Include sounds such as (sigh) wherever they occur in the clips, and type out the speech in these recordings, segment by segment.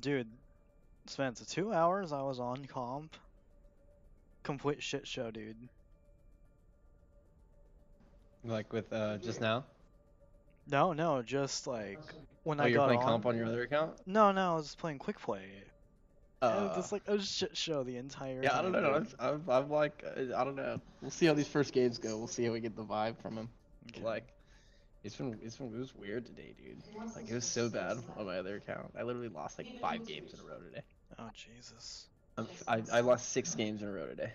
Dude, Spence, two hours I was on comp. Complete shit show, dude. Like with uh just now? No, no, just like when oh, I you're got playing on. comp on your other account? No, no, I was just playing quick play. Uh, it's like a shit show the entire. yeah, I don't know. I'm, I'm, I'm like, I don't know. We'll see how these first games go. We'll see how we get the vibe from him. Okay. Like, it's been, it's been, it was weird today, dude. Like, it was so bad on my other account. I literally lost like five games in a row today. Oh Jesus. I'm, I, I lost six games in a row today.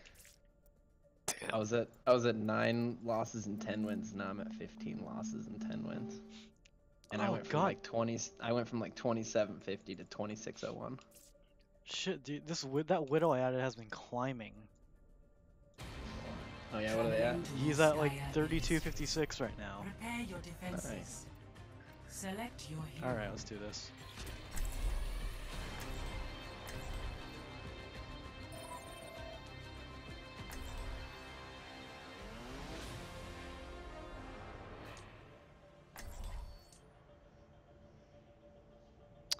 Damn. I was at, I was at nine losses and ten wins. Now I'm at 15 losses and 10 wins. And I Oh, went from God. like 20, I went from like 2750 to 2601. Shit, dude, this wi- that widow I added has been climbing. Oh yeah, what are they at? He's at like 3256 right now. Prepare your defenses. Select your hero. All right, let's do this.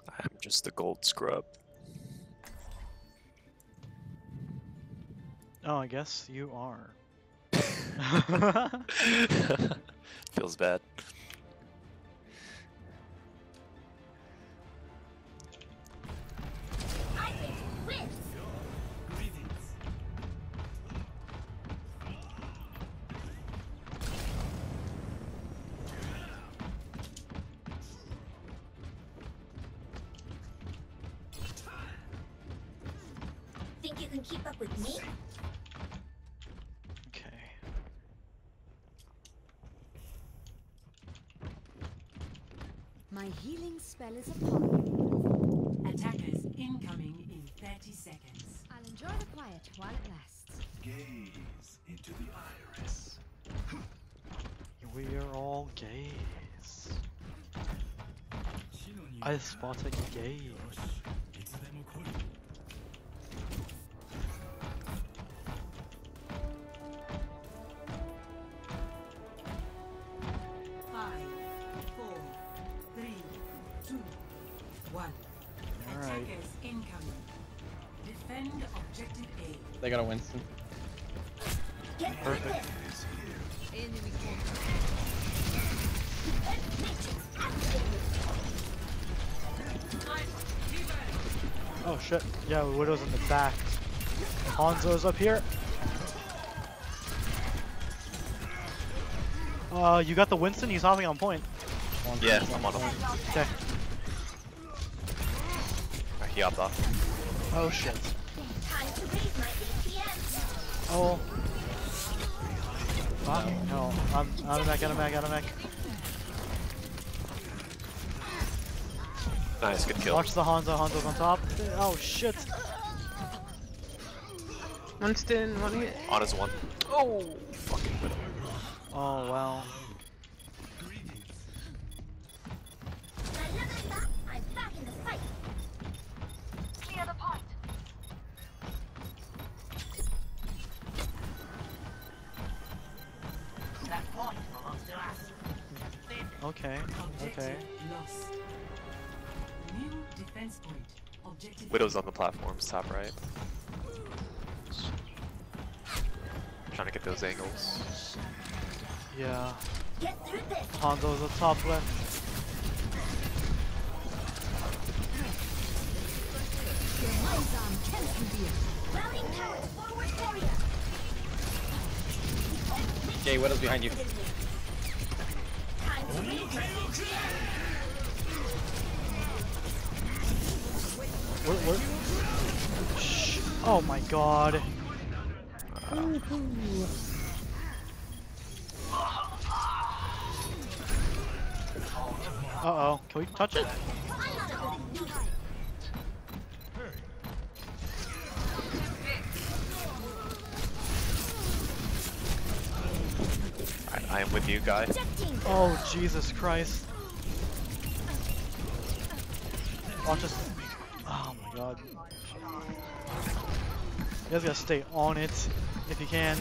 I'm just the gold scrub. Oh, I guess you are. (laughs) Feels bad. Gays. I spotted gays. Yeah, Widow's in the back. Hanzo's up here. Uh, you got the Winston? He's hopping on point. Yeah, I'm on him. Okay. He hopped off. Oh shit. Time to raise my APM. Oh. Fuck. No. I'm out of mech, out of mech, out of mech. Nice, good kill. Watch the Hanzo. Hanzo's on top. Oh shit. Winston, one hit. On his one. Oh, fucking widow. Oh wow. I love it back. I'm back in the fight. Clear the point. That point belongs to us. Okay. Okay. lost. New defense point. Objective Widow's on the platforms, top right. Trying to get those angles. Yeah. Get through. Hanzo's the top left. Your mind's arm can't reveal. Routing power to forward barrier. Jay, Widow's behind you. Time to raise my APM. Where, where? Shh. Oh my god. Uh oh. Can we touch it? I'm not a good leader. Alright, I am with you, guy. Oh Jesus Christ. Watch us. Oh my god. You guys gotta stay on it if you can.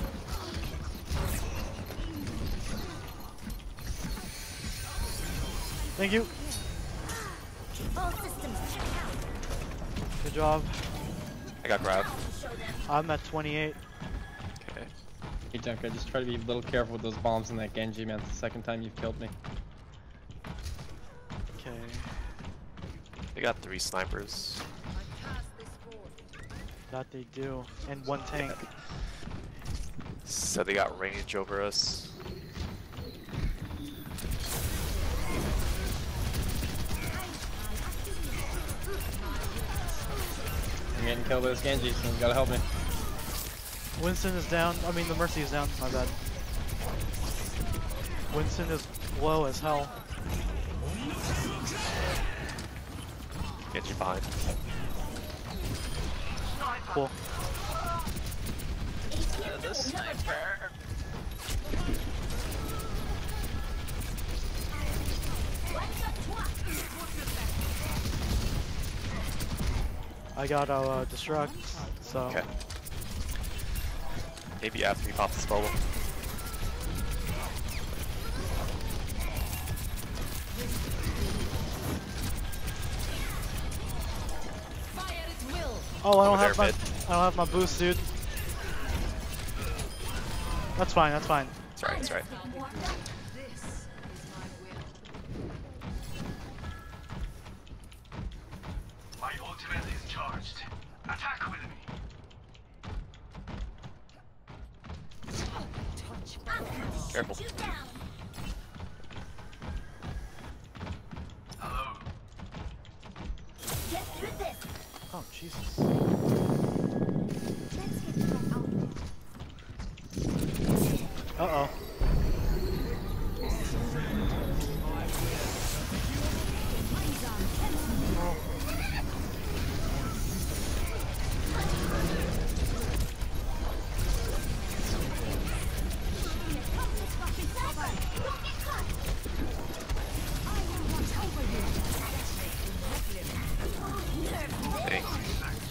Thank you. All systems check out. Good job. I got grabbed. I'm at 28. Okay. Hey Junker, just try to be a little careful with those bombs in that Genji, man. It's the second time you've killed me. Okay. They got three snipers. That they do. And one tank. So they got range over us. I'm getting killed by this Genji, so you gotta help me. Winston is down. I mean, the Mercy is down. My bad. Winston is low as hell. Get you behind. Cool. I got a uh, destruct, so Okay. Maybe after we pop this bubble. oh, I don't Over have my mid. I don't have my boost, dude. That's fine. That's fine. That's right, that's right.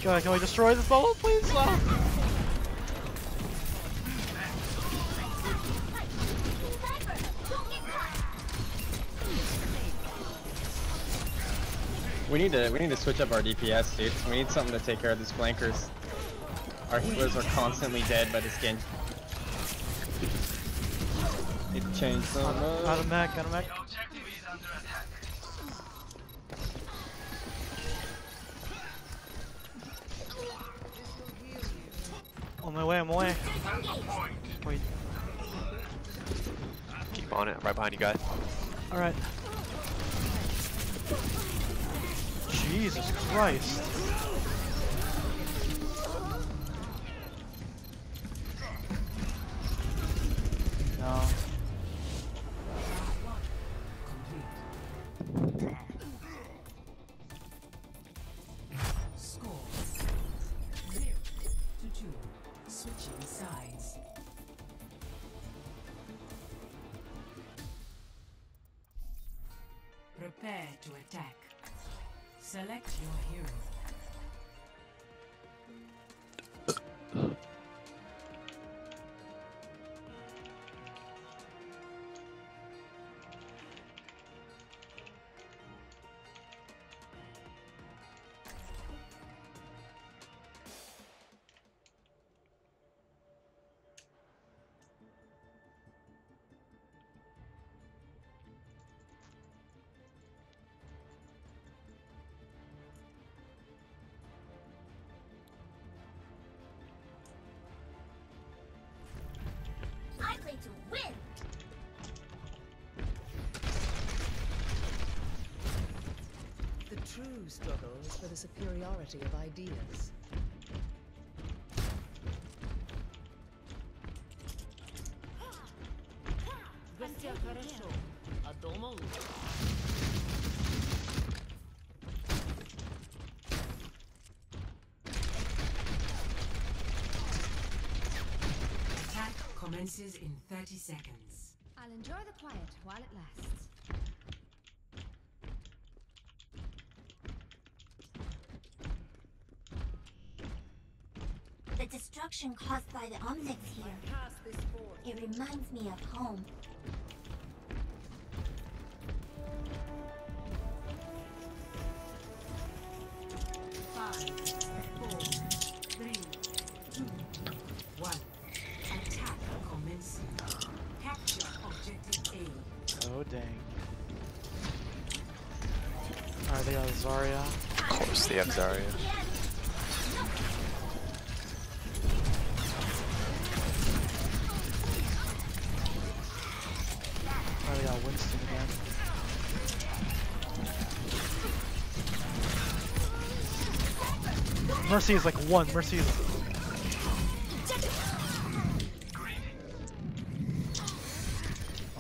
Thanks. God, can we destroy this bubble, please? Ah. We need to we need to switch up our DPS, dude. We need something to take care of these flankers. Our healers are constantly dead by this Genji. Need to change some Out up. of mech, out of mech. You guys. All right. Jesus Christ. True struggle is for the superiority of ideas. Attack commences in 30 seconds. I'll enjoy the quiet while it lasts. destruction caused by the Omnics here. It reminds me of home. Oh dang. Are they Azaria? Zarya. Of course the Azaria. Zarya. Mercy is like one. Mercy is.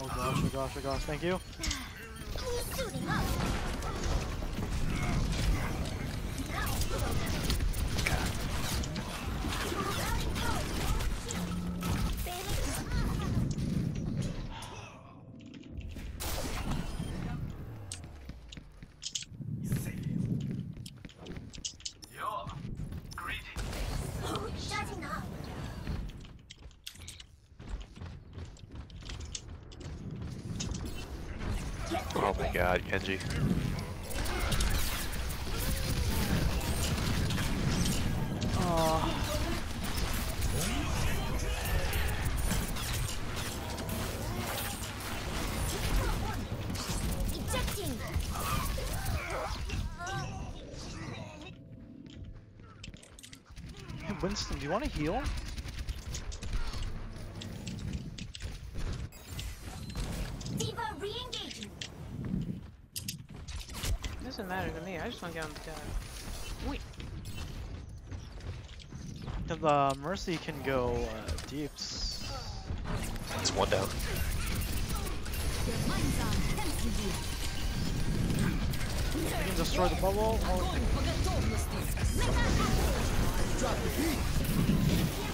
Oh gosh, oh gosh, oh gosh, thank you. Winston, do you want to heal? doesn't matter to me. I just want to get on the dive. Wait. The uh, Mercy can go uh, deeps. It's one down. You can destroy the bubble stop the beat.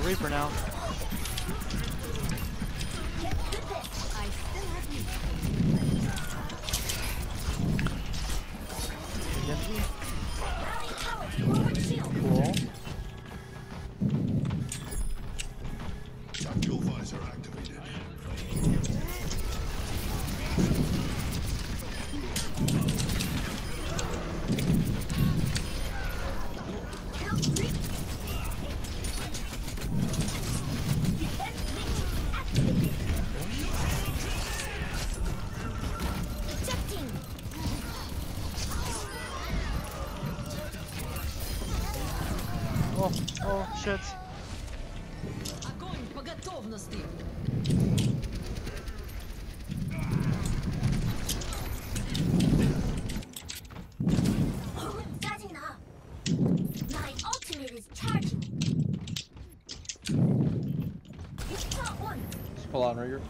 Reaper now.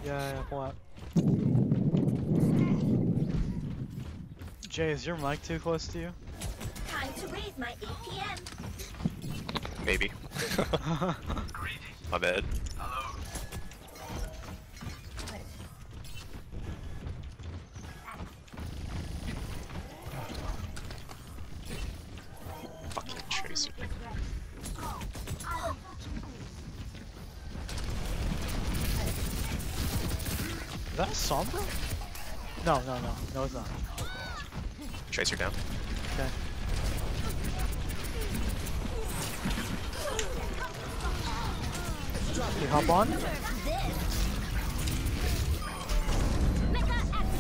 Yeah, yeah, pull out. Jay, is your mic too close to you? Time to raise my APM. Maybe. (laughs) my bad. Tracer down. Okay. You hop on.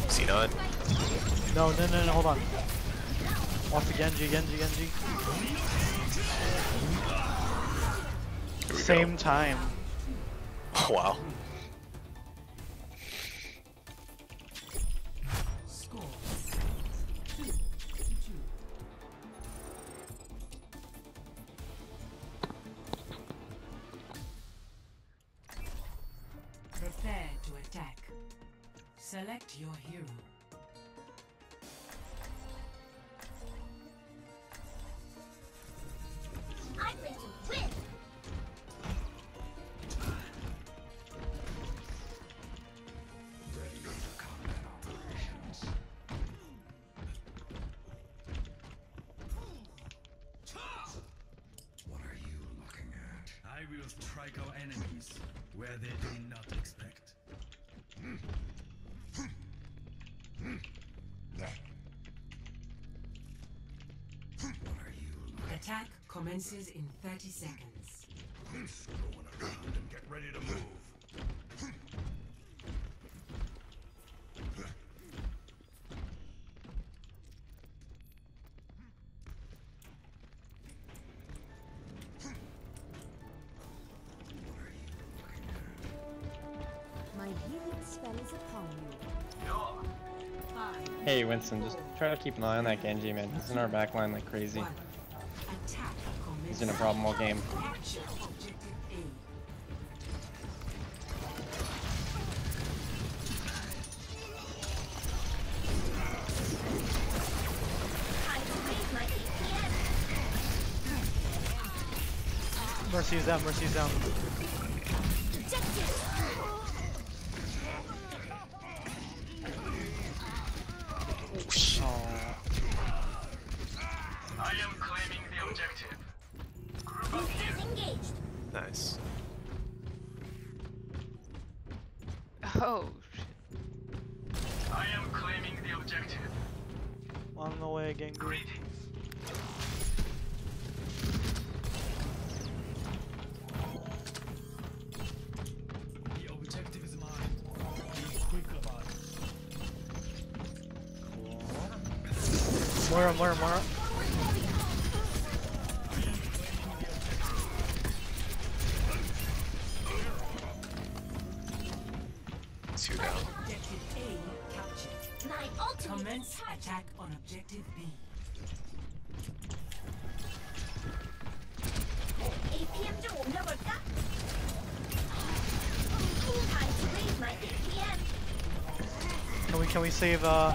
C9. No, no, no, no, hold on. Off the Genji, Genji, Genji. Same time. go. (laughs) wow. They do not expect. What are you Attack commences in 30 seconds. going around and get ready to move? Winston, just try to keep an eye on that Genji man. He's in our backline like crazy. He's in a problem all game. Mercy's down, Mercy's down. up, more up, more up. Two down. Commence attack on objective B. Can we can we save uh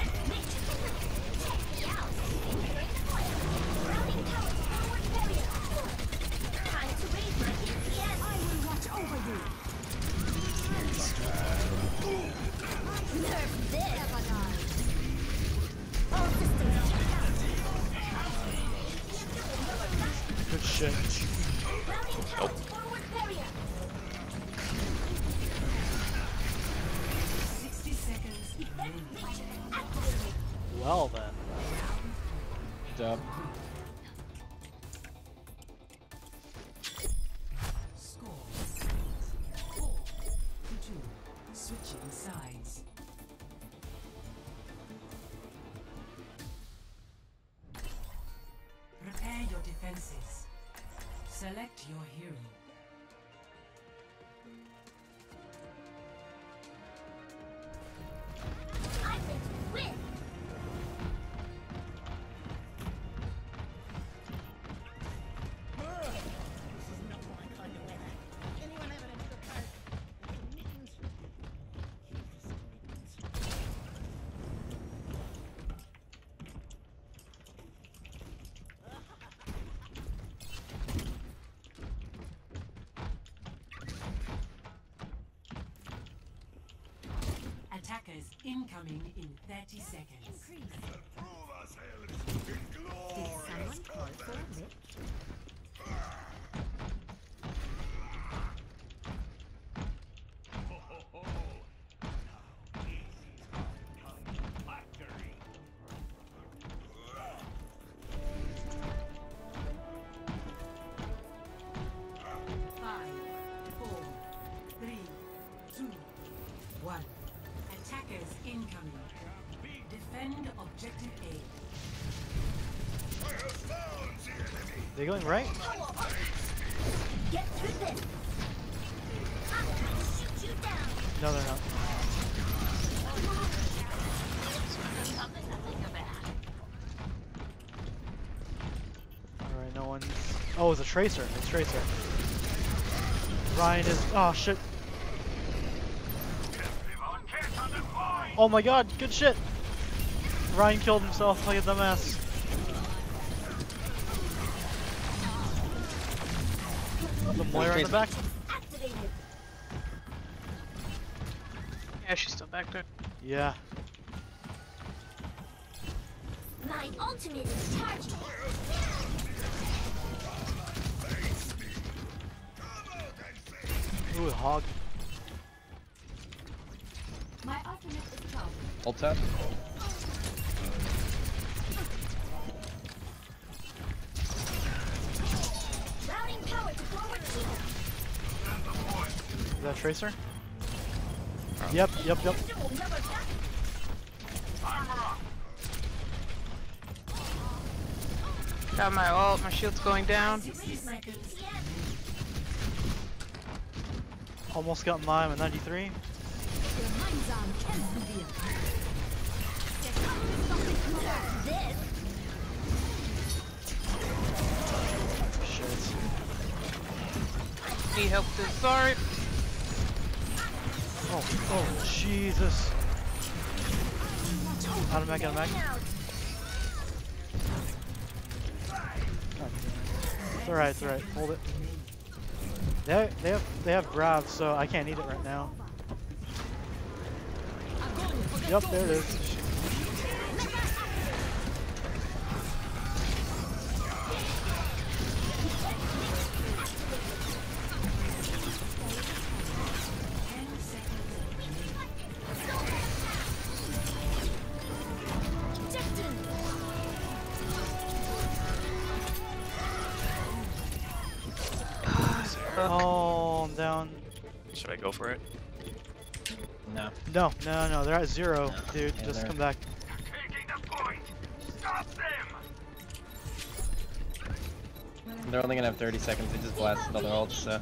Attackers incoming in 30 seconds. Did someone call for a lift? Incoming. Defend objective A. They're going right? Get through this. Gonna shoot. No, they're not. Something to think about. Alright, no one. Oh, it's a tracer. It's a tracer. Ryan is. Oh shit. Oh my god, good shit. Ryan killed himself like a dumbass. The Moira in the back. Yeah, she's still back there. Yeah. My ultimate is Is that tracer? Yep, yep, yep. Victor will never back. Got my ult, my shield's going down. Raise my DPS. Almost got mine with 93. Gemeinsam kämpfen wir. This. Shit. Need help with sorry. Oh, Jesus. Out of mag, out of it. It's alright, it's alright. Hold it. They, they have they have grav, so I can't eat it right now. Yep, there it is. No, no, they're at zero, No. dude. Yeah, Just come back. They're only gonna have 30 seconds. They just blasted all their ults, so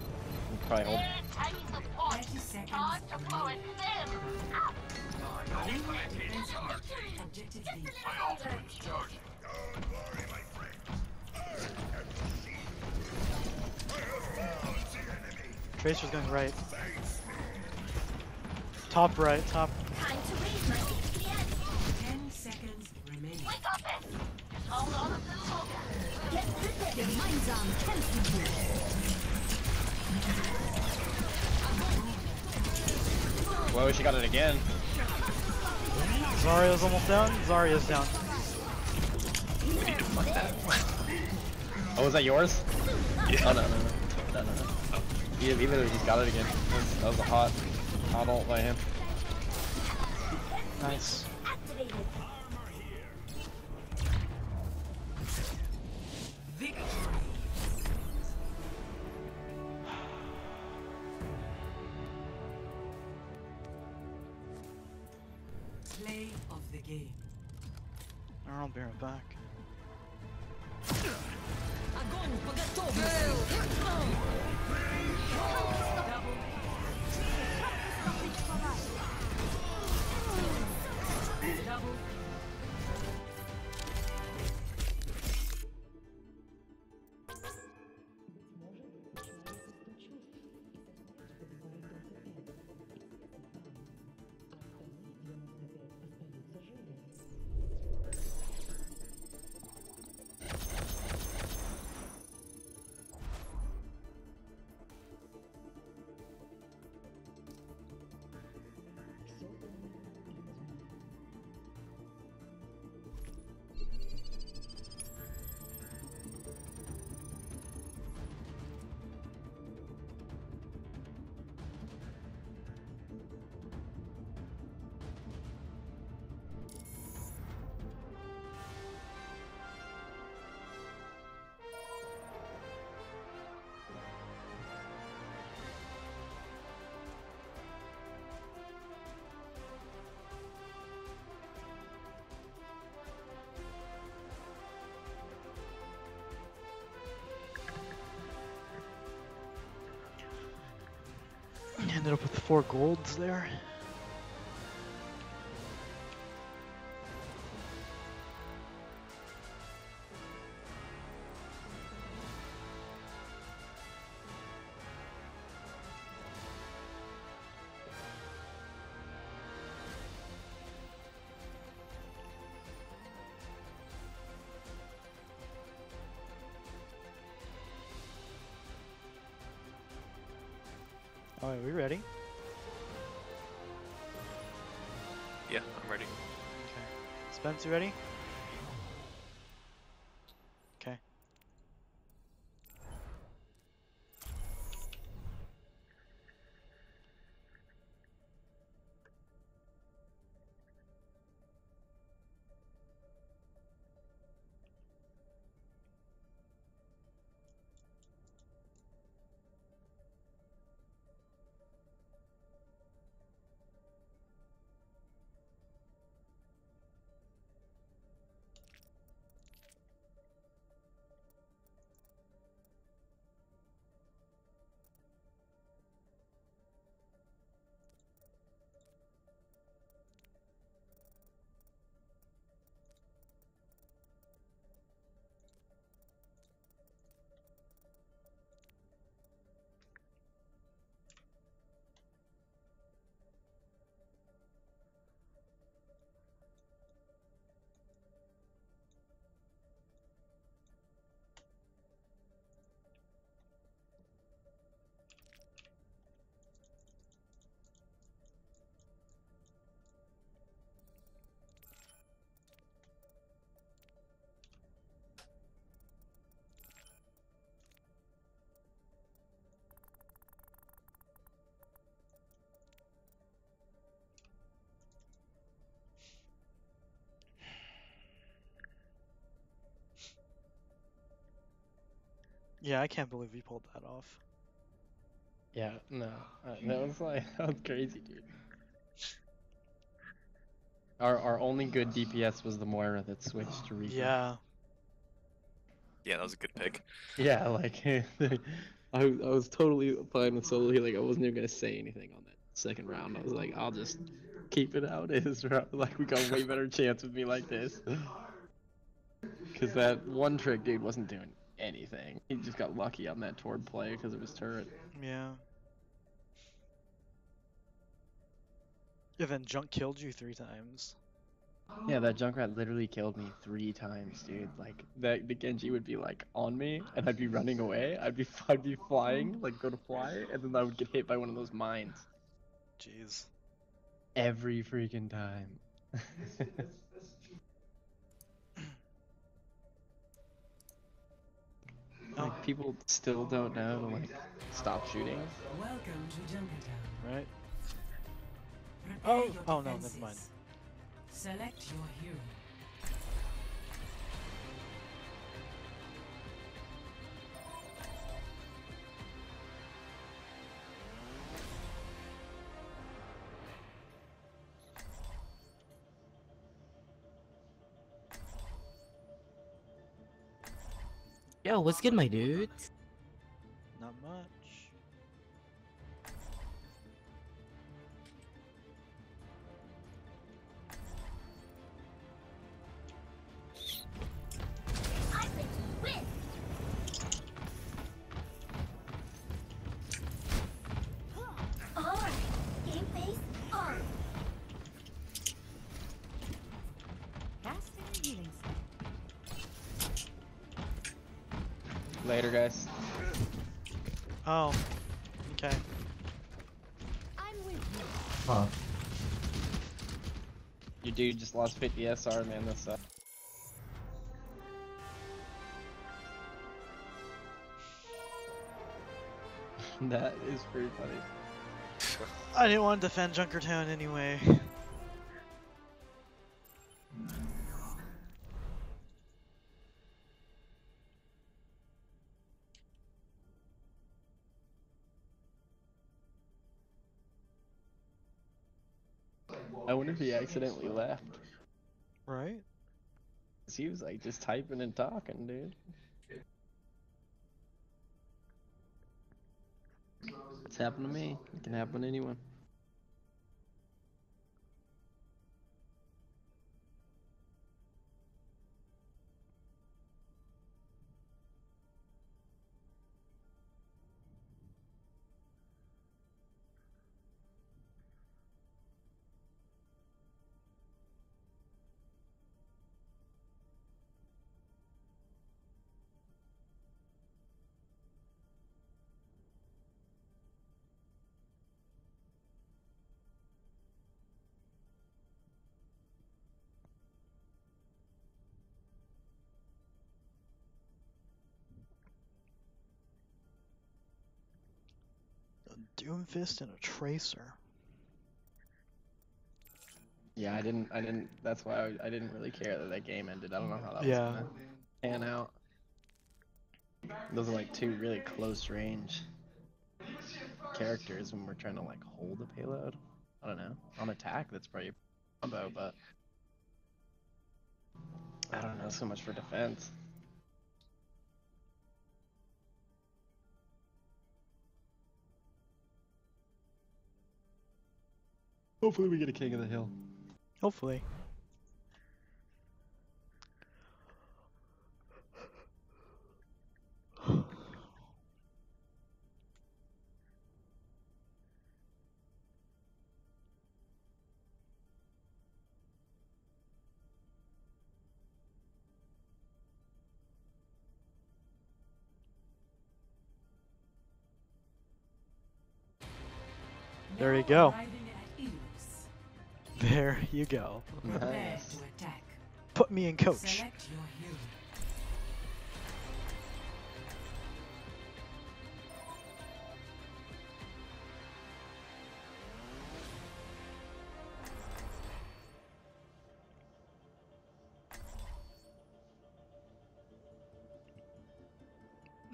we'll probably hold. Tiny support. 30 seconds to blow it them. Tracer's going right. Top right, top. Time to raise my DPS. 10 seconds remaining. We got this. Hold on a little longer. Get through this. Gemeinsam kämpfen wir. Whoa, she got it again. Zarya's almost down. Zarya's down. We need to fuck that. Oh, was that yours? yeah. Oh, no, no, no. No, no, no. He, he literally just got it again. That was, that was a hot, hot ult by him. Nice. Ended up with four golds there. Spence, you ready? Yeah, I can't believe we pulled that off. Yeah, no, uh, that was (laughs) like that was crazy, dude. Our our only good DPS was the Moira that switched to Reaper. Yeah. Yeah, that was a good pick. Yeah, (laughs) like (laughs) I, I was totally fine with solo healing. I wasn't even gonna say anything on that second round. I was like, I'll just keep it out it is. bro. Like we got a way better chance with me like this. Cause that one trick dude wasn't doing anything. He just got lucky on that Torb play because it was turret. Yeah. And then Junk killed you three times. Yeah, that Junkrat literally killed me three times, dude. Like that, the Genji would be like on me, and I'd be running away. I'd be, (laughs) I'd be flying, like go to fly, and then I would get hit by one of those mines Jeez. every freaking time. (laughs) like oh. people still don't know to like stop shooting. Welcome to Junkertown. Right? Prepare Oh, oh, no, never defenses. mind. Select your hero. Yo, what's good, my dudes? Later, guys. Oh. Okay. I'm with you. Huh. Your dude just lost 50 SR, man. That's uh. (laughs) that is pretty funny. I didn't want to defend Junkertown anyway. Accidentally left. Right? he was like just typing and talking, dude. It's happened to me. It can happen to anyone. Doomfist and a Tracer. Yeah, I didn't. I didn't. That's why I, I didn't really care that that game ended. I don't know how that Yeah. was gonna pan out. Those are like two really close range characters when we're trying to like hold a payload. I don't know. On attack, that's probably a combo, but I don't know so much for defense. Hopefully, we get a king of the hill. Hopefully. There you go. Arriving at Ilios. There you go. Nice. Put me in coach. Select your hero.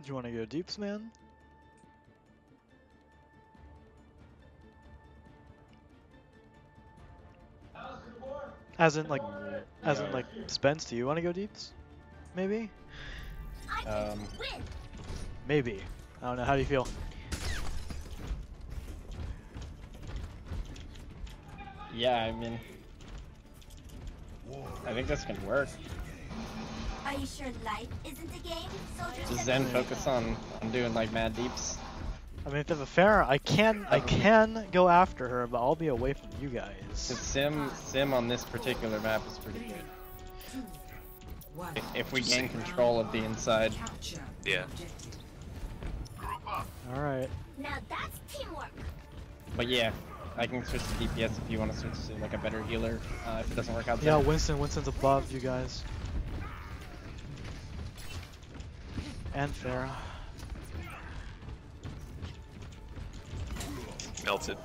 Do you want to go deeps, man? As in, like, as in, like, Spence, do you want to go deeps? Maybe? Um. Maybe. I don't know. How do you feel? Yeah, I mean, I think this can work. Are you sure life isn't a game? Soldiers Does of Zen focus on, on doing like mad deeps? I mean, if they have a fair, I can, I can go after her, but I'll be away from you Cause guys. Sim Sim on this particular map is pretty good. If, if we gain control of the inside, Yeah. All right. Now that's teamwork. but yeah, I can switch to DPS if you want to switch to like a better healer. Uh, if it doesn't work out. Yeah, there. Winston. Winston's above you guys. And Pharah. Melted.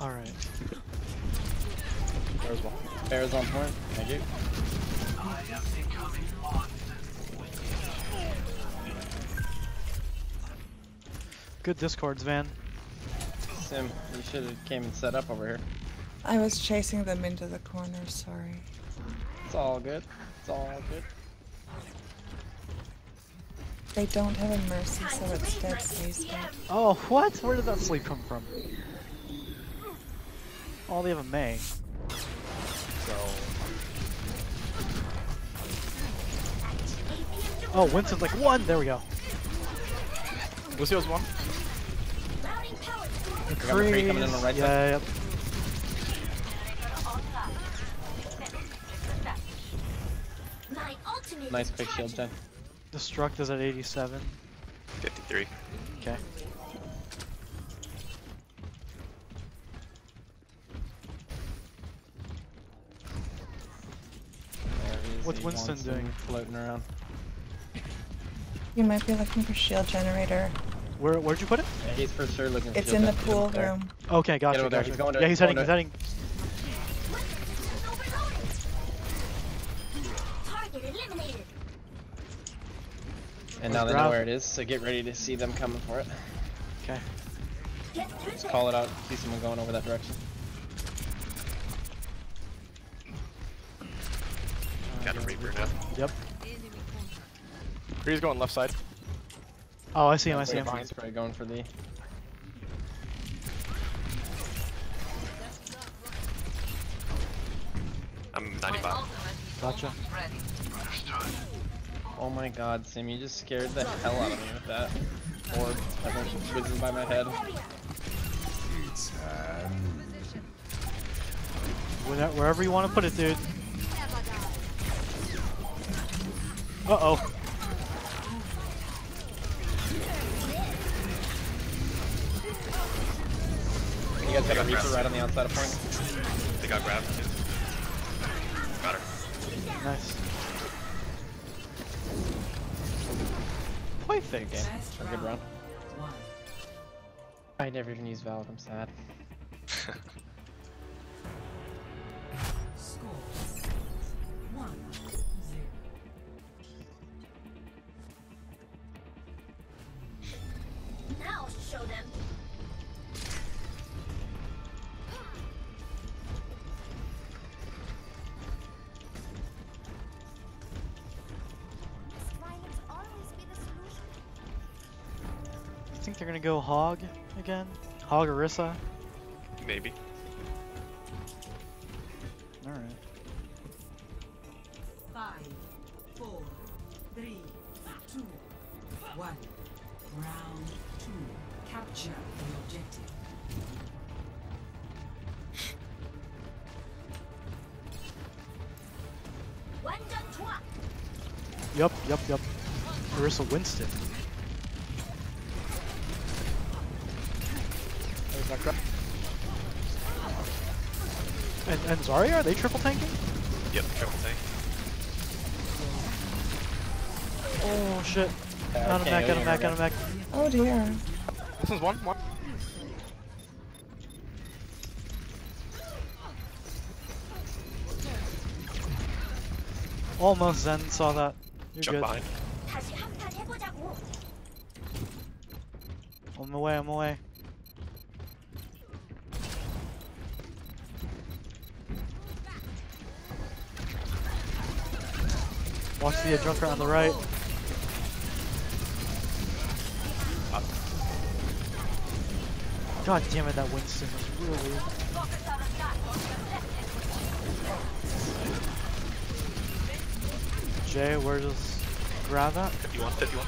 All right. There's one. Bears on point. Thank you. Good discords, Van. Sim, you should have came and set up over here. I was chasing them into the corner, sorry. It's all good. It's all good. They don't have a mercy, so it's dead space now. Oh, what? Where did that sleep come from? Oh, they have a Mei. So. Oh, Winston's like one. There we go. Lucio's one. Routing power got coming in on the right yeah, side. Yep. Nice is quick shield, charging. Jen. The destruct is at 87. 53. Okay. What's Winston Winston doing? Floating around. You might be looking for shield generator. Where where'd you put it? Yeah, he's for sure looking. for It's shield in the gen- get him pool up there. room. Okay, gotcha. over gotcha. he's going to- yeah, he's heading. He's heading. Overloaded. Target eliminated. And now they know where it is, so get ready to see them coming for it. Okay. Get through Just call it out. See someone going over that direction. Got a Reaper now. Yep. Bree's going left side. Oh, I see him. I see him. Behind spray going for the. I'm 95. Gotcha. Oh my god, Sim, you just scared the hell out of me with that. Orb, I went whizzing by my head. Where- Wherever you want to put it, dude. Uh oh. You guys got a Reaper right on the outside of point? They got grabbed too. Got her. Nice. Perfect. Good game. A good round. I never even used Valve, I'm sad. Go hog again? Hog Orisa? Maybe. Alright. Five, four, three, two, one. Round two. Capture the objective. One done trois. Yup, yup, yup. Orisa Winston. Zarya, are they triple tanking? Yep, triple tank. Oh shit. Okay, out of mech, out of mech, out of mech. Oh dear. This one's one, one. Almost Zen saw that. You're Jump good. behind. I'm away, I'm away. Watch the Junker on the right. God damn it, that Winston was really. Jay, where does grab at? 51, 51.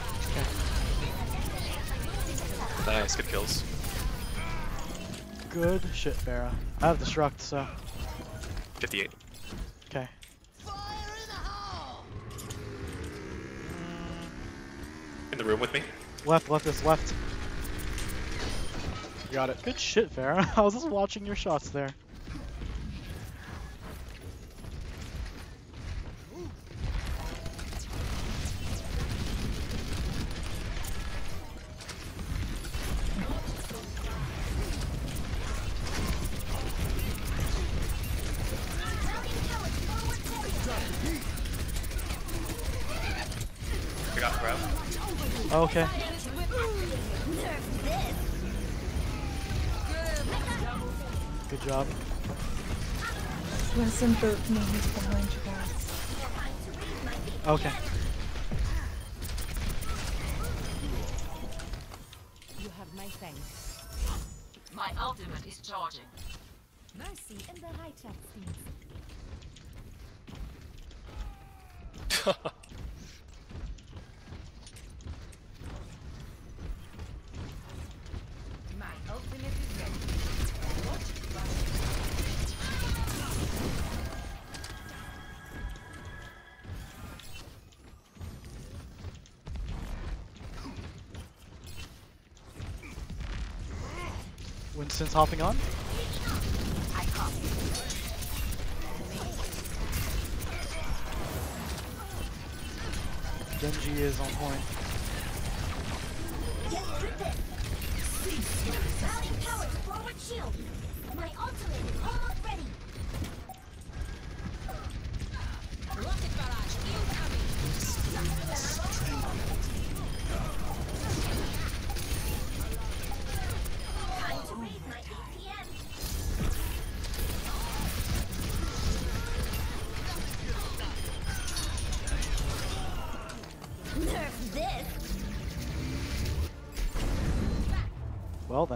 Nice, good kills. Good shit, Pharah. I have destruct, so 58. okay. In the room with me. Left, left this left. Got it. Good shit, Pharah. (laughs) I was just watching your shots there. Listen, boot me. He's behind you Winston's hopping on. Genji is on point.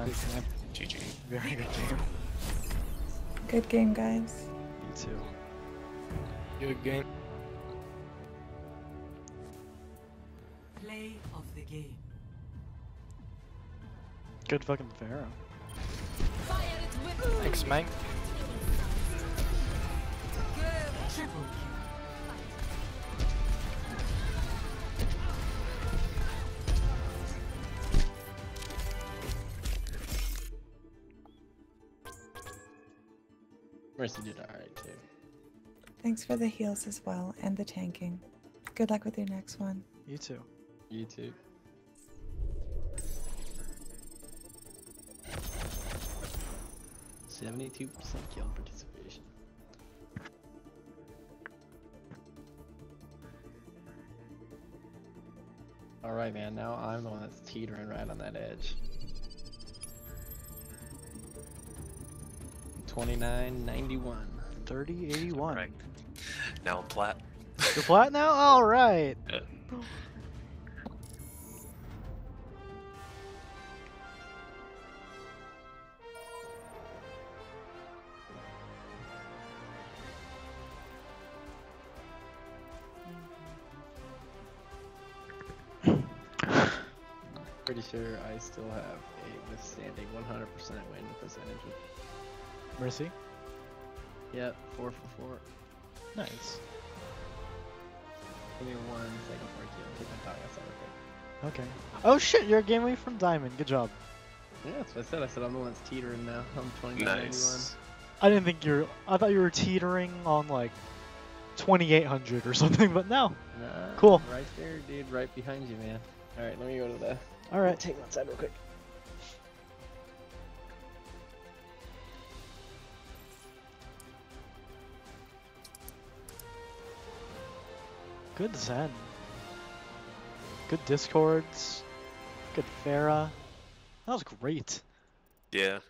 Well then. GG. Very good game. Good game, guys. You too. Good game. Play of the game. Good fucking Pharah. Thanks, mate. Thanks for the heals as well and the tanking. Good luck with your next one. You too. You too. Seventy-two percent kill participation. All right, man. Now I'm the one that's teetering right on that edge. Twenty-nine ninety-one. 30, 81. Right. Now I'm plat. You're plat now? Alright. Yeah. (laughs) Pretty sure I still have a withstanding 100% win percentage. Mercy. Yep, four for four. Nice. Give me one second for a kill. Take my dog outside real quick. Okay. Oh shit, you're a game away from Diamond. Good job. Yeah, that's what I said. I said I'm the one that's teetering now. (laughs) I'm 29 Nice. I didn't think you're. I thought you were teetering on like 2800 or (laughs) something, but no. Nah, Cool. Right there, dude. Right behind you, man. All right, let me go to the. Alright. Take one outside real quick. Good Zen. Good Discords. Good Pharah. That was great. Yeah.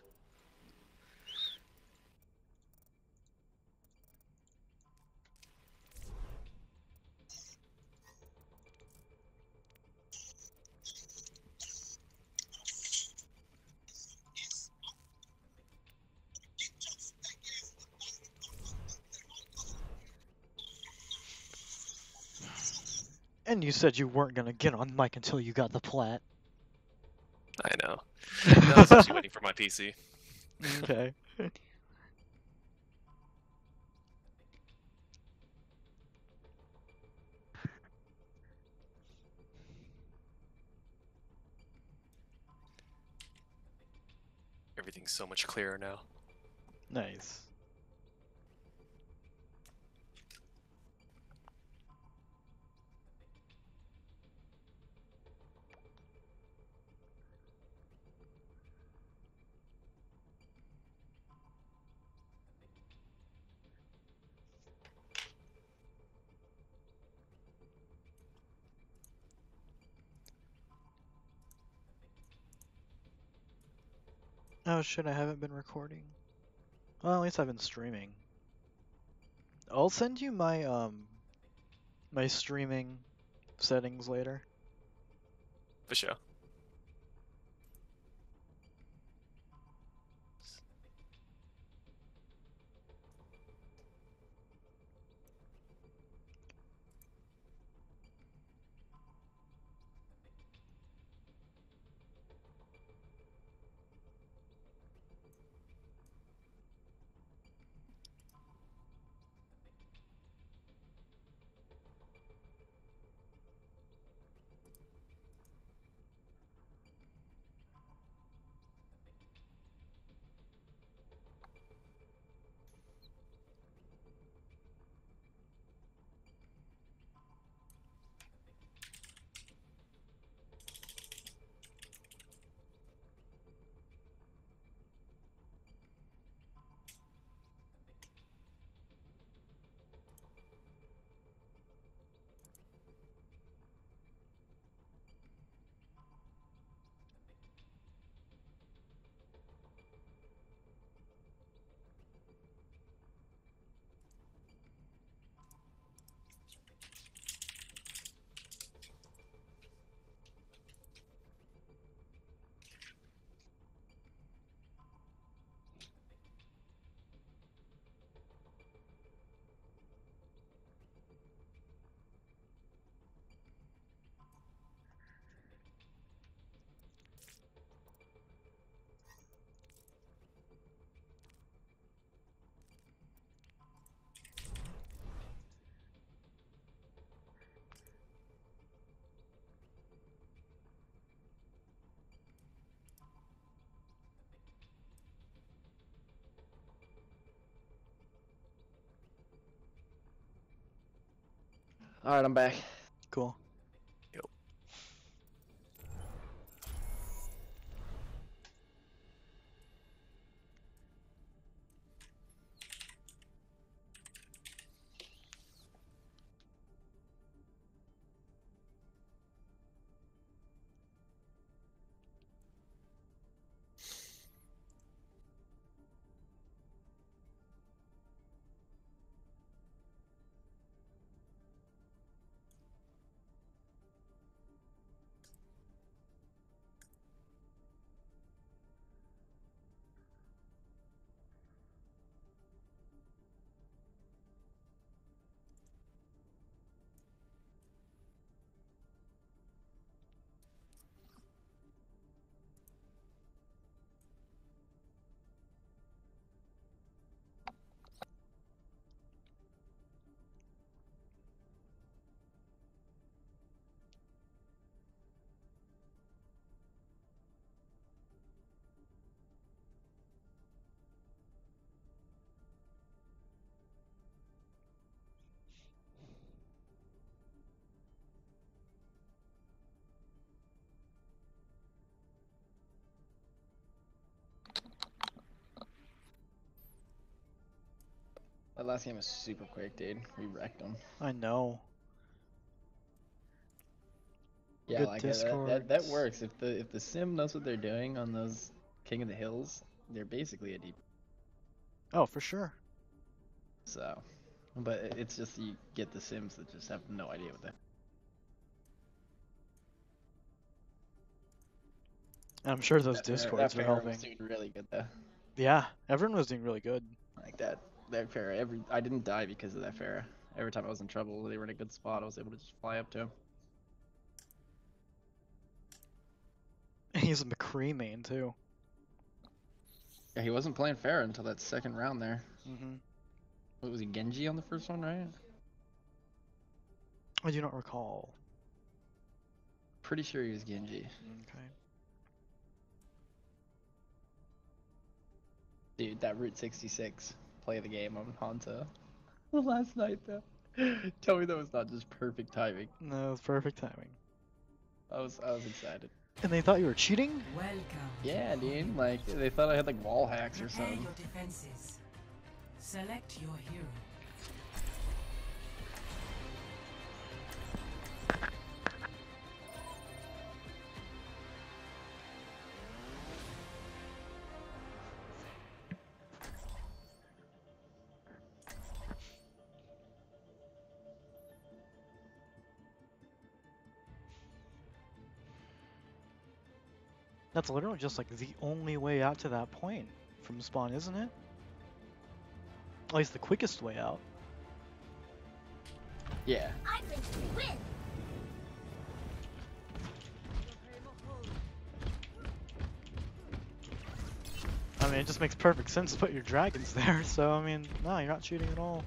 And you said you weren't gonna get on mic until you got the plat. I know. I was actually waiting for my PC. (laughs) Okay. Everything's so much clearer now. nice. Oh shit, I haven't been recording. Well, at least I've been streaming. I'll send you my um my streaming settings later. For sure. All right, I'm back. Cool. That last game was super quick, dude. We wrecked them. I know. Yeah, Good like uh, that, that, that works. If the if the sim knows what they're doing on those King of the Hills, they're basically a deep. Oh, for sure. So, but it's just you get the sims that just have no idea what they. I'm sure those That discords that are Pharah was helping. doing really good though. Yeah, everyone was doing really good. Like that that Pharah. Every I didn't die because of that Pharah. Every time I was in trouble, they were in a good spot. I was able to just fly up to him. (laughs) He's a McCree main too. Yeah, he wasn't playing Pharah until that second round there. Mm-hmm. What was he, Genji on the first one, right? I do not recall. Pretty sure he was Genji. Okay. Dude, that Route 66 play the game on Hanzo. (laughs) Last night though. (laughs) Tell me that was not just perfect timing. No, it was perfect timing. I was I was excited. And they thought you were cheating? Welcome. Yeah, dude. Like they thought I had like wall hacks or something. your defenses. Select your hero. That's literally just like the only way out to that point from spawn, isn't it? At least the quickest way out. Yeah. I think we win. I mean, it just makes perfect sense to put your dragons (laughs) there. So I mean, no, you're not cheating at all.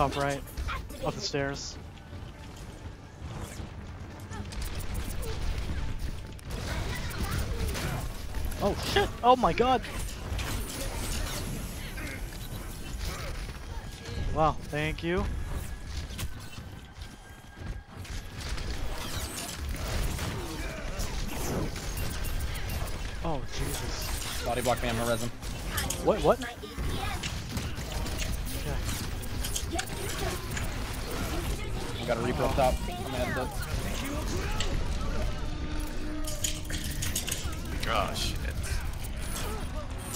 Top right, up the stairs. Oh shit! Oh my god! Wow, thank you. Oh Jesus! Body block me, I'm gonna res him. What? What? Got a Reaper up top. I'm gonna head up. Gosh, shit.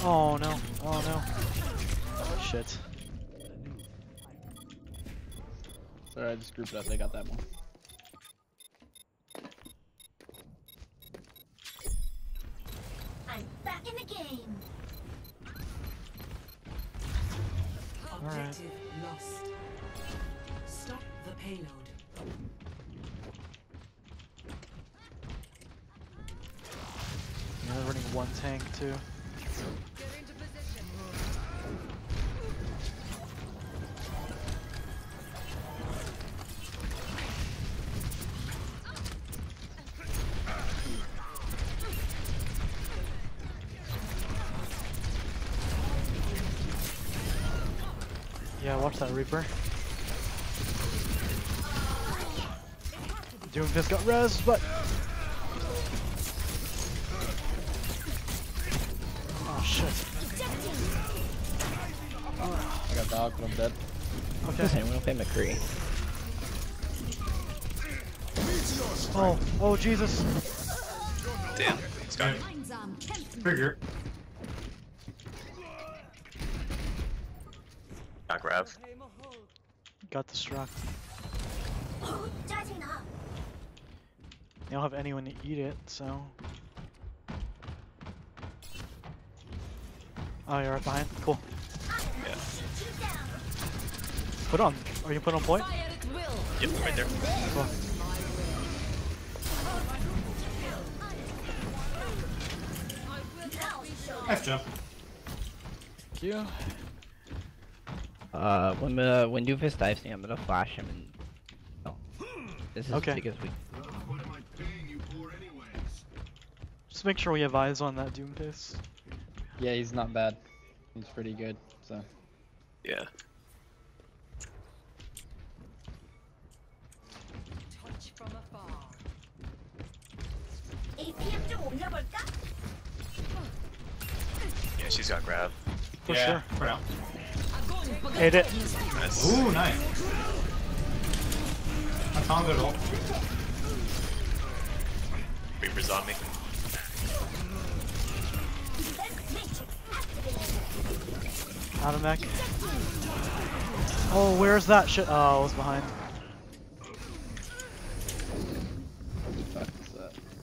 Oh no. Oh no. Oh, shit. Sorry, I just grouped up. They got that one. Doom just got res, but... Oh shit. I got dog, but I'm dead. Okay. (laughs) I'm gonna play McCree. Oh, oh Jesus. Damn, It's got Figure. Got grab. Got the struck don't have anyone to eat it, so. Oh, you're right behind. Cool. Yeah. Put on. Are you put on point? Yep, right there. Cool. Nice jump. Thank you. Uh, when uh, when Doofus dives me, I'm gonna flash him and. Oh. This is Okay. because we. Make sure we have eyes on that Doomfist. Yeah, he's not bad. He's pretty good, so. Yeah. Yeah, she's got grab. For yeah, sure. For now. Hit it. Nice. Ooh, nice. That sounds good. Reaper's on me. Out of mech. Oh, where's that shit? Oh, I was behind.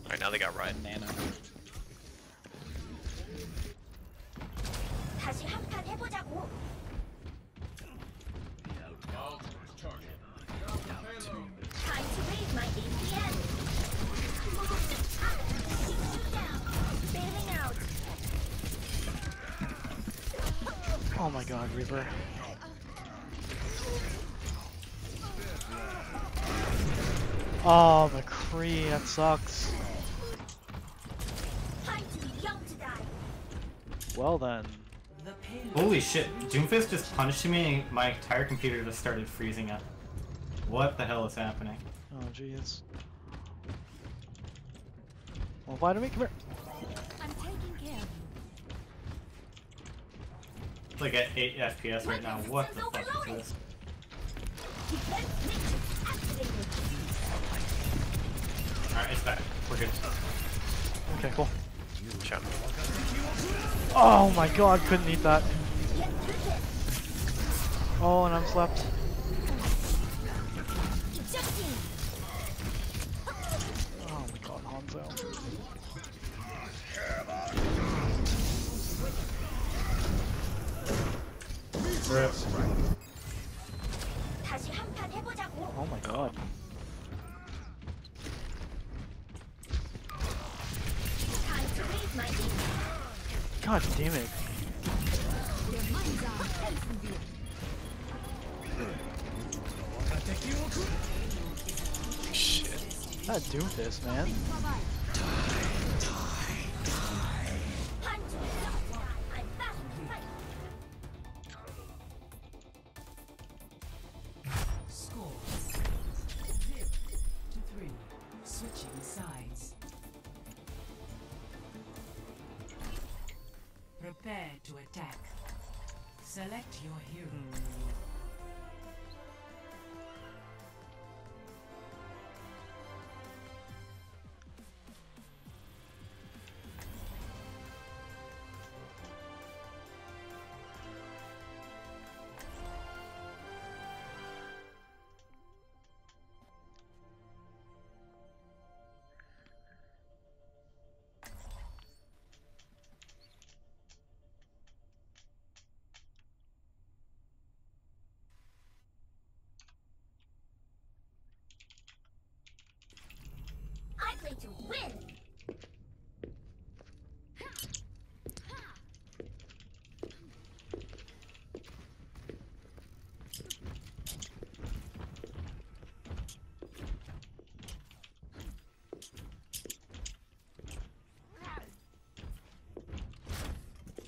Alright, now they got Ryan. Nano. Oh my god, Reaper. Oh, McCree, that sucks. Time to be young to die. Well then. Holy shit. Doomfist just punched me and my entire computer just started freezing up. What the hell is happening? Oh jeez. Well, Vitamin, come here. It's like at 8 FPS right now. What the fuck is this? Defense matrix activated. Alright, it's back. We're good. Okay, cool. Jump. Oh my god, couldn't eat that. Oh, and I'm slept. Oh my god, Hanzo. Rip. Oh my god. God damn it. Shit. I do this, man.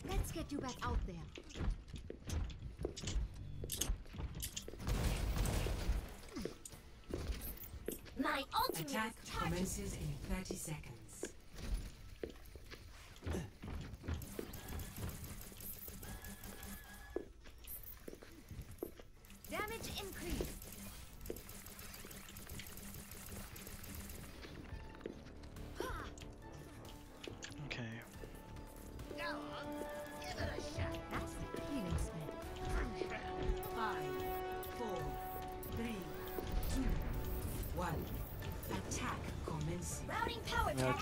Let's get you back out there. My ultimate Attack commences in 30 seconds.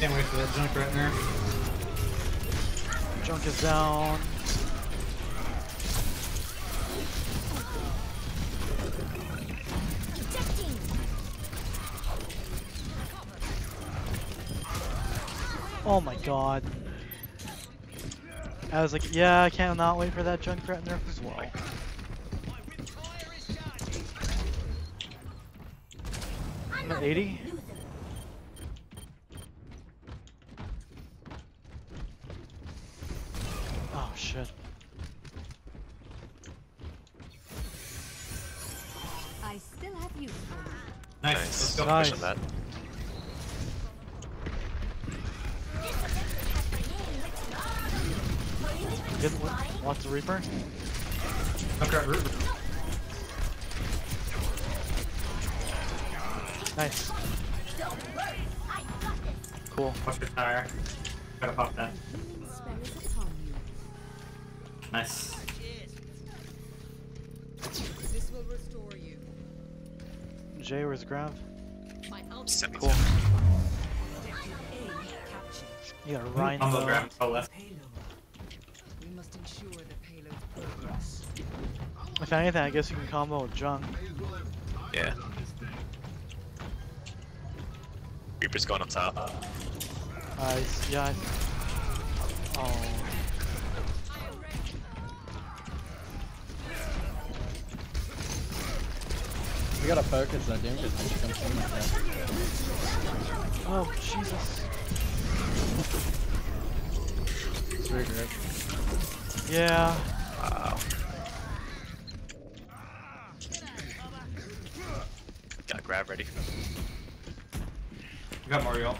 Can't wait for that junk right there. Junk is down. Oh my god. I was like, yeah, I cannot wait for that Junkrat nerf as well. I'm at 80? Jay, where's Grav? My ultimate Semi Cool. captured. You got a Rein Combo bow. grab. Oh, left. We must ensure the payload's progress. If anything, I guess you can combo with Junk. Yeah. Reaper's going up top. Nice. Yeah. I- Oh. We gotta focus that dude because he comes from like that. Oh, Jesus. It's very good. Yeah. Wow. Got grab ready. We got Mario.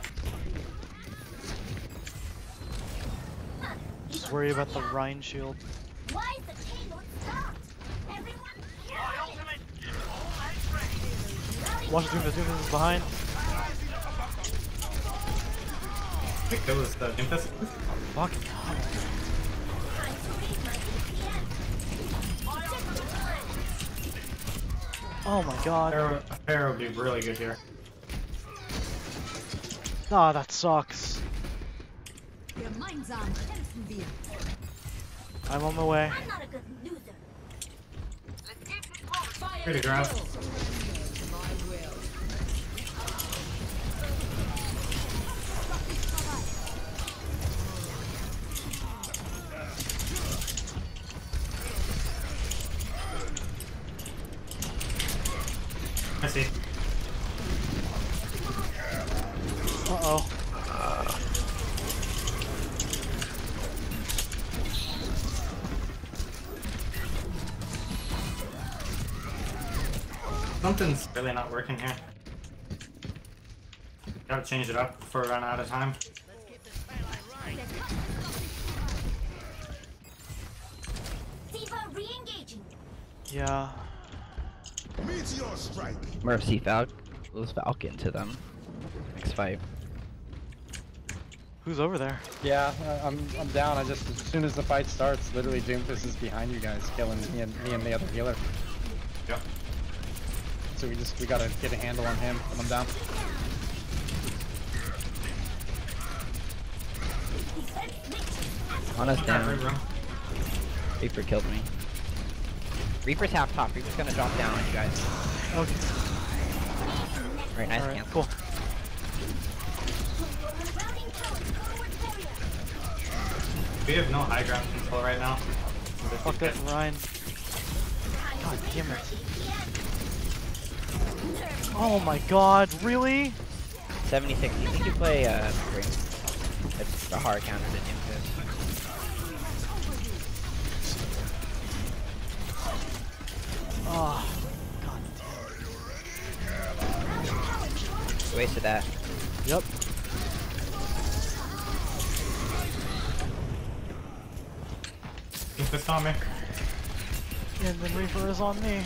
Just worry about the Rein shield. Why is the payload stopped? Watch Doomfist. Doomfist is behind. I think that was the Doomfist. Fucking hell. Oh my god. Pharah, Pharah would be really good here. Ah, that sucks. Your mind's on I'm on my way. I'm not a good loser. Pretty grab. Something's really not working here. Gotta change it up before we run out of time. Yeah. Meteor strike. Mercy Falc was Falcon to them. Next fight. Who's over there? Yeah, I- I'm I'm down. I just as soon as the fight starts, literally Doomfist is behind you guys, killing me and me and the other healer. Yep. So we just we gotta get a handle on him. And I'm down. Defense matrix activated. On us down. Reaper killed me. Reaper's half top. Reaper's gonna drop down on you guys. Okay. Alright, nice Alright, cancel. cool. We have no high ground control right now. Fuck is that. Rein. God damn it. Oh my god, really? 76. You think you play uh Green? It's the hard counter to Doomfist. Oh, god Wasted that. Yep. Keep this on me. And then Reaper is on me.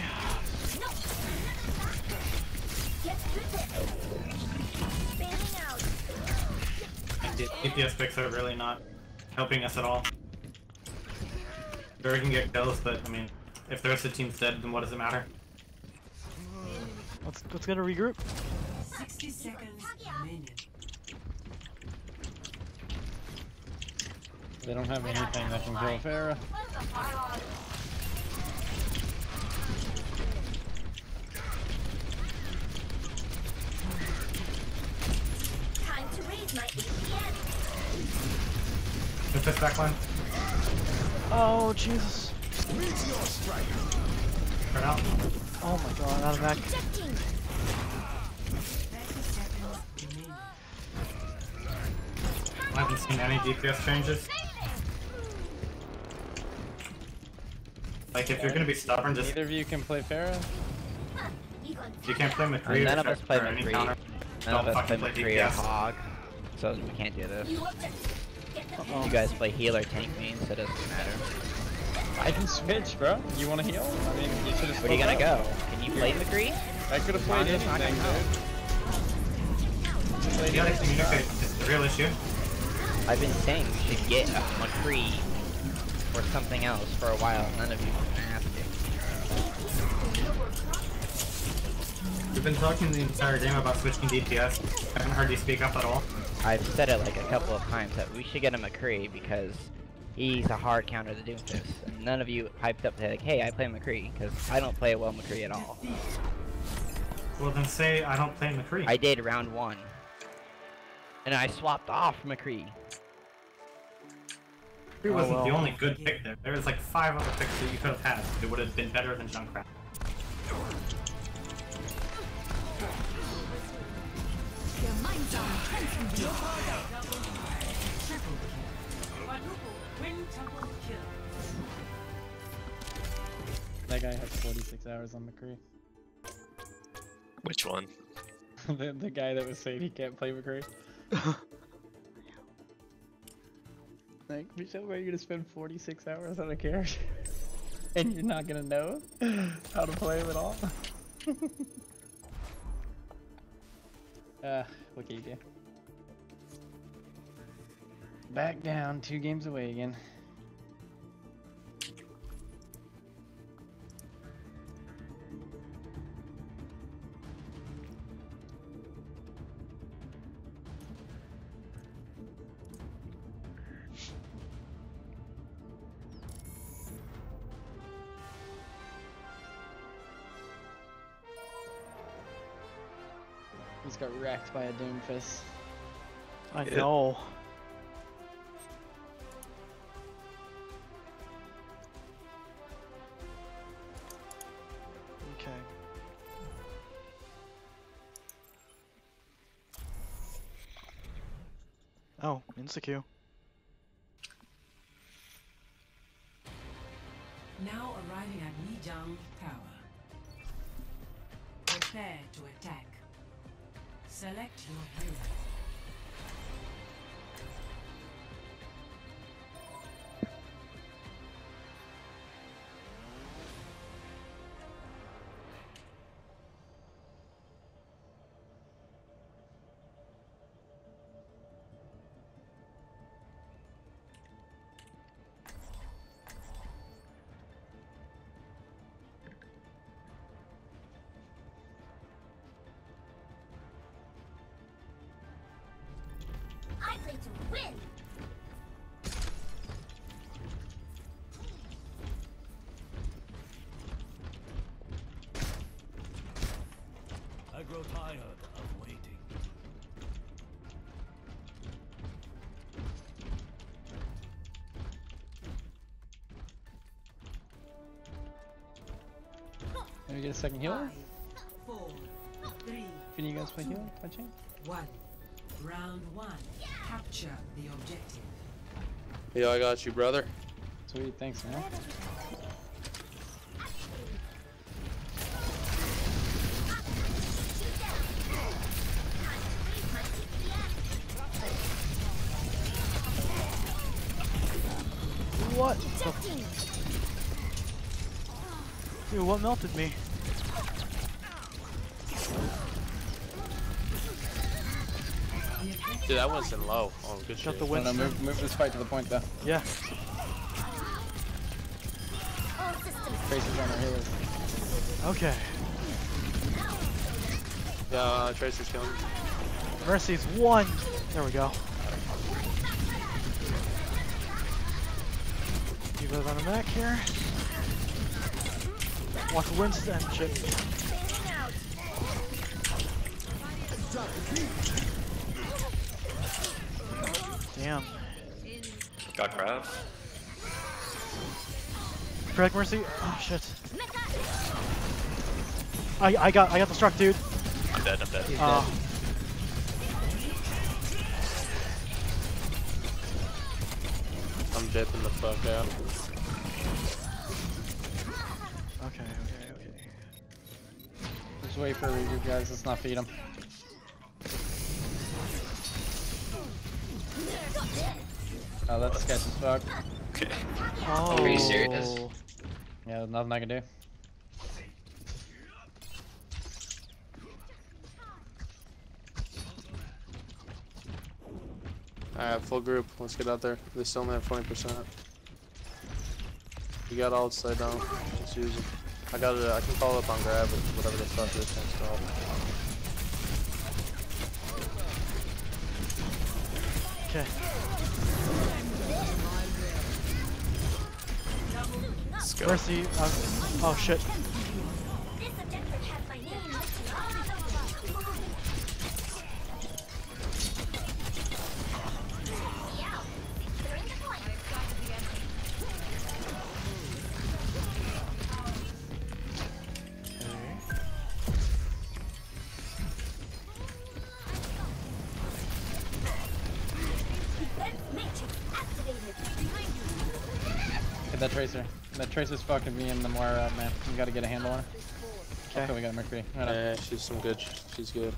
DPS picks are really not helping us at all. Sure, we can get kills, but I mean, if the rest of the team's dead, then what does it matter? Let's let's get a regroup. 60 seconds. They don't have anything that can kill Pharah. Time to raise my APN. Is this backline? Oh Jesus. Meteor strike. Right out. Oh my god, out of mech. Projecting. 30 seconds remaining. I haven't seen any DPS changes. Like, if you're gonna be stubborn, just Neither of you can play Pharah? you can't play McCree none of us play or any McCree. None of Don't us play fucking McCree or Hog. So we can't do this. Uh-oh. You guys play healer tank main, so it doesn't matter. I can switch, bro. You want to heal? I mean, you should have Where are you gonna go? Can you play McCree? I could have played Wanda's not anything, gonna dude. You gotta the real issue. I've been saying we should get a McCree or something else for a while. None of you have asked it. We've been talking the entire game about switching DPS. I haven't heard you speak up at all. I've said it like a couple of times that we should get a McCree because he's a hard counter to Doomfist. And none of you hyped up to like, hey, I play McCree because I don't play well McCree at all. Well, then say I don't play McCree. I did round one. And I swapped off McCree. McCree oh, wasn't Oh, the only good pick there. There was like five other picks that you could have had. It would have been better than Junkrat. That guy has 46 hours on McCree. Which one? (laughs) the, the guy that was saying he can't play McCree. (laughs) like, Michelle, are you gonna spend 46 hours on a character? (laughs) and you're not gonna know how to play him at all? Uh, what can you do? Back down, two games away again. Got wrecked by a Doomfist. I Yeah. know. Okay. Oh, insecure. Now arriving at Lijiang Tower. Prepare to attack. Select your hero. Let's win! I grow tired of waiting. Let me get a second healer? Can you guys play healer? One. Round one. Yeah! Capture the objective. Yeah, I got you, brother. Sweet, thanks, man. What? the- Dude, what melted me? Dude, that one's in low. Oh, good Got shit. the No, no, move, move this fight to the point though. Yeah. Tracer's on our healers. Okay. Yeah, uh, Tracer's killing. Mercy's one. There we go. D.Va's on the back here. Watch Winston. Shit. Damn. Got grab. Correct Mercy. Oh shit. I I got I got the struck, dude. I'm dead, I'm dead. Uh, I'm dipping the fuck out. okay, okay, okay. Just wait for a regroup, guys. Let's not feed him. That's sketch as fuck. Okay. Oh. Are you oh. serious? Yeah, there's nothing I can do. Alright, full group. Let's get out there. They still only have 20%. You got all slide down. Let's use it. I got it. I can follow up on grab or whatever the fuck this thing's called. Okay. Mercy. Uh, oh shit. Fucking me and the Moira up, man. We gotta get a handle on her. Okay. Okay, we got a Mercury. Right up. Yeah, she's some good. She's good.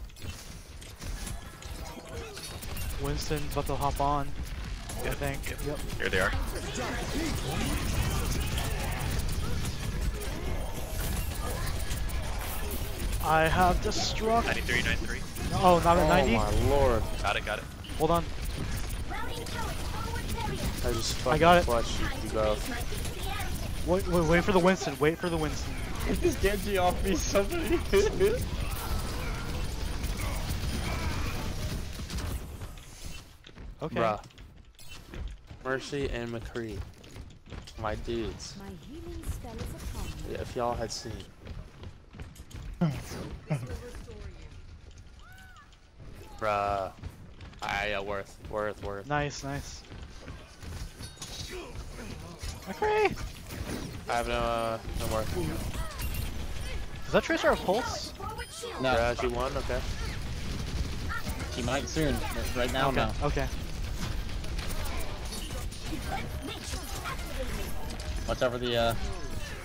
Winston's about to hop on. I think. yep. Yep. Here they are. I have destruct. 93, 93. Oh, not at Oh 90. my lord. Got it, got it. Hold on. I just fucking I got it. clutched you, you both. Wait, wait, wait for the Winston. Wait for the Winston. Get this Genji off me, (laughs) somebody. Okay. Bruh. Mercy and McCree. My dudes. My healing spell is upon. Yeah, if y'all had seen. Bruh. Ah, yeah, worth, worth, worth. Nice, nice. McCree! I have no, uh, no worth. Does that tracer have pulse? No, Garage, you won? Okay. she might soon. but Right now, okay. no. Okay. Watch out for the uh,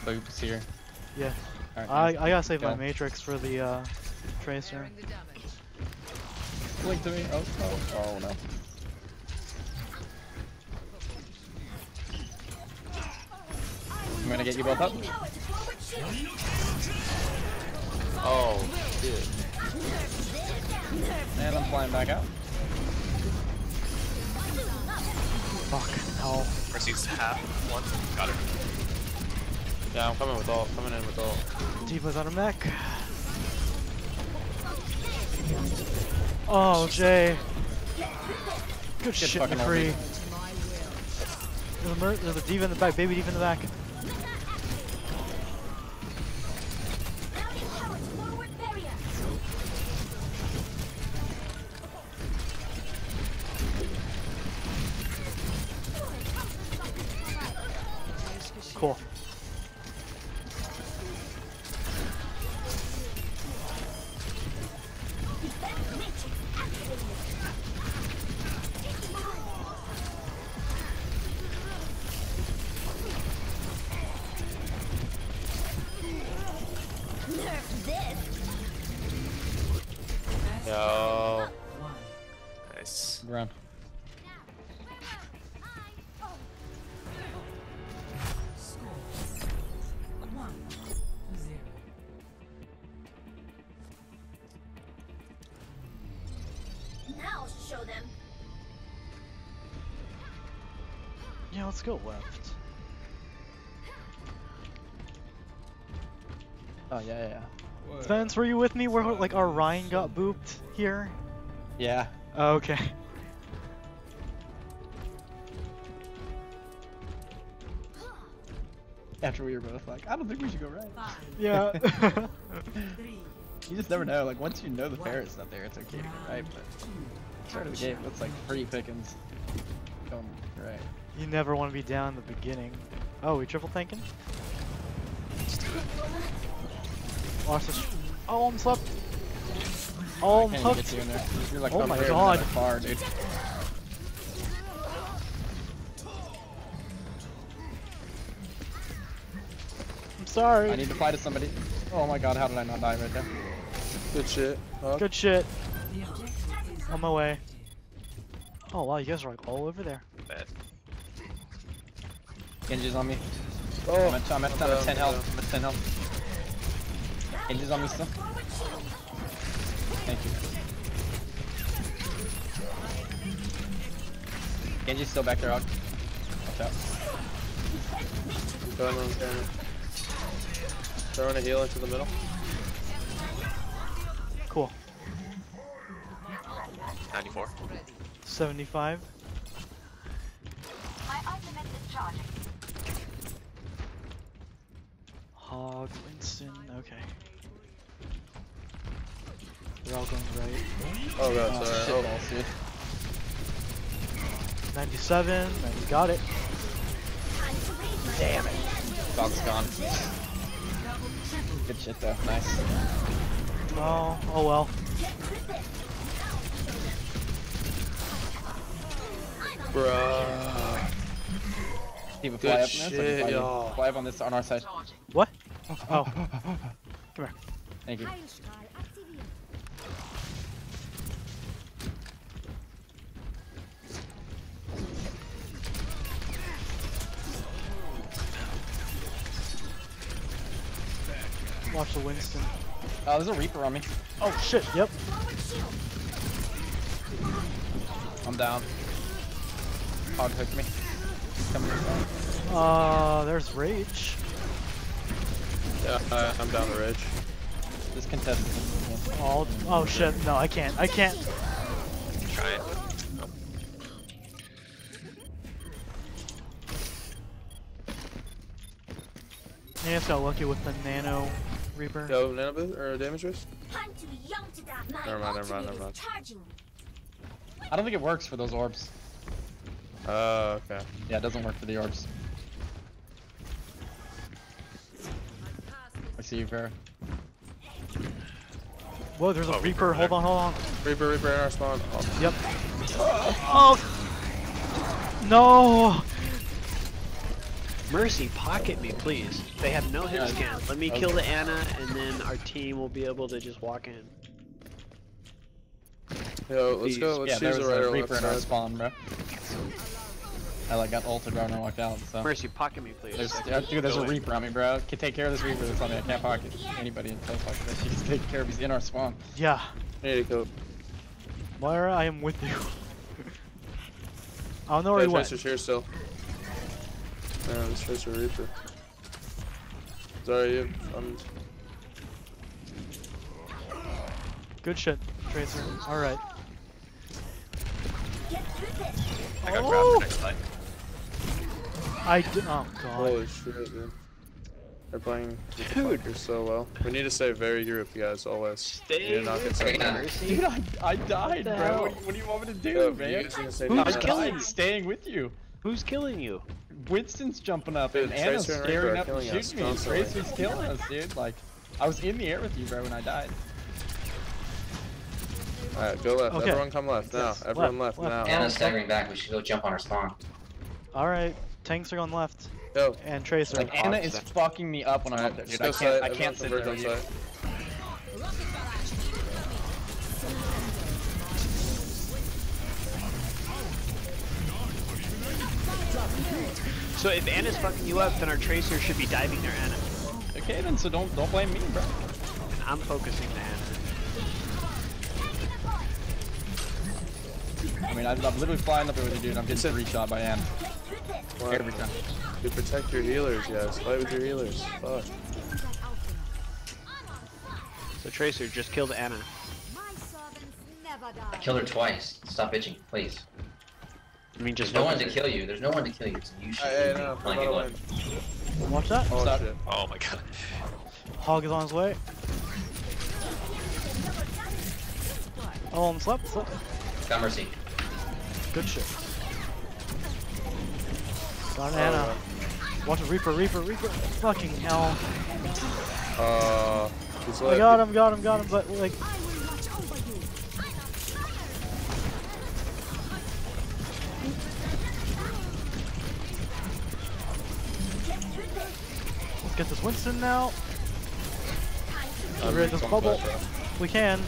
boobs here. Yeah. Alright, I. I gotta save Go. my matrix for the uh, tracer. Blink to me. Oh, oh, oh no. I'm gonna get you both up. Oh, shit. And I'm flying back out. Fuck, no. Mercy's half. One. Got her. Yeah, I'm coming with all, coming in with all. D.Va's on her mech. Oh, Jay. Good Get shit, fucking McCree. ulted. There's a, mer there's a D.Va in the back, baby D.Va in the back. Cool. Spence, were you with me where like our Rein got booped here? Yeah. Oh, okay. (laughs) After we were both like, I don't think we should go right. Yeah. (laughs) you just never know. Like once you know the ferret's not there, it's okay to go right. But start of the game, it's like free pickings. Going right. You never want to be down in the beginning. Oh, we triple tanking? (laughs) Watch this. Oh, I'm slept. Oh, I'm Can't hooked. you in there. You're like oh my god. far, dude. I'm sorry. I need to fly to somebody. Oh my god, how did I not die right there? Good shit. Huck. Good shit. On my way. Oh wow, you guys are like all over there. Bad. Genji's on me. Oh, I'm at, I'm at, I'm I'm at 10 health. I'm at 10 health. Genji's on me still. Thank you. Genji's still back there, Og. Watch out. Going on, damn it. Throwing a heal into the middle. Cool. 94. 75. My ultimate is charging. Hog, Winston, okay. They're all going right. Oh god, Oh, sorry. shit Oh, dude. 97, and you got it. Damn it. Dog's gone. Good shit though. Nice. Oh, oh well. bruh. Keep a Good up on this. shit, I can fly, you. y'all. fly up on this on our side. What? Oh. (laughs) Come here. Thank you. Watch the Winston. Oh, there's a Reaper on me. Oh shit, yep. I'm down. Hog hooked me. He's coming. Uh, there's Rage. Yeah, I, I'm down the ridge. This contested. Oh, oh shit, no, I can't, I can't. Try it. I just got lucky with the Nano Reaper. Yo, nano boost or damage boost? Time to be young to die. My Never mind, never mind, never mind. I don't think it works for those orbs. Oh, okay. Yeah, it doesn't work for the orbs. I see you, Vera. Whoa, there's a Oh, Reaper. Reaper Hold on, hold on. Reaper, Reaper in our spawn. Oh. Yep. Oh! No! Mercy, pocket me, please. They have no hit scan. Let me okay. kill the Ana, and then our team will be able to just walk in. Yo, let's go. Let's yeah, there choose was the right a or Reaper left in our spawn, bro. I like got ulted right when I walked out, so. Mercy, pocket me, please. There's, uh, dude, there's a in. Reaper on me, bro. Can take care of this Reaper that's on me. I can't pocket anybody until fuck this. He's taking care of. He's in our spawn. Yeah. I need to go. Moira, I am with you. (laughs) I don't know where Yeah, he went. Tracer's here still. Yeah, this Tracer Reaper. Sorry, you. I'm. Good shit, Tracer. Alright. I got Oh! grabbed for next fight. I d- oh god. Holy shit, dude. They're playing with the so well. We need to stay very grouped, guys, always. We need to not get Stay separated. Mercy. Dude, I, I died, bro. What, what do you want me to do, Yo, man? you guys gonna stay I Who's killing staying with you. Who's killing you? Winston's jumping up Dude, and Ana's Tracer and staring are up and killing us shooting me. constantly. Tracer's killing us, dude. Like, I was in the air with you, bro, when I died. Alright, go left. Okay. Everyone come left now. Everyone left, left, left. now. Ana's staggering back. We should go jump on her spawn. Alright, tanks are going left. Go. And Tracer. Like, Ana is fucking me up when I'm up there, Just dude. I go can't, side. I Everyone can't sit there So if Ana's fucking you up, then our Tracer should be diving their Ana. Okay, then, so don't don't blame me, bro. And I'm focusing the Ana. I mean, I, I'm literally flying up there with you, dude. I'm getting three shot by Ana. What? Every time. You protect your healers, yes. Fight with your healers. Fuck. So Tracer just killed Ana. I killed her twice. Stop bitching, please. I mean, just There's no one to kill you. There's no one to kill you. It's you should Hey, be no, killing no, anyone. Watch that. Oh Stop. shit. Oh my god. Hog is on his way. Oh, I'm slept. slept. Got mercy. Good shit. Got an Oh, Ana. Watch it, Reaper, Reaper, Reaper. Fucking hell. Uh, he's I got him, got him, got him, but like. Get this Winston now. Get rid of this bubble. We can.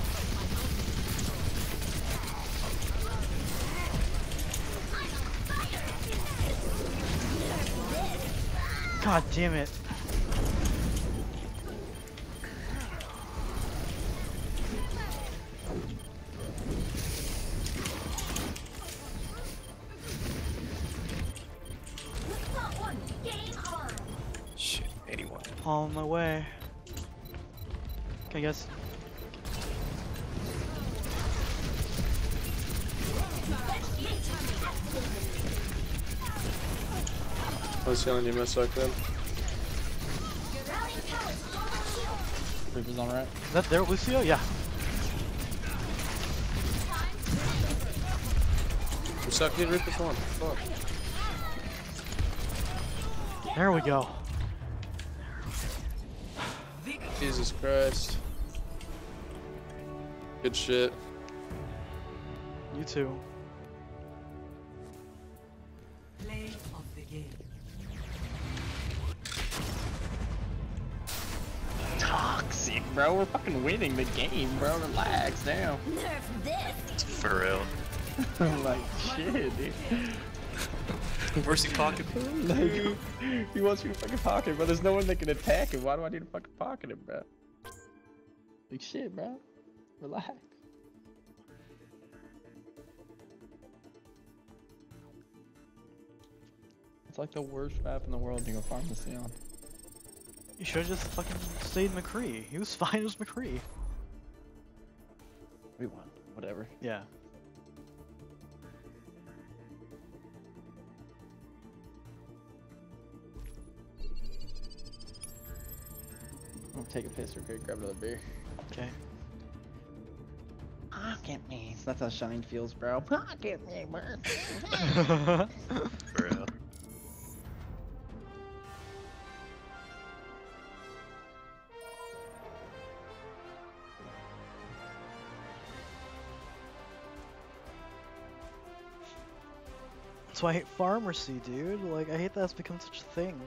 God damn it. On my way. Okay, guys. I was telling you, miss like them. Reaper's on right. Is that there, Lucio? Yeah. We suck getting Reaper's one. Fuck. There we go. Jesus Christ. Good shit. You too. Play of the game. Toxic, bro. We're fucking winning the game, bro. Relax now. Nerf this. For real. I'm (laughs) like, shit, dude. Where's he pocket? (laughs) like, he wants me to fucking pocket, but there's no one that can attack him. Why do I need to fucking pocket him, bro? Like, shit, bro. Relax. It's like the worst map in the world to go pharmacy on. You should have just fucking stayed McCree. He was (laughs) fine as McCree. We won. Whatever. Yeah. I'll take a piss real quick, grab another beer. Okay. Pocket me. That's how Shine feels, bro. Pocket me, man. (laughs) For real. That's why I hate pharmacy, dude. Like, I hate that it's become such a thing.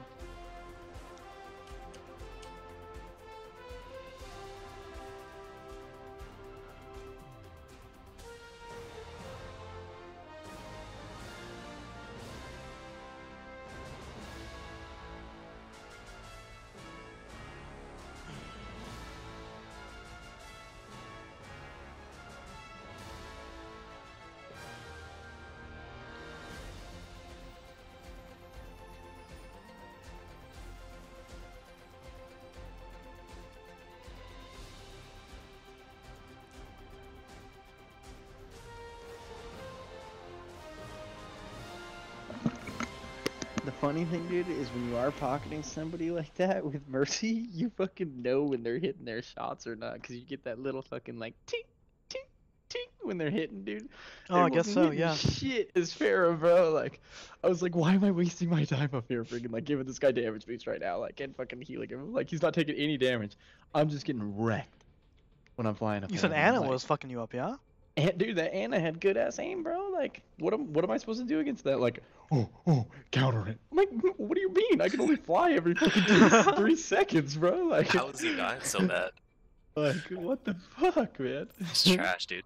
Funny thing, dude, is when you are pocketing somebody like that with Mercy, (laughs) you fucking know when they're hitting their shots or not, because you get that little fucking like tink, tink, tink when they're hitting, dude. Oh, I guess so, yeah. Shit is Pharah, bro. Like, I was like, why am I wasting my time up here, freaking like giving this guy damage boost right now, like, and fucking healing him? Like, he's not taking any damage. I'm just getting wrecked when I'm flying up. You said Ana like, was fucking you up, yeah? And dude, that Ana had good ass aim, bro. Like, what am what am I supposed to do against that? Like, oh, oh, counter it. I'm like, mm, what do you mean? I can only fly every three, (laughs) three seconds, bro. Like, How is he dying so (laughs) bad? like, what the fuck, man? It's trash, dude.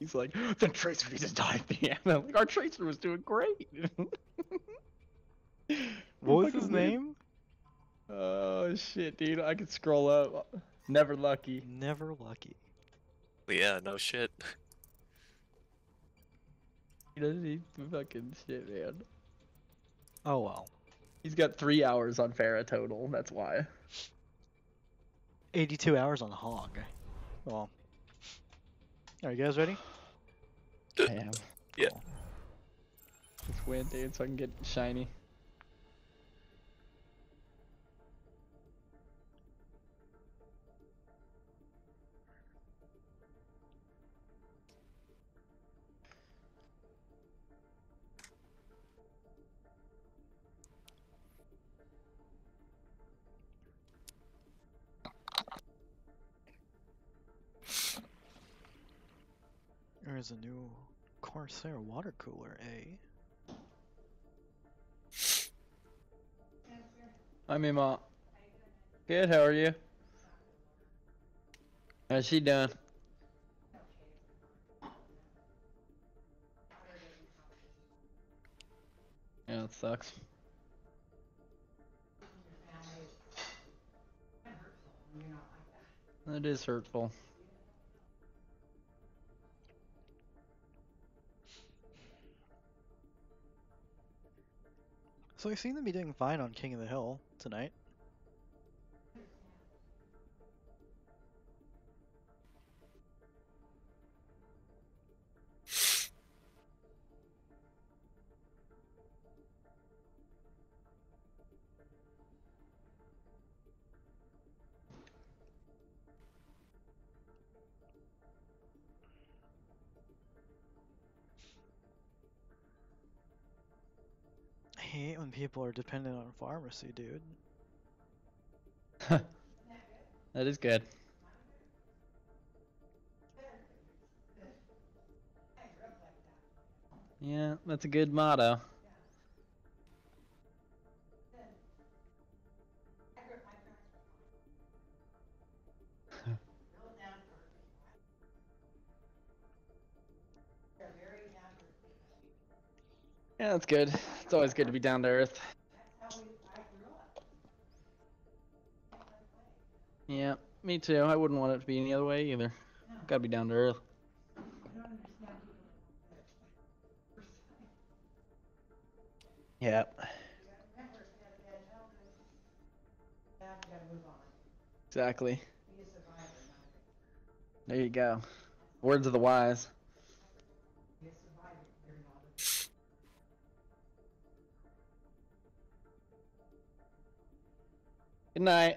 He's like, the tracer needs to die at the Ana. Like, our tracer was doing great. (laughs) What was Fucking his weird. name? Oh shit, dude! I could scroll up. Never lucky. Never lucky. Yeah, no shit. He doesn't need fucking shit, man. Oh well. He's got three hours on Pharah total. That's why. 82 hours on the Hog. Well. Are you guys ready? I am. Yeah. Just win, dude, so I can get shiny. A new Corsair water cooler, eh? Hi, Mima. Good, how are you? How's she doing? Yeah, it sucks. That is hurtful. So we seem to be doing fine on King of the Hill tonight. People are dependent on pharmacy, dude. (laughs) That is good. Yeah, that's a good motto. Yeah, that's good. It's always good to be down to earth. Yeah, me too. I wouldn't want it to be any other way either. Gotta be down to earth. Yep. Exactly. There you go. Words of the wise. Good night.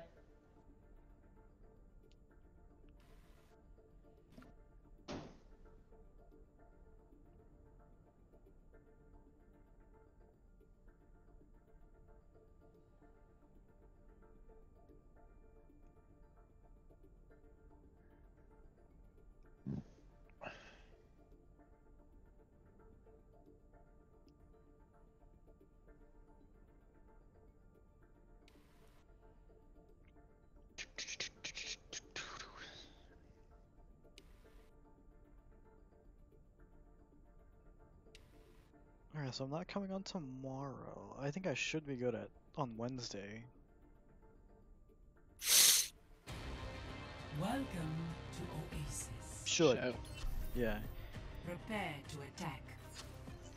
Alright, so I'm not coming on tomorrow. I think I should be good at on Wednesday. Welcome to Oasis. Should. Yeah. Prepare to attack.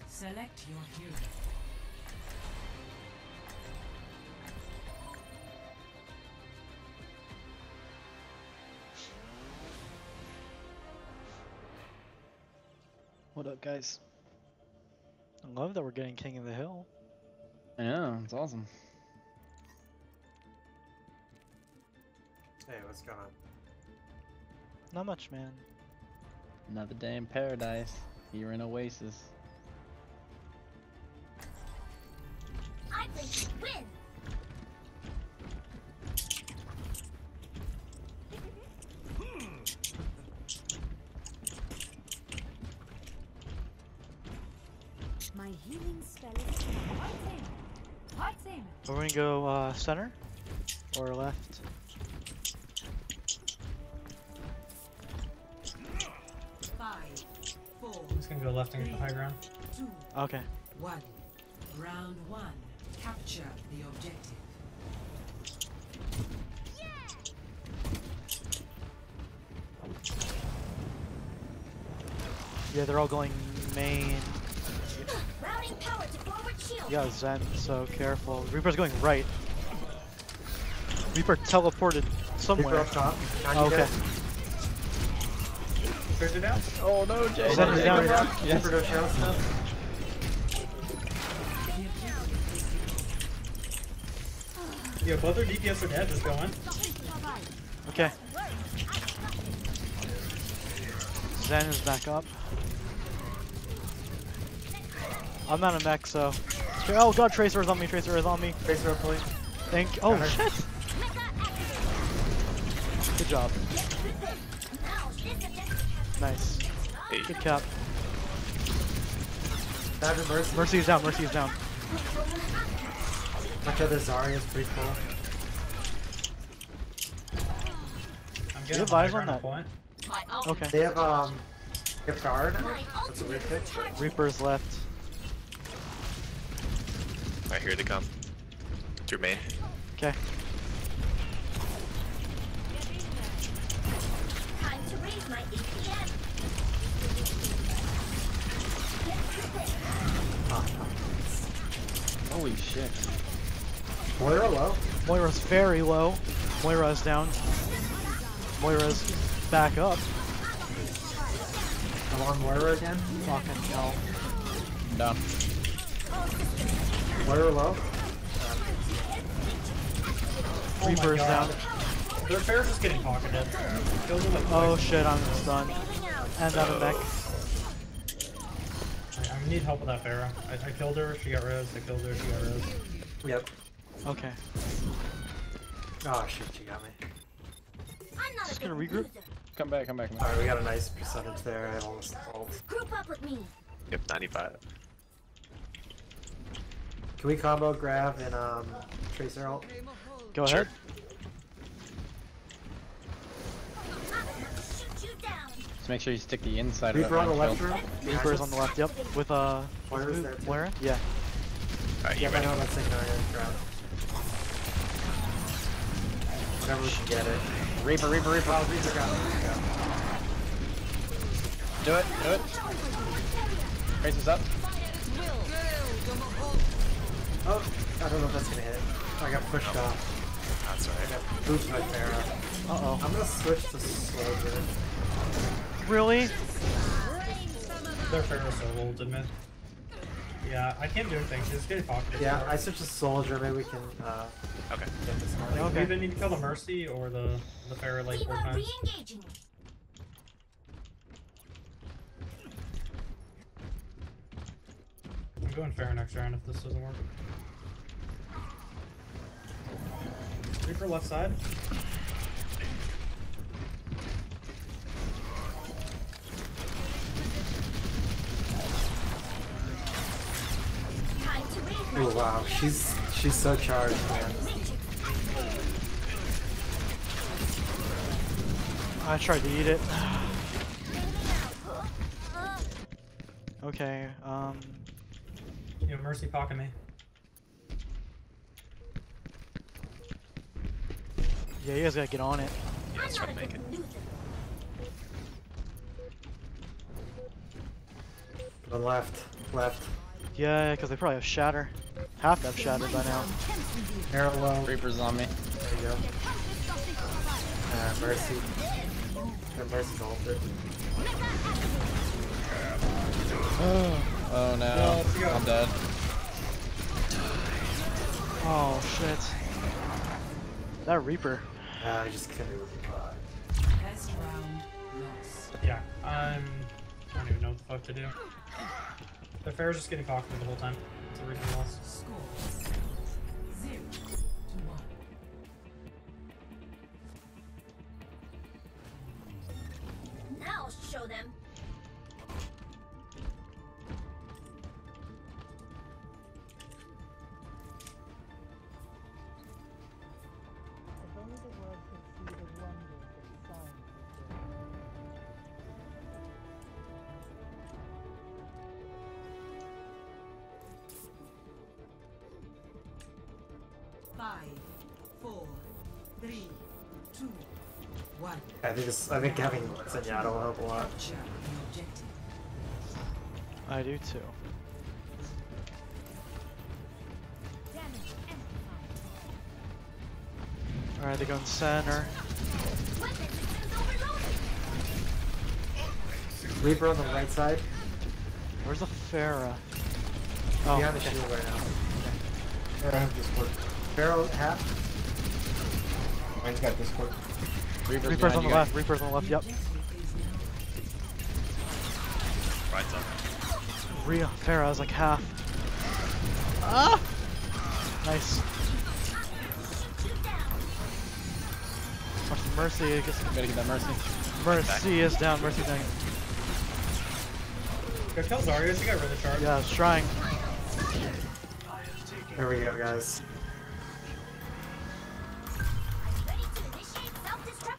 Select your hero. What up, guys? I love that we're getting King of the Hill. Yeah, it's awesome. Hey, what's going on? Not much, man. Another day in paradise. Here in Oasis. I think you win. Go uh, center or left? Five, four, I'm just gonna go left and get the high ground. two, Okay. one. Round one. Capture the objective. Yeah, they're all going main. Routing power to forward shield. Yeah, Zen, so careful. Reaper's going right. Reaper teleported somewhere. up top. Oh, okay. It down. Oh no, Jay. Zen is down. down. Yes. Reaper goes down. Yeah, both their DPS are dead. Just go in. Okay. Zen is back up. I'm not a mech, so. Oh god, Tracer is on me, Tracer is on me. Tracer up, please. Thank you. Oh shit! Good job. Nice. Good cap. Mercy. Mercy is down, Mercy is down. Much of the Zarya is pretty cool. I'm Do you getting have eyes on that? point. Okay. They have um, they have guard. That's a weird pick. Reaper's left. Alright, here they come. Through main. Okay. Time to raise my EPM. Holy shit. Moira low. Moira's very low. Moira's down. Moira's back up. I'm on Moira again. Fucking hell. Down. Moira low. Oh my Reaper's God. down. Their fair's just getting pocketed. Kills them with Oh shit, I'm stunned. And out of mech. I, I need help with that Pharah. I, I killed her, she got res. I killed her, she got res. Yep. Okay. Oh shit, you got me. I'm not Just gonna regroup. Come back, come back, come back. Alright, we got a nice percentage there. I almost ult. Group up with me. Yep, 95. Can we combo grab and um Tracer ult? Go ahead. Just make sure you stick the inside Reaper on of the left round room. Reaper's on the left, yep. With uh Moira's there too. Moira? Yeah. Alright, Yeah, you I ready? know that's like Narya grab. Whenever we can get it. Reaper, Reaper, Reaper. Oh, Reaper got it. Reaper got it. Do it, do it. Tracer's up. Oh, I don't know if that's gonna hit. I got pushed off. That's I alright. got booped by Pharah. Uh oh. I'm gonna switch to slow burn. Really? Their Pharah's so old, didn't it? Yeah, I can't do anything. She's just getting pocketed. Yeah, I switched to soldier. Maybe we can uh, Okay. get this one. Like, Okay. We either need to kill the Mercy or the, the Pharah like Keep four on times. re-engaging. I'm going Pharah next round if this doesn't work. Reaper left side. Time to raise my Oh wow, she's she's so charged, man. I tried to eat it. (sighs) Okay, um You know, Mercy pocket me. Yeah, you guys gotta get on it. Yeah, let's try to make it. One left, left. Yeah, because they probably have shatter. Half to have shatter by now. Arrow low. Reaper's on me. There you go. Uh, Mercy. Yeah, Mercy's ulted. Oh no, No. I'm dead. Oh shit. That Reaper. Uh, I just couldn't. Best round lost. Yeah, I'm. I don't even know what the fuck to do. The Pharah's just getting pocketed the whole time. It's a Reaper loss. Score just, I think having Zenyatta will help a lot. I do too. Alright, they're going center. Reaper on the right side. Where's the Pharah? Oh, Behind have okay. shield right now. Okay. Have Discord. Pharah half. Mine's got Discord. Reaper's, Reaper's on the left. Reaper's on the left. Yep. Right up. Rhea Pharah is like half. Ah! Nice. Watch the Mercy. I guess. Gotta get that mercy. Mercy is down. Mercy down. Go kill Zarya, she got rid of Shard. Yeah, I was trying. There we go, guys.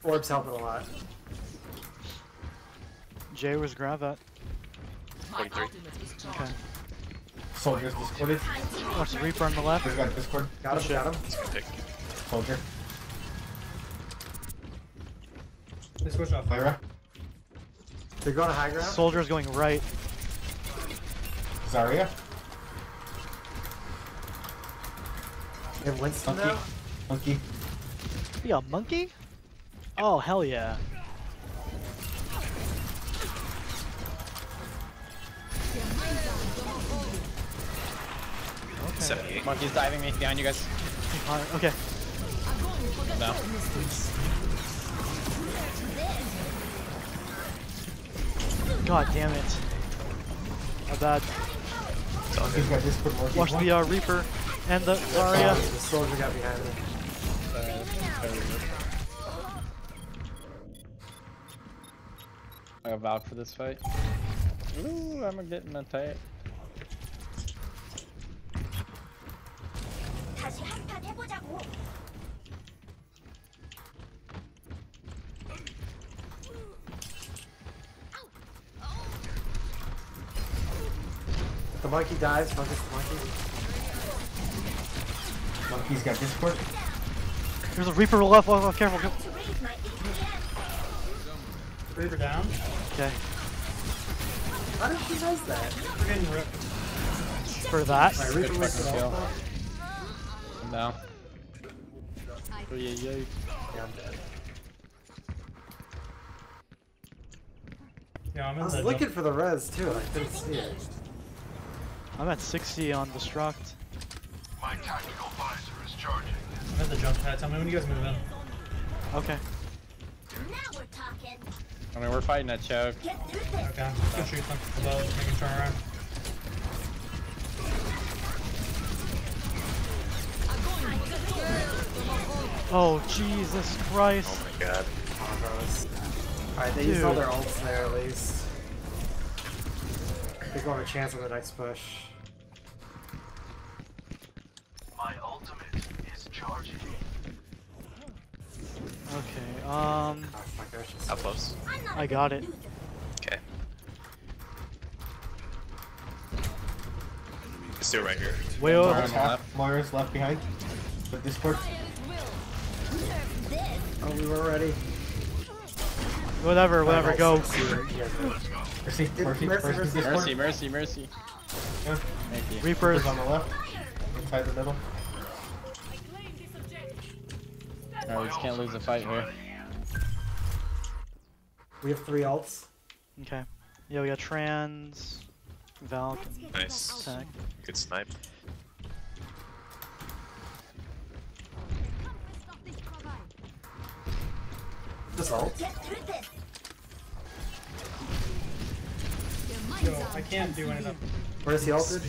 Orb's helping a lot. Jay was grab that. 43. Okay. Soldiers discorded. Watch the Reaper on the left. He's got Discord. Got him, got him. Soldier. They switched off. Lyra. They're going to high ground. Soldier's going right. Zarya. They have Winston Monkey. now. Monkey. Yeah, monkey? Oh, hell yeah. Okay. 78. Monkey's diving me behind you guys. Alright, Okay. No. God damn it. My bad. Monkey's got Discord. Watch the uh, Reaper and the Zarya. The soldier got behind me. gonna vouch for this fight. Ooh, I'm getting attacked. The monkey dies, focus monkey. Monkey's got discord. There's a reaper left, oh, oh careful. Reaper down. Okay. How did she does that? We're getting ripped. For that. My Good Reaper fucking kill. off. I'm. Oh, yeah, yeah. Yeah, I'm dead. Yeah, I'm I was the looking for the res too, I couldn't see it. I'm at 60 on Destruct. My tactical visor is charging. I'm in the jump pad. Tell me when you guys move in. Okay. Now we're talking. I mean, we're fighting that choke. Get through this. Okay, go shoot them. Above, make him turn around. Oh, Jesus Christ. Oh my god. Alright, they used all their ults there at least. They're going to chance on the next push. My ultimate is charging. Okay, um, How close? I got it. Okay. Let's do it right here. Way Moira over. on the left. Lawyers left behind. With Discord. Oh, we were ready. Whatever, whatever, go. Mercy, Mercy, Mercy, Mercy, Discord. Mercy, mercy, mercy. Yeah. Thank you. Reapers. Reaper's on the left. Inside the middle. Alright, we just can't lose the fight here. We have three ults. Okay. Yeah, we got Trans, Valk, and Nice. Tech. Good snipe. This ult. Get. Yo, I can't do anything. Where's the ulted?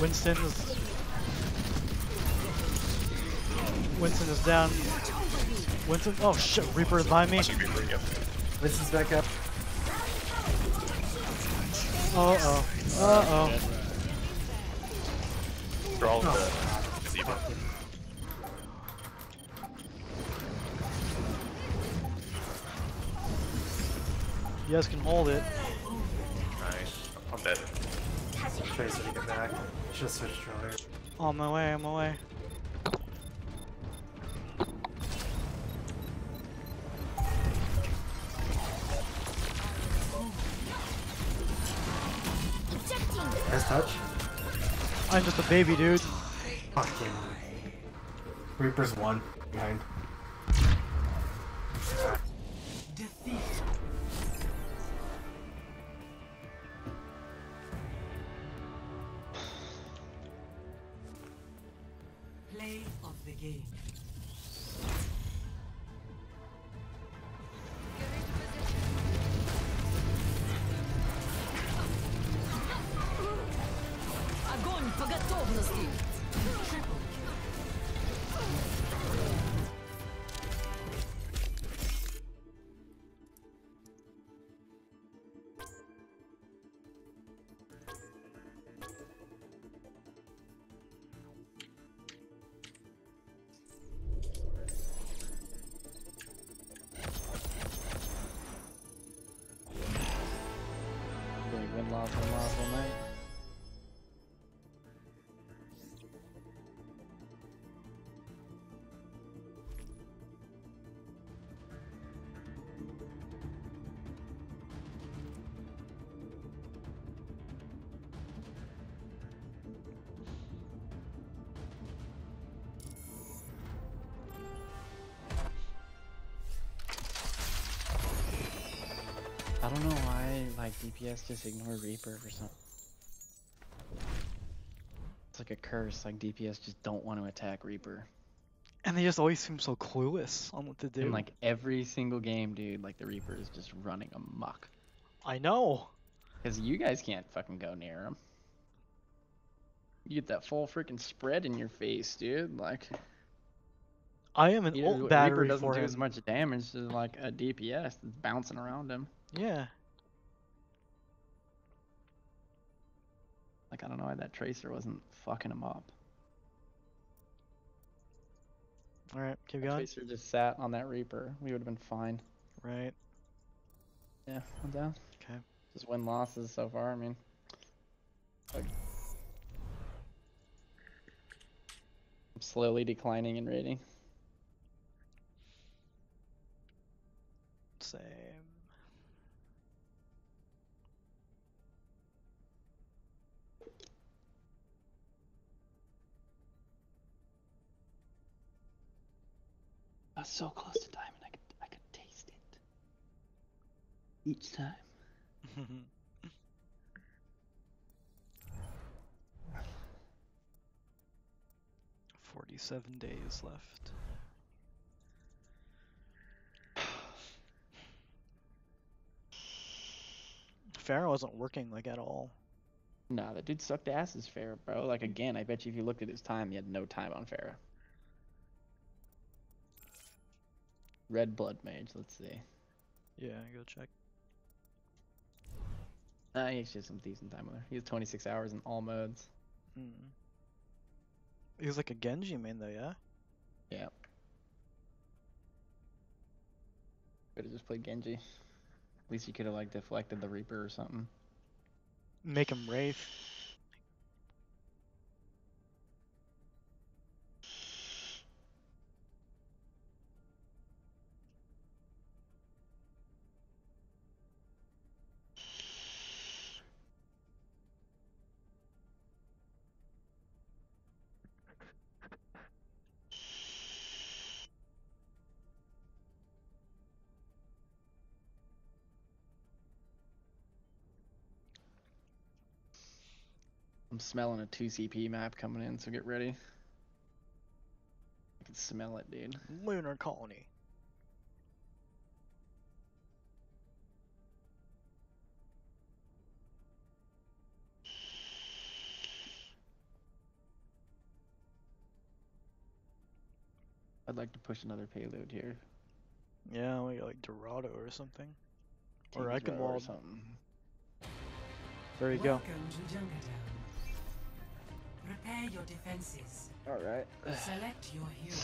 Winston's. Winston is down. Winston. Oh shit, Reaper is behind me. Reaper, yep. Winston's back up. Uh oh. Uh oh. They're all Oh, the gazebo. You guys can hold it. Nice. I'm dead. Tracer to get back. Should switch earlier. On my way, on my way. Nice touch. I'm just a baby dude. Fucking Reaper's one behind. DPS just ignore Reaper for some. It's like a curse. Like DPS just don't want to attack Reaper. And they just always seem so clueless on what to do. In like every single game, dude, like the Reaper is just running amok. I know. Cause you guys can't fucking go near him. You get that full freaking spread in your face, dude. Like I am an you know, ult Reaper doesn't do as much damage as like a DPS that's bouncing around him. Yeah. Like I don't know why that tracer wasn't fucking him up. All right, keep going. tracer just sat on that Reaper. We would have been fine. Right. Yeah, I'm down. Okay. Just win losses so far. I mean, like, I'm slowly declining in rating. Same. I was so close to diamond. I could, I could taste it. Each time. (laughs) Forty-seven days left. (sighs) Pharah wasn't working like at all. Nah, that dude sucked ass as Pharah, bro. Like again, I bet you if you looked at his time, he had no time on Pharah. Red blood mage. Let's see. Yeah, go check. Uh, he actually some decent time with her. He has 26 hours in all modes. Hmm. He was like a Genji main though, yeah. Yeah. Could have just played Genji. At least you could have like deflected the Reaper or something. Make him Wraith. Smelling a 2 CP map coming in, so get ready. I can smell it, dude. Lunar colony. I'd like to push another payload here. Yeah, we got like Dorado or something. Or I can wall. something. There you go. Welcome to Junkertown. Prepare your defenses. Alright. Select your hero.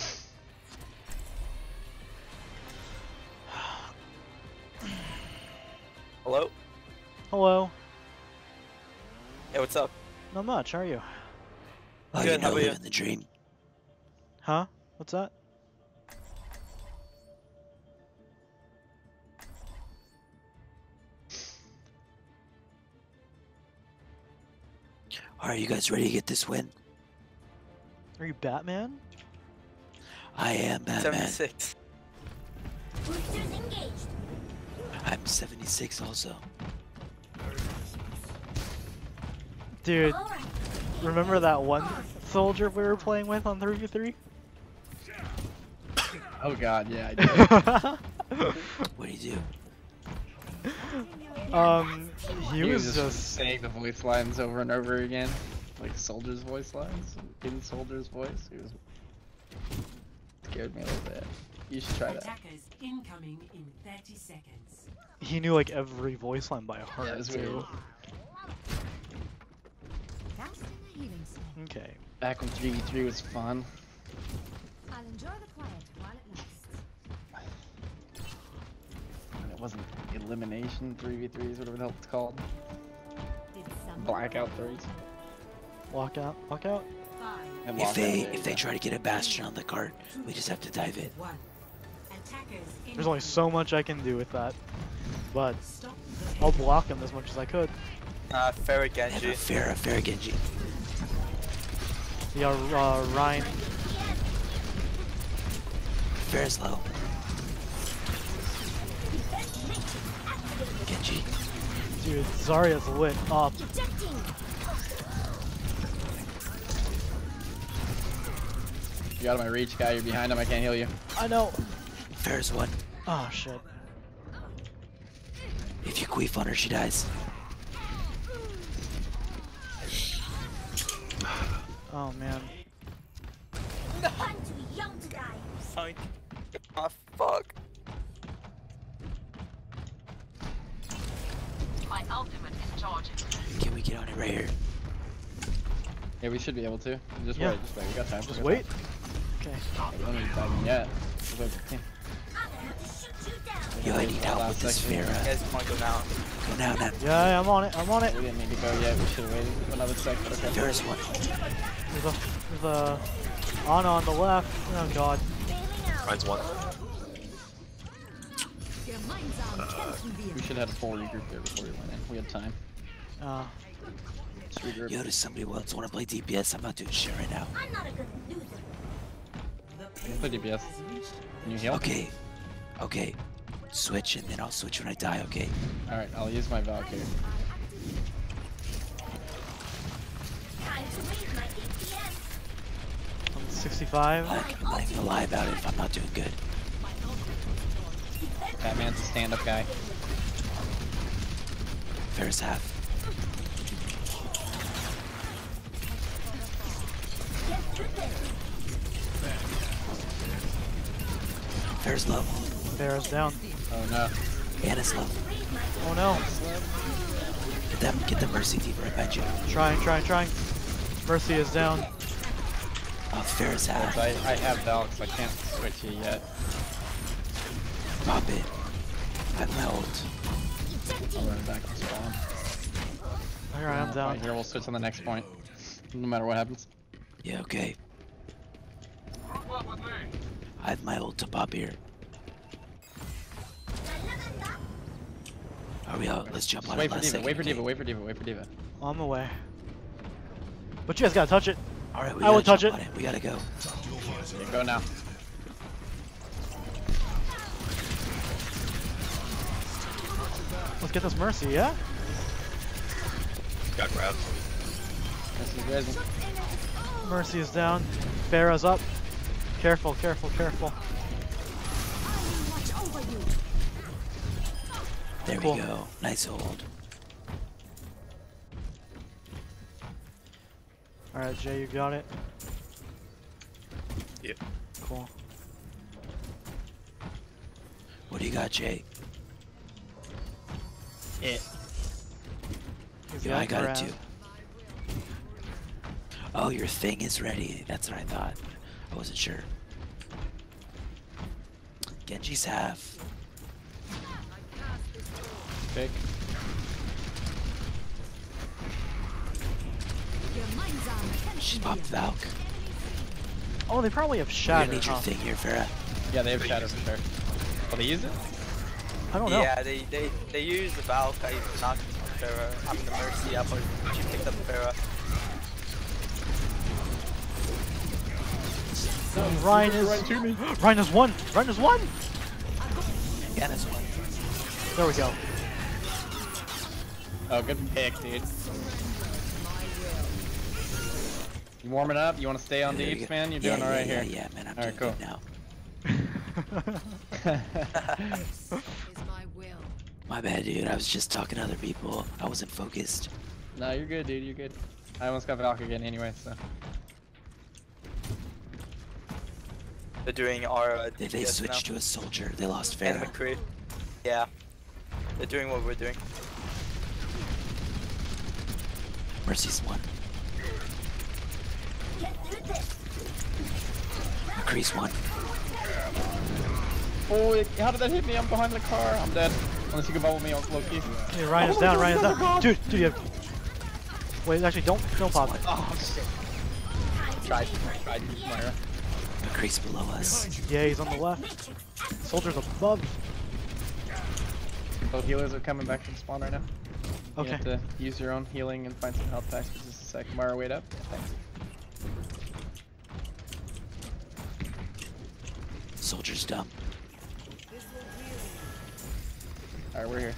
Hello? Hello. Hey, what's up? Not much. How are you? Oh, Good, how about you? the dream. Huh? What's that? Are you guys ready to get this win? Are you Batman? I am Batman. 76. Engaged. I'm 76 also. Dude, remember that one soldier we were playing with on 3v3? Oh god, yeah, I (laughs) did. what do you do? Um, he, He was was just saying the voice lines over and over again, like Soldier's voice lines in Soldier's voice. He was scared me a little bit. You should try that. Attackers incoming in 30 seconds. he knew like every voice line by heart it was too. weird. Casting a healing spell. Okay. Back when 3v3 was fun. I'll enjoy the quiet while it lasts. And it wasn't elimination 3v3s, whatever the hell it's called. Did someone Blackout 3s. Lockout, lockout. And If they if they try to get a bastion on the cart, we just have to dive in. There's only so much I can do with that, but I'll block him as much as I could. Uh, Pharah They have Genji. a Pharah, Pharah Genji. Yeah, uh, Ryan. Pharah's low. Genji. Dude, Zarya's lit up. Ejecting. You out of my reach, guy. You're behind him. I can't heal you. I know. There's one. Oh shit. If you queef on her, she dies. Oh man. I'm get on it right here? Yeah, we should be able to. Just Yeah. wait. Just wait. We got time. Just got wait. time. Okay. We don't need to dive in yet. We're about to- Yo, I need help with this section. You guys want to go now? Go now, now. Yeah, yeah, I'm on it. I'm on it. We didn't need to go yet. We should have waited another second. Okay. Pharah's one. There's a, there's a Ana on the left. Oh god. Mine's one. Your mind's on Kenton We should have had a full regroup there before we went in. We had time. Uh, Just regroup. Yo, does somebody else want to play DPS? I'm not doing shit right now. I'm not a good loser. I can play DPS. Can you heal? Okay. Okay. Switch and then I'll switch when I die, okay? Alright, I'll use my Valkyrie. Time to raise my DPS. I'm 65. Like, I'm not even gonna lie about it if I'm not doing good. Batman's a stand-up guy. Pharah's half. Pharah's low. Pharah's down. Oh no. Ana's low. Oh no. Get that, get the Mercy Thief right behind you. Trying, trying, trying. Mercy is down. Oh, Pharah's half. I, I have Valk, so I can't switch it yet. Pop it. I have my ult. I'll run back to spawn. Alright, I'm down. Right here, we'll switch on the next point. No matter what happens. Yeah, okay. I have my ult to pop here. Are we out? Let's jump Just on wait it for D.Va, second. wait for okay? D.Va, wait for D.Va, wait for D.Va. I'm away. But you guys gotta touch it. Alright, we I would gotta touch jump it. We gotta go. Okay, go now. Let's get this Mercy, yeah? Got grabbed. This is Resin. Mercy is down. Pharah's up. Careful, careful, careful. watch over you. There Cool. we go. Nice hold. Alright, Jay, you got it. Yep. Cool. What do you got, Jay? It. He's Yeah, I got it too. Oh, your thing is ready. That's what I thought. I wasn't sure. Genji's half. Pick. Your mind's on Kenton. She's popped Valk. Oh, they probably have You're Shatter. gonna need your huh? thing here, Farah. Yeah, they have Shatter for sure. Oh, they use it? I don't know. Yeah, they, they, they use the Valk, I knocked Pharah. I mean the Mercy up, but she picked up Pharah. Rein is. Rein is one. Rein is one. Yeah, that's one. There we go. Oh, good pick, dude. You warming up? You want to stay on Yeah, deeps, yeah, man? You're yeah, doing yeah, alright yeah, here. yeah, man, I'm alright, doing cool. good (laughs) My bad, dude. I was just talking to other people. I wasn't focused. No, you're good, dude. You're good. I almost got Valk again anyway, so. They're doing our. Uh, They, they switched now. to a soldier. They lost And McCree. Yeah. They're doing what we're doing. Mercy's one. McCree's one. Oh, it- how did that hit me? I'm behind the car. I'm dead. Unless you can bubble me on Loki. Hey, Rein is down. Rein is down. Dude, dude, you have. Wait, actually, don't don't pop it. Oh shit. Tried, tried, Myra. McCree's below us. Yeah, he's on the left. Soldiers above. Both healers are coming back from spawn right now. You Okay. have to use your own healing and find some health packs for just a sec. Myra, wait up. Yeah, thanks. Soldier's dumb. Alright, we're here.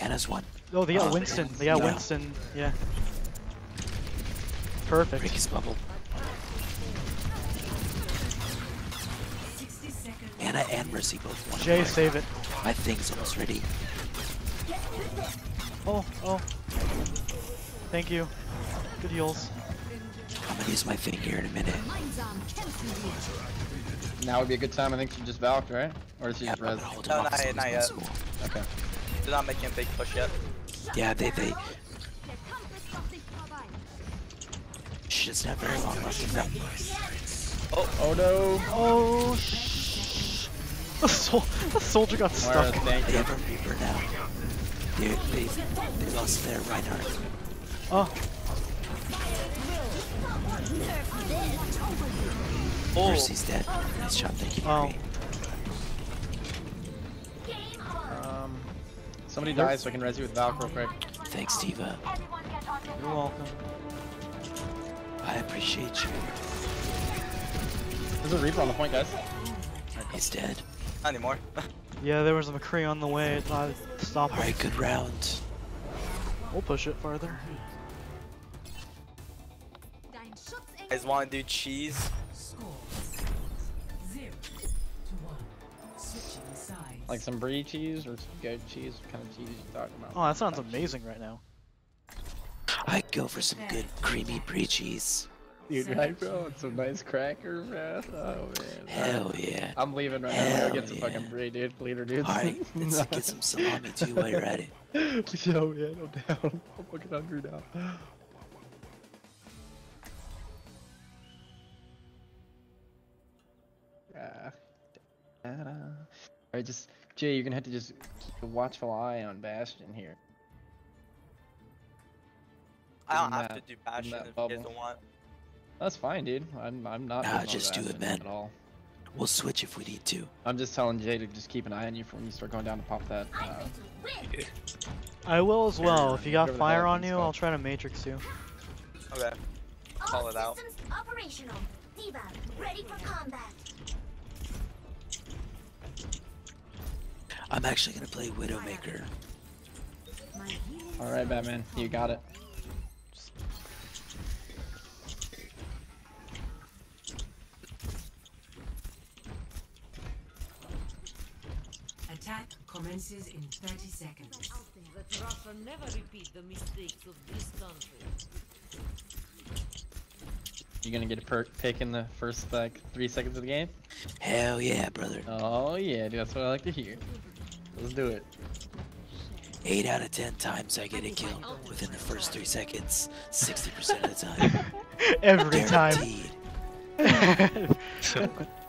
Ana's one. Oh, they got Oh, Winston. They got no. Winston. Yeah. Perfect. Break his bubble. Ana and Mercy both want Jay, save it. My thing's almost ready. Oh, oh. Thank you. Good heals. I'm gonna use my thing here in a minute. Now would be a good time, I think, to just Valk, right? Or is she just res? No, not yet, not yet. Okay. They're not making a big push yet. Yeah, they they. She doesn't have very long left in them. Oh, oh no. Oh, shh. (laughs) The, sol the soldier got Myra, stuck. thank They you. have a Reaper now. They they they lost their Reinhardt. Oh, Oh. Mercy's dead. Nice shot, thank you. oh. Um, somebody dies so I can res you with Valk real quick. Thanks, D.Va. You're welcome. I appreciate you. There's a Reaper on the point, guys. He's dead. Not anymore. (laughs) Yeah, there was a McCree on the way. I stopped him. Alright, good round. We'll push it farther. guys want to do cheese? Score zero to one. Switching sides. Like some brie cheese or some goat cheese? What kind of cheese you talking about? Oh, that sounds amazing right now. I'd go for some good creamy brie cheese. Dude, right, bro? It's some nice cracker, bro. Oh, man. Hell yeah. I'm leaving right now. I'm Hell gonna get some yeah. fucking brie, dude. Leader, dude. Alright, (laughs) let's get some salami too while you're at it. (laughs) Yo, yeah, no doubt. (laughs) I'm fucking hungry now. Ah. Alright, just Jay, you're gonna have to just keep a watchful eye on Bastion here. I don't have to do in passion that if you bubble. guys don't want. That's fine, dude. I'm I'm not. Nah, doing just do that it, man. At all. We'll switch if we need to. I'm just telling Jay to just keep an eye on you for when you start going down to pop that. Uh, I will as well. If you got fire on you, called. I'll try to matrix you. Okay. Call it out. Operational. D.Va, ready for combat. I'm actually gonna play Widowmaker. all right, Batman, you got it. Attack commences in 30 seconds. Let Russia never repeat the mistakes of this country. You gonna get a perk pick in the first like three seconds of the game? Hell yeah, brother. Oh yeah, dude, that's what I like to hear. Let's do it. 8 out of 10 times I get a kill within the first 3 seconds, 60% of the time. (laughs) Every time. Guaranteed. Three, (laughs)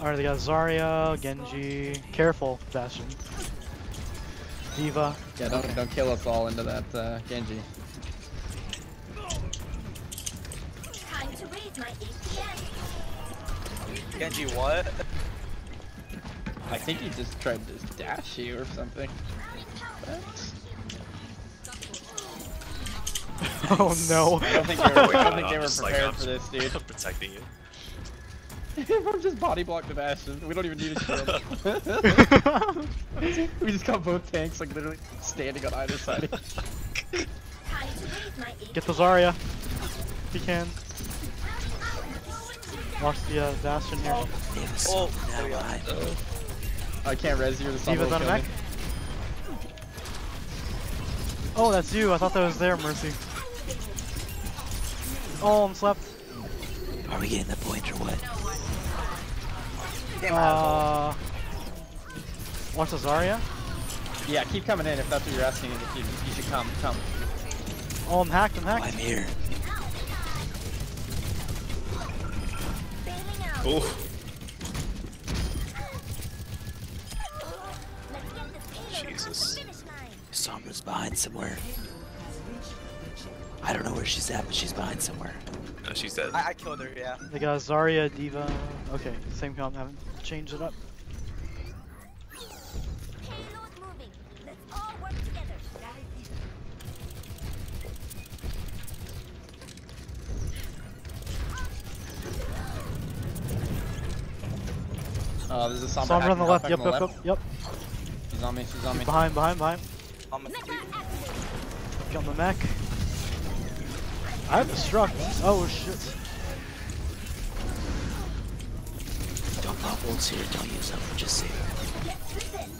Alright, they got Zarya, Genji. Careful, Bastion. D.Va. Yeah, don't don't kill us all into that uh, Genji. Time to raise my APM. Genji, what? I think he just tried to dash you or something. What? (laughs) Oh no. I don't think they were, don't (laughs) think they were just like, prepared for this, dude. I'm (laughs) protecting you. (laughs) I'm just body blocked the Bastion. We don't even need a (laughs) shield. (laughs) we just got both tanks like literally standing on either side. Get the Zarya. If you can. Watch the uh, Bastion here. Oh, there we go. I can't res you. The D.Va's on a mech. Oh, that's you. I thought that was there, Mercy. Oh, I'm slept. Are we getting the point or what? Uh, watch the Zarya. Yeah, keep coming in if that's what you're asking. If you, you should come, come. Oh, I'm hacked. I'm hacked. I'm here. Oh. Jesus. Sombra's behind somewhere. I don't know where she's at, but she's behind somewhere. No, she's dead. I, I killed her, yeah. They got Zarya, D.Va. Okay, same comp. Haven't changed it up. Oh, there's a Sombra, Sombra on the left. Yep, on the yep, left. yep, yep. She's on me, she's on me. Behind, behind, behind. I'm asleep. The mech. I have destruct. Oh shit. Don't pop ults here, don't use them, just save them.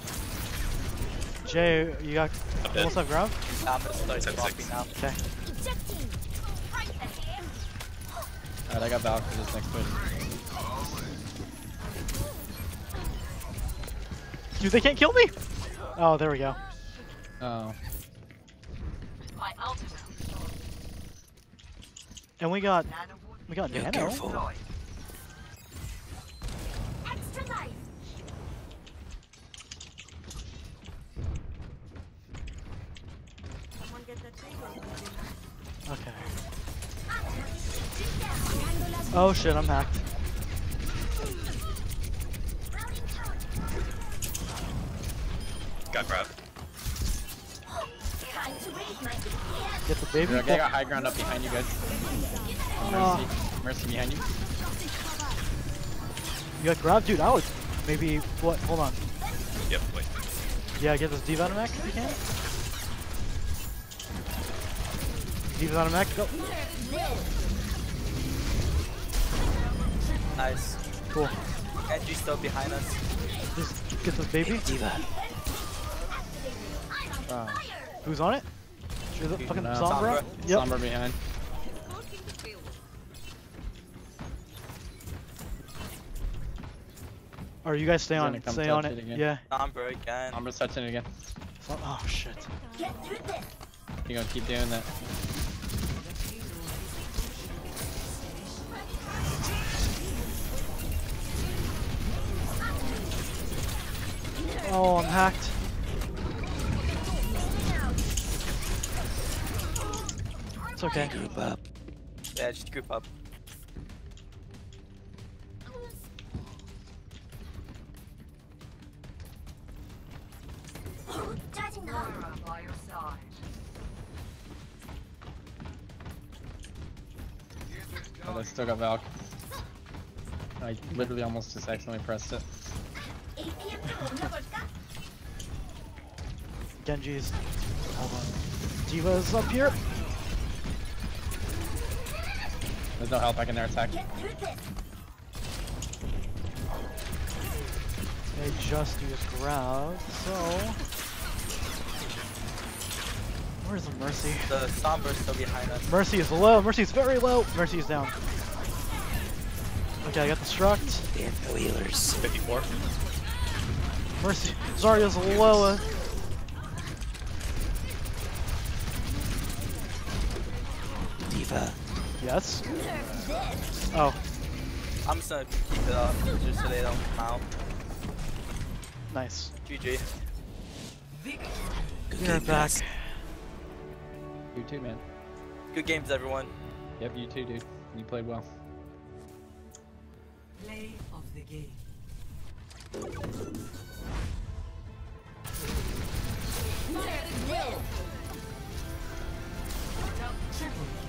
Jay, you got I'm dead. almost have ground? I'm gonna start Ten dropping six. now. Okay. Alright, I got Valk for this next push. Dude, they can't kill me. Oh, there we go. Oh. And we got, we got Yeah, Nano. careful. Okay. Oh shit, I'm hacked. Got grabbed. Get the baby. Okay, I got high ground up behind you guys. Ah. Mercy. Mercy behind you. You got grab, dude. I would maybe what? Hold on. Yep, wait. Yeah, get this D.Va on a mech if you can. D.Va's on a mech. Go. Nice. Cool. Genji's still behind us. Just get this baby. D.Va. Uh, who's on it? Fucking No. Sombra. Yep. Sombra behind. Or you guys stay on it. come Stay touch on it it. again. Yeah. Sombra again. Sombra's touching it again. Oh shit. You gonna keep doing that. Oh, I'm hacked. It's okay. Group up. Yeah, just group up. I still got Valk. I literally almost just accidentally pressed it. Genji's. Hold on. D.Va's up here. There's no help, I can air attack. They just used grab, so. Where's the Mercy? The Sombra's still behind us. Mercy is low. Mercy is very low. Mercy is down. Okay, I got the struct. They have no healers. 54. Mercy. Zarya's low. D.Va. Yes. Oh, I'm just gonna keep it up just so they don't come out. nice. GG. Good You're game, back. guys. You too, man. Good games, everyone. Yep, you too, dude. You played well the game. Fire at will! Double triple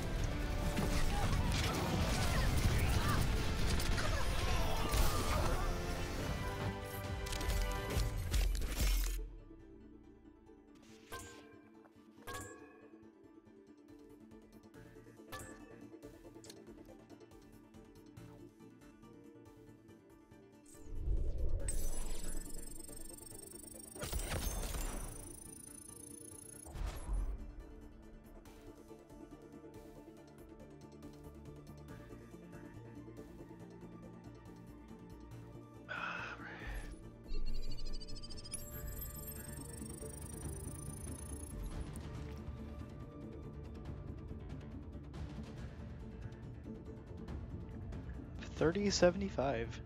3075.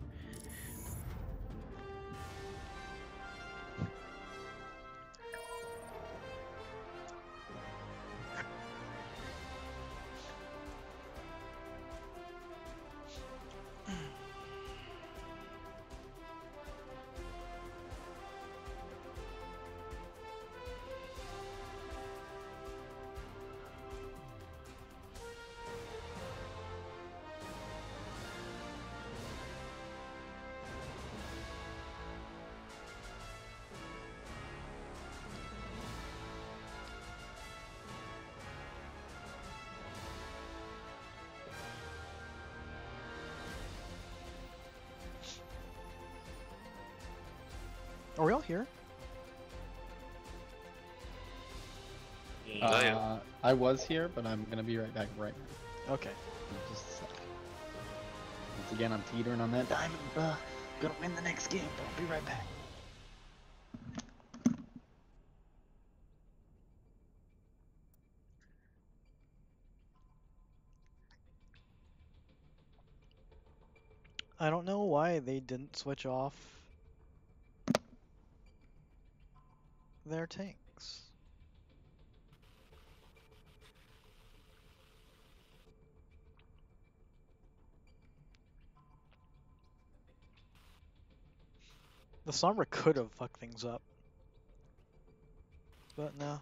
Here? Uh, I was here, but I'm gonna be right back right now. Okay. Just a sec. Once again, I'm teetering on that diamond. Uh, gonna win the next game, but I'll be right back. I don't know why they didn't switch off their tanks. The Sombra could have fucked things up. But no.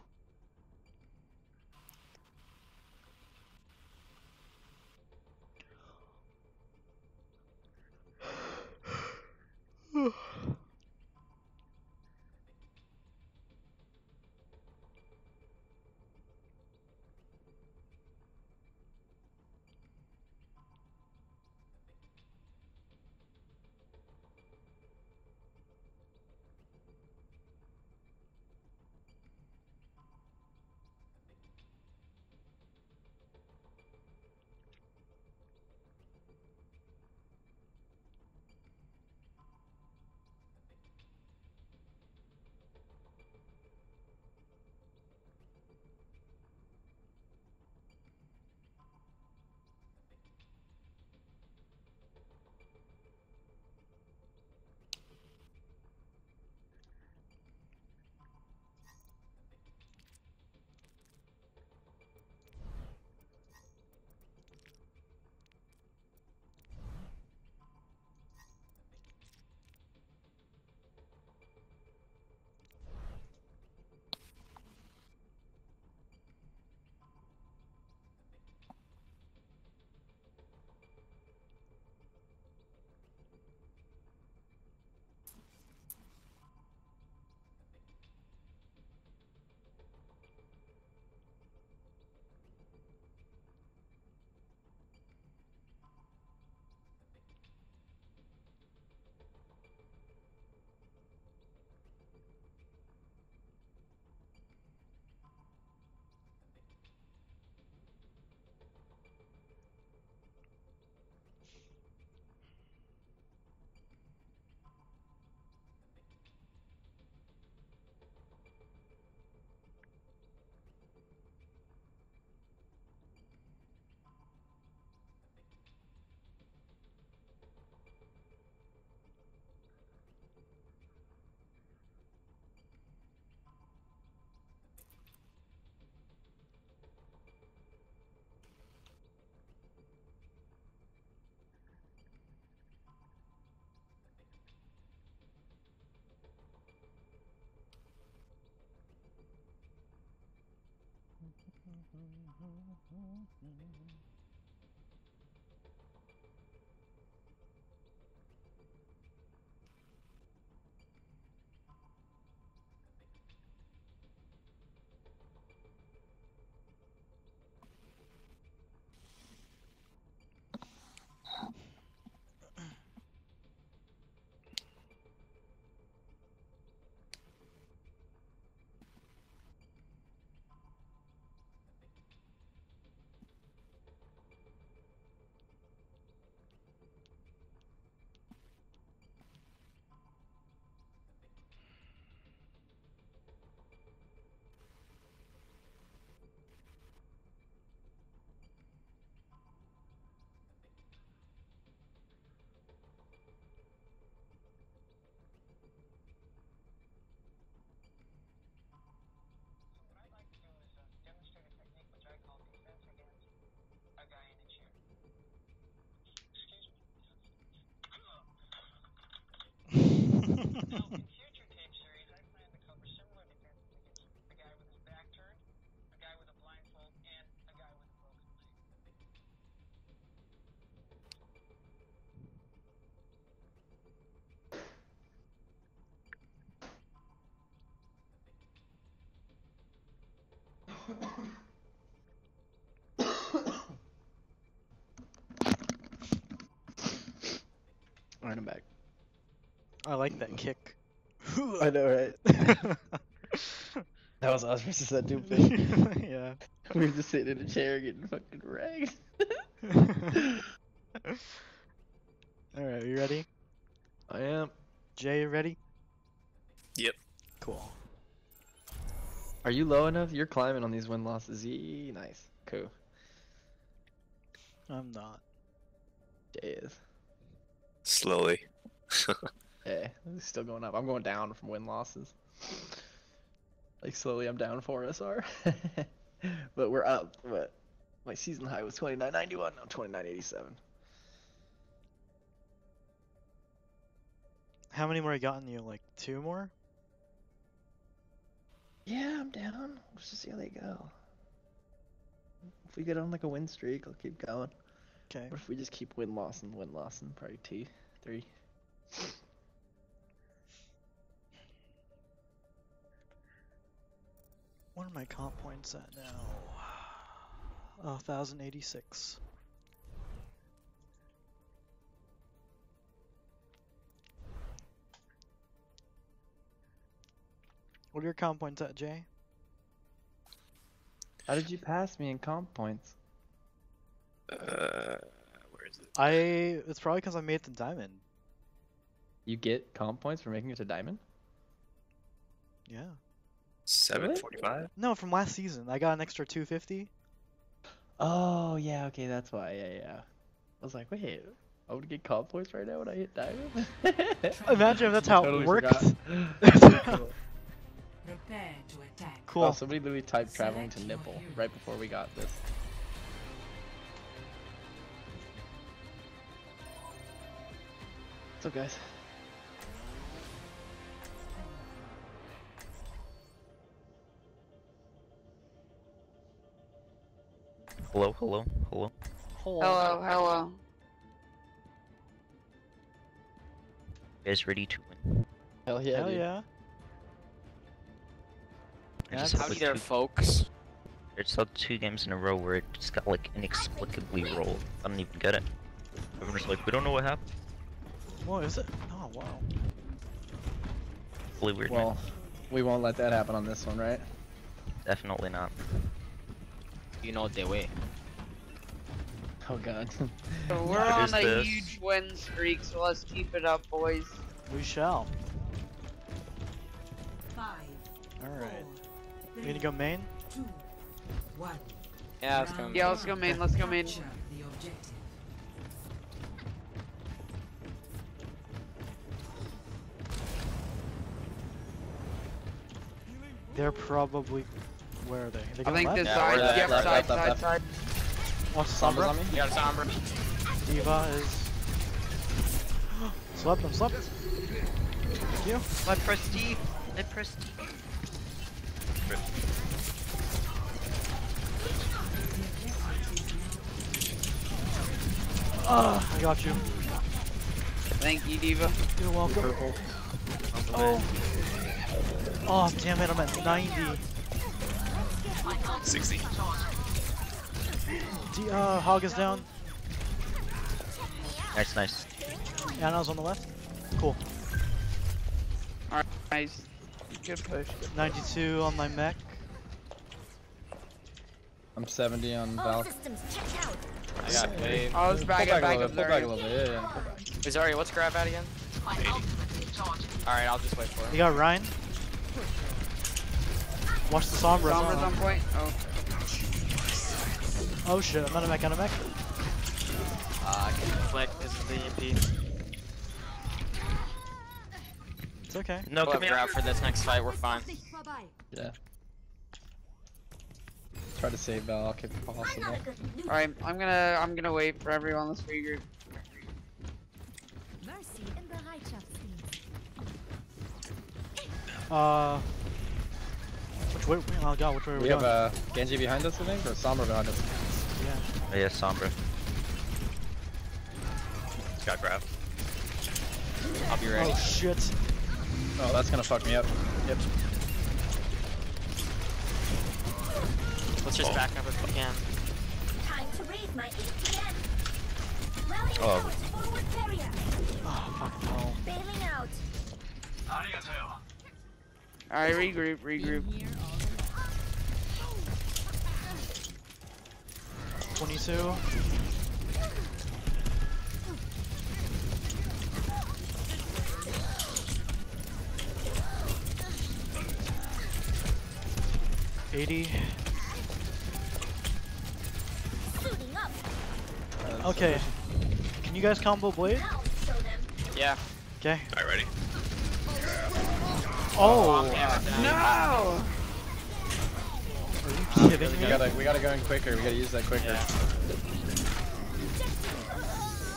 (sighs) (sighs) Mm-hmm. Alright, I'm back. I like that kick. I know, right? (laughs) that was us versus that doofus. (laughs) yeah. We were just sitting in a chair getting fucking ragged. (laughs) Alright, you ready? I am. Jay, you ready? Yep. Cool. Are you low enough? You're climbing on these win losses. Yee, nice. Cool. I'm not. Jay is. Slowly. (laughs) Yeah, it's still going up. I'm going down from win losses. Like slowly, I'm down four SR, (laughs) but we're up. But my season high was 29.91. Now 29.87. How many more I gotten you? Like two more? Yeah, I'm down. Let's just see how they go. If we get on like a win streak, I'll keep going. Okay. Or if we just keep win loss and win loss and probably two, three. What are my comp points at now? Oh, 1086. What are your comp points at, Jay? How did you pass me in comp points? Uh, where is it? I. It's probably because I made the diamond. You get comp points for making it to diamond? Yeah. Seven forty-five. No, from last season. I got an extra 250. Oh yeah, okay, that's why. Yeah, yeah. I was like, wait, I would get comp points right now when I hit diamond. Imagine if that's (laughs) how Totally it worked. (laughs) (laughs) forgot. Prepare to attack. Cool. Oh, somebody literally typed traveling to Nipple right before we got this. What's up, guys? Hello, hello, hello. Hello, hello. You guys ready to win? Hell yeah, Hell dude. yeah. I just Howdy there, two- folks. I just saw two games in a row where it just got like inexplicably rolled. I don't even get it. Everyone's like, we don't know what happened. What is it? Oh wow. Really weird. Well, man. we won't let that happen on this one, right? Definitely not. You know the way. Oh god. (laughs) So we're What on a this? huge win streak, so let's keep it up, boys. We shall. Five, Alright. Four, You gonna go main? two, one. Yeah, let's go. Yeah, let's go main. Let's go main. Capture the objective. They're probably. Where are they? they I think left? this Yeah, side. we're left, Yep, left, side, left, side, left. side. Watch Sombra's Sombra. on me? You got a Sombra. D.Va is. (gasps) slept them, slept. Thank you. I pressed D. I pressed D. Ah, I got you. Thank you, D.Va. You're welcome. Oh. Oh, damn it, I'm at 90. 60. D uh, Hog is down. Nice, nice. Ana's on the left. Cool. Alright, nice. Good push. 92 on my mech. I'm 70 on All Val. out. I got wave. Oh, let's back back up, back a up, little back a little bit, yeah, yeah. pull Zarya, what's grab at again? Alright, I'll just wait for it. You got Rein. Watch the Sombra. Sombra's on point. Oh. Oh shit, I'm out of mech, out of mech. Uh, I can deflect this is the EMP. It's okay. No, We'll come have grab for this next fight, we're fine. Yeah. Try to save Val if possible. Alright, I'm gonna I'm gonna wait for everyone. Let's regroup. Mercy in the Reitschaftsdienst. Uh. Which way? Oh god, which way are we, We have uh, Genji behind us, I think, or Sombra behind us. yeah. Oh, yeah, Sombra. Got grab. I'll be ready. Oh shit. Oh, that's gonna fuck me up. Yep. Let's just oh. back up if we can. Time to raise my ATM. Rally Oh. towards forward barrier. Oh, fucking hell. Bailing out. Alright, regroup, regroup. Twenty-two. Eighty. Suiting. Okay. Can you guys combo blade? Yeah. Okay. Alright, ready? Oh. No! Are you kidding We me? gotta, we gotta go in quicker. We gotta use that quicker.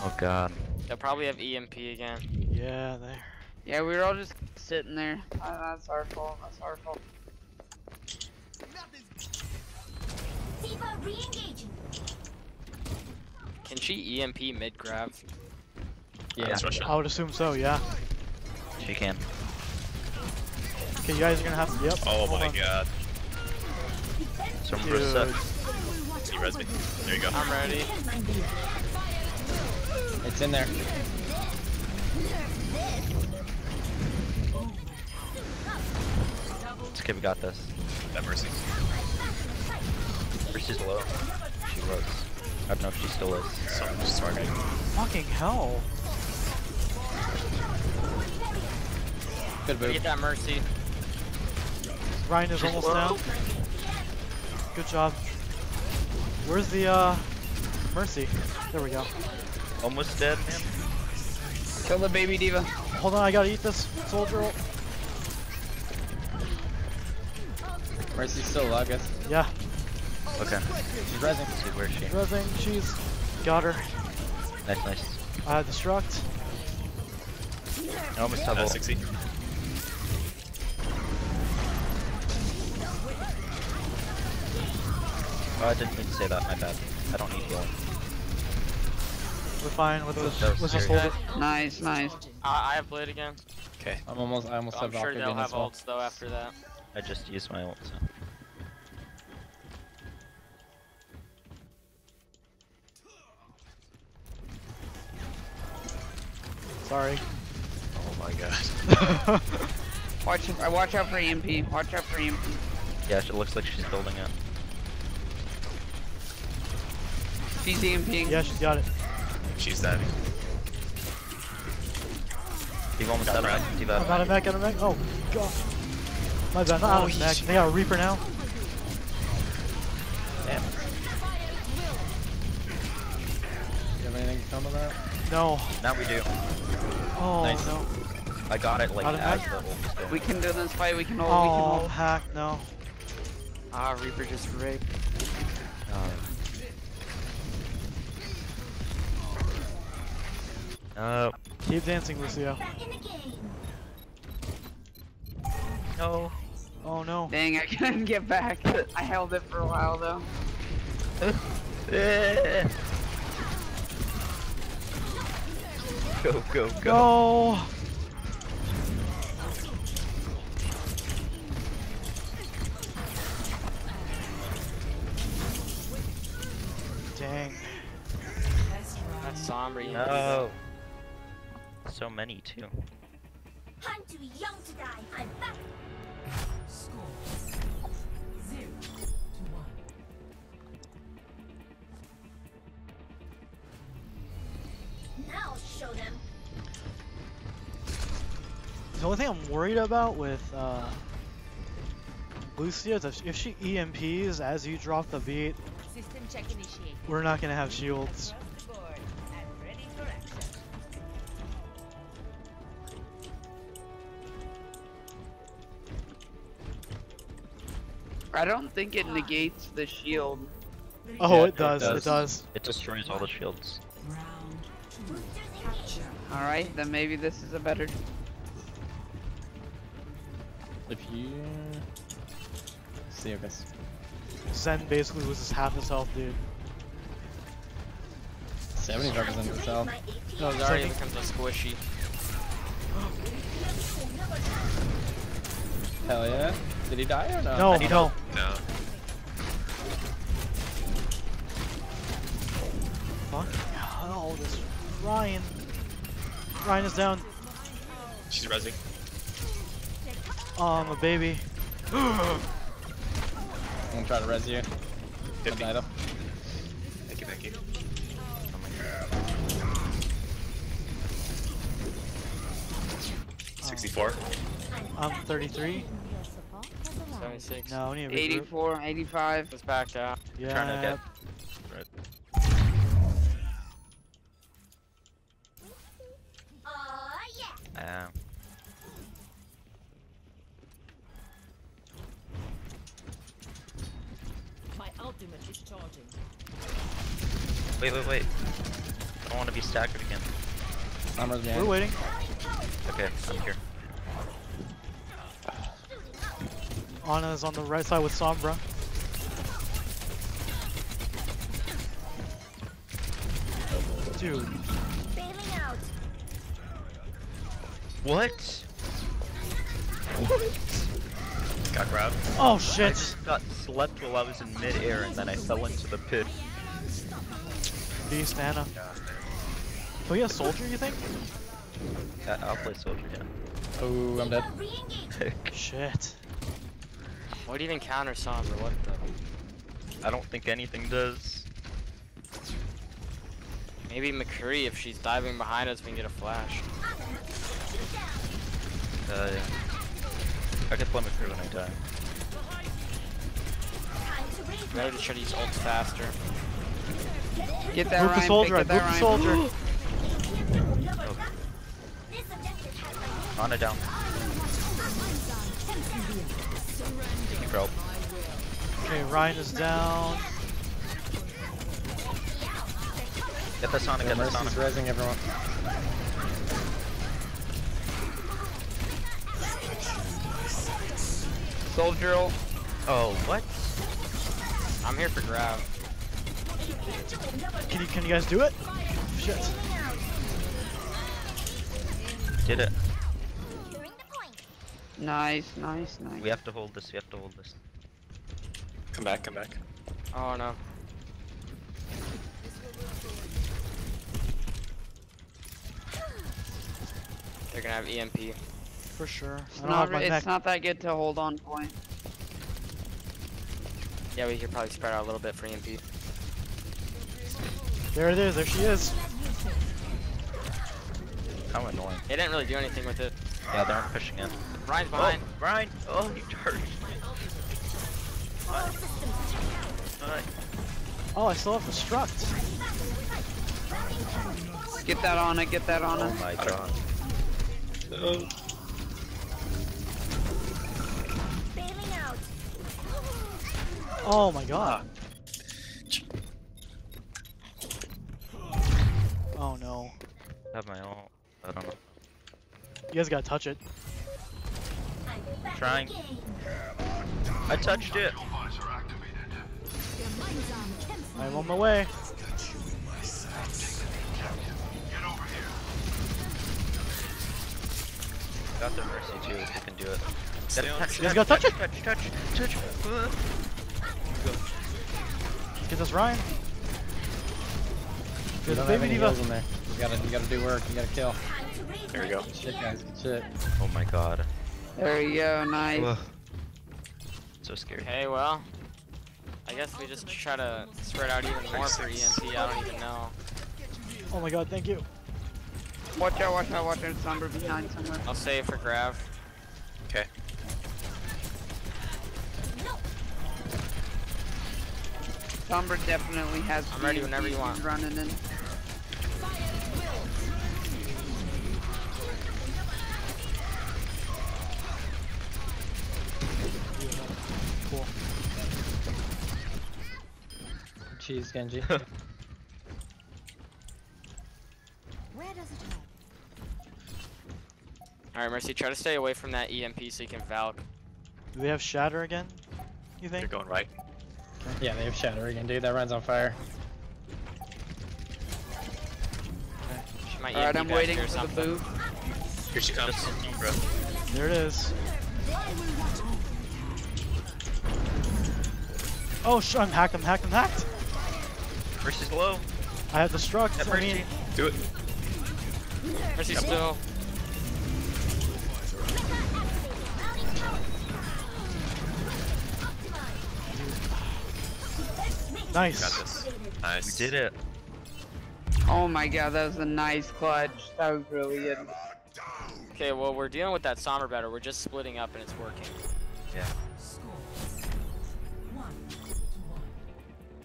Oh god. They'll probably have EMP again. Yeah, there. Yeah, we were all just sitting there. Uh, that's our fault. That's our fault. D.Va re-engaging. Can she EMP mid grab? Yeah. Let's rush it. I would assume so. Yeah. She can. Okay, you guys are gonna have to. Yep. Oh my on. god. Some Dude. Brissa. You res me. There you go. I'm ready. It's in there. It's okay, we got this. That mercy. Mercy's low. She was. I don't know if she still is. Someone just targeting. Fucking hell. Good Get that mercy. Rein is almost down. Good job. Where's the uh mercy? There we go. Almost dead, man. Kill the baby D.Va. Hold on, I gotta eat this soldier. Mercy's still alive, guys. Yeah. Okay. She's rising. Let's see where is she. Rezzing, she's got her. Nice, nice. I destruct. I almost have Uh, 60. Oh, I didn't mean to say that. My bad. I don't need healing. We're fine with this. That was Let's just hold it. Nice, nice. I, I have blade again. Okay. I'm almost, I almost I'm have sure they'll have as well. ults though after that. I just used my ult. So. Sorry. Oh my god. (laughs) Watch, uh, watch out for EMP. Watch out for EMP. Yeah, she looks like she's building it. She's EMPing. Yeah, she's got it. She's dead. You've almost Got had Brad. it. Too I'm bad. out of mech, out of mech. Oh, God. My bad, not out of mech. They got a Reaper now. Damn. You have anything to comment on that? No. Now we do. Oh, Nice. no. I got it like Out as the ult was going. We can do this fight. We can hold. we Oh, can hold. hack, no. Ah, Reaper just raped. Uh, Keep dancing, Lucio. Back in the game. no. Oh, no. Dang, I (laughs) couldn't get back. I held it for a while though. (laughs) go, go, go. Go! Dang. That's Sombra. No. So many too. I'm too young to die. I'm back. Score The only thing I'm worried about with uh, Lucio is if, if she EMPs as you drop the beat, System check initiated. we're not gonna have shields. Across the board and ready for action. I don't think it negates the shield. Oh, Yeah, it does. It does. It destroys all the shields. Alright, then maybe this is a better... If you... See I guess. Zen basically loses half his health, dude. Seventy percent of his health. No, Zarya becomes a squishy. Hell yeah. Did he die or no? No, he don't. No. Fucking hell, this Rein. Rein is down. She's rezzing. Oh, I'm um, a baby. I'm gonna try to res you. 50. Idle. Thank you, thank you. Oh Sixty-four. I'm um, 33. 76. No, we need to 84, 85. Just back out. Yeah. Trying to get. Right. Um, My ultimate is charging. wait, wait, wait. I don't want to be staggered again. Summer's We're waiting. Okay, I'm here. Ana's on the right side with Sombra. Dude. What? What? Got grabbed. Oh, I shit. just got slept while I was in midair and then I fell into the pit. Beast Ana. Can we get a soldier, you think? Uh, I'll play soldier, yeah. Oh, I'm dead. (laughs) Shit. What do you even counter Sombra? What the? I don't think anything does. Maybe McCree, if she's diving behind us, we can get a flash. Uh, yeah. I can play McCree when I die. Maybe to try to use ult faster. Get that Move the soldier, pick I up moved that the Rein. soldier. Ana down. Thank you for. Okay, Rein is down. Get this Sonic, get this Ana. Mercy's resing everyone. Soldier ult. Oh, what? I'm here for grab. Can you can you guys do it? Shit. Did it. Nice, nice, nice. We have to hold this, we have to hold this. Come back, come back. Oh no. They're gonna have EMP. For sure. It's don't not, have my it's not that good to hold on point. Yeah, we could probably spread out a little bit for EMP. There it is. There she is. How annoying. They didn't really do anything with it. Yeah, they aren't pushing in. Rein's oh. behind. Oh, Rein! Oh, you charged. Rein. Rein. Oh, I still have the struct. Get that on it, get that on Oh it. my god. No. Oh my god. Oh no. I have my ult. I don't know. You guys gotta touch it. Trying. I touched it. I'm on my way. Got the mercy too if you can do it. Stay on- touch, You guys gotta touch touch, touch, touch, touch. Uh. Get this Rein. You Good don't baby any D.Va. in there. You gotta, you gotta do work. You gotta kill. There we go. Shit, guys. Shit. Oh my god. There you go, nice. Ugh. So scary. Okay, well. I guess we just try to spread out even more for EMP. I don't even know. Oh my god, thank you. Watch out, watch out, watch out. Sombra behind somewhere. I'll save for Grav. Okay. Sombra definitely has I'm ready whenever you want. running in. Cool. Cheese, Genji. (laughs) Where does it? Alright, Mercy, try to stay away from that EMP so you can Valk. Do they have Shatter again? You think? They're going right. Yeah, they have Shatter again, dude. That runs on fire. She Alright, I'm waiting here or for the something. boo. Here she comes. There it is. Oh, sh I'm hacked. I'm hacked. I'm hacked. Mercy's low. I have the struct. That I Mercy. mean, Do it. Mercy still. Nice. Got this. Nice. We did it. Oh my god, that was a nice clutch. That was really good. Okay, well we're dealing with that Sombra better. We're just splitting up and it's working. Yeah.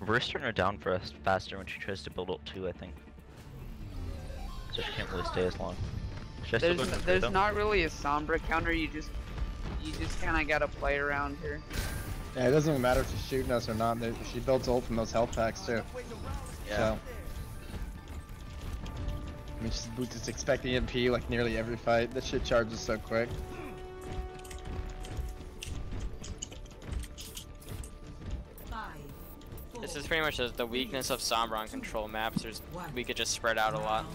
We're starting her down for us faster when she tries to build ult too, I think. So she can't really stay as long. Should There's, there's not really a Sombra counter. You just, you just kind of gotta play around her. Yeah, it doesn't even matter if she's shooting us or not. She builds ult from those health packs too. Yeah. So. I mean, she's we just expect the MP like nearly every fight. This shit charges so quick. This is pretty much the, the weakness of Sombra on control maps. There's, we could just spread out a lot.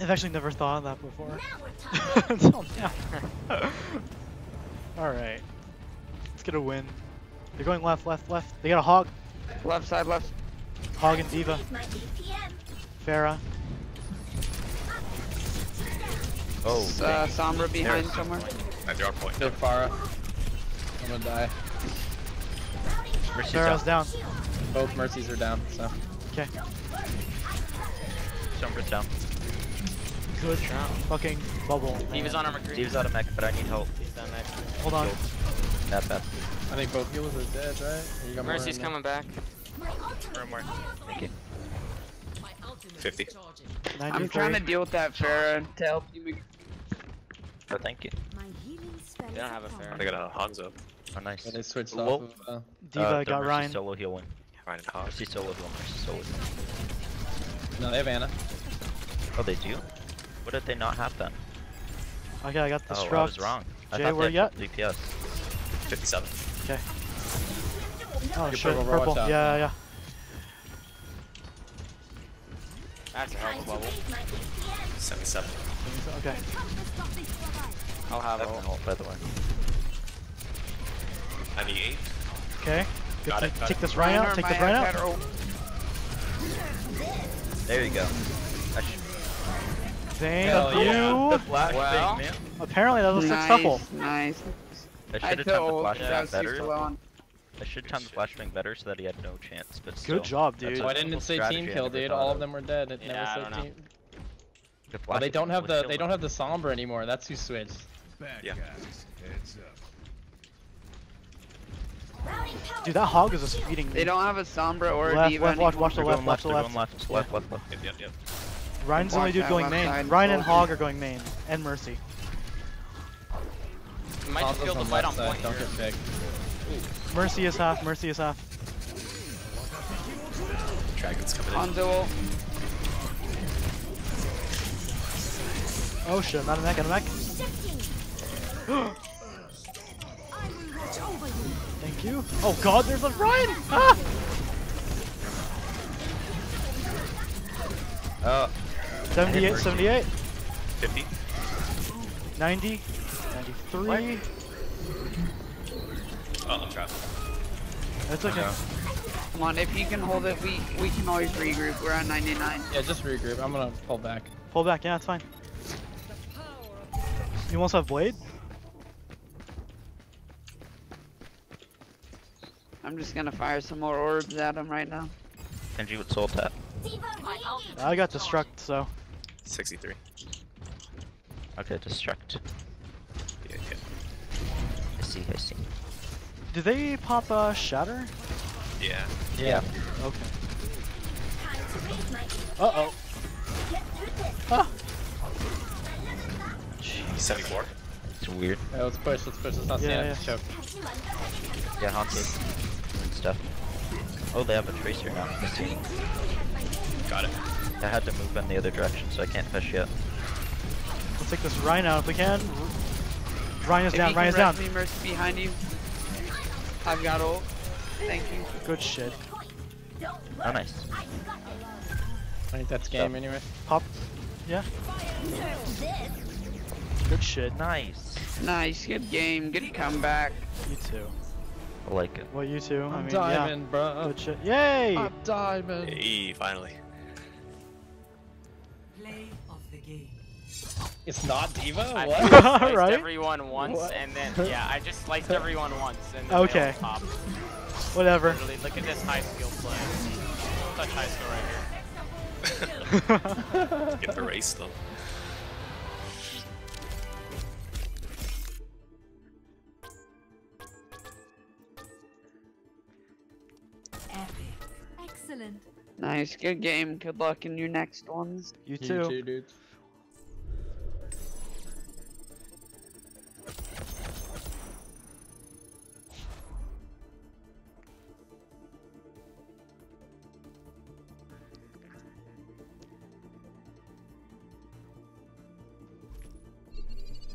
Capture the objective. I've actually never thought of that before. Until now. (laughs) Alright. (laughs) Let's get a win. They're going left, left, left. They got a hog. Left side, left. Hog and D.Va. Pharah. Oh, S- uh, Sombra behind somewhere. At your point. They're Pharah. I'm gonna die. Mercy's Pharah's down. Both mercies are down. So. Okay. Sombra's down. Good fucking bubble. D.Va's man. on our McCree. Steve's out of mech, but I need help. He's done that. Hold on. Bad, bad. I think both healers are dead, right? Or you got Mercy's in coming back. More, more. Thank you. 50. I'm 93. trying to deal with that Pharah to help you. Oh, thank you. My healing spell They don't have a upon fair. They got a Hanzo. Oh, nice. Yeah, they switched Whoa. off of. Uh, D.Va uh, got Rein. solo heal win. Rein and Hog. Mercy solo heal, Mercy solo heal. no, they have Ana. Oh, they do? What did they not have then? Okay, I got the Oh. I was wrong. I Jay, thought where they you had at? DPS. 57. Okay. Oh You're shit, purple, purple. watch out. Yeah, yeah. That's a hell of a bubble. 77. Okay. I'll have I have ult. an ult, by the way. 98. Okay. Good Got to it, got take it. this right out. Take this right out. There you go. I should... Thank Hell you. yeah. The flash Well. thing, man. Apparently that was nice, successful. nice. I I should have timed the ult, flash that bang was too better. slow. I should time the flashbang better so that he had no chance, but still. Good job, dude. a Why didn't it say team kill, dude? All of them were dead. It Yeah, never I said don't team. The Oh, they don't have the they don't have the Sombra anymore. That's who switched. Yeah. Dude, that hog is just beating They don't have a Sombra or a Left, D.Va left, watch, anymore. watch the They're left, going watch left, the they're left. going left, left, left, left. Yep, yep, yep. Rein's the only dude going main. Rein and. Hog are going main. And Mercy. You might just Hanzo's be able to on fight on side, point Don't get picked. Mercy is half, Mercy is half. Dragon's coming in. Hanzo ult. Oh shit, not a mech, not a mech. Thank you. Oh god, there's a Rein! Ah! Uh, 78, 78, 50. 90, 93. Oh, I'm trapped. That's okay. Come on, if you can hold it, we we can always regroup. We're at 99. Yeah, just regroup. I'm gonna pull back. Pull back, yeah, it's fine. You almost have Blade? I'm just gonna fire some more orbs at him right now. Genji with soul tap. I got Destruct, so. 63. Okay, destruct. Yeah, yeah. I see, I see. Did they pop uh, Shatter? Yeah. Yeah. Okay. Uh oh. Ah. 74. It's weird. Yeah, let's push. Let's push. Let's not stand Yeah, up. Choke. Yeah, Hanzo. And stuff. Oh, they have a tracer now. I see. Got it. I had to move in the other direction, so I can't push yet. Let's take this Rein out if we can. Rein is If down, you Rein is down. rest me, Mercy behind you. I've got ult. Thank you. Good shit. Oh, nice. I think that's game anyway. Pop. Yeah. Good shit. Nice. Nice, good game, good comeback. You too. I like it. Well, you too. I I'm mean, diamond, yeah. bro. Good shit. Yay! I'm diamond. Hey, finally. It's not D.Va. I What? just (laughs) sliced Right? everyone once, What? and then yeah, I just sliced everyone once, and then Okay. they all popped. Whatever. Literally, look at this high skill play. Such high skill right here. (laughs) Get the race though. Epic. Excellent. Nice, good game. Good luck in your next ones. You You too. too,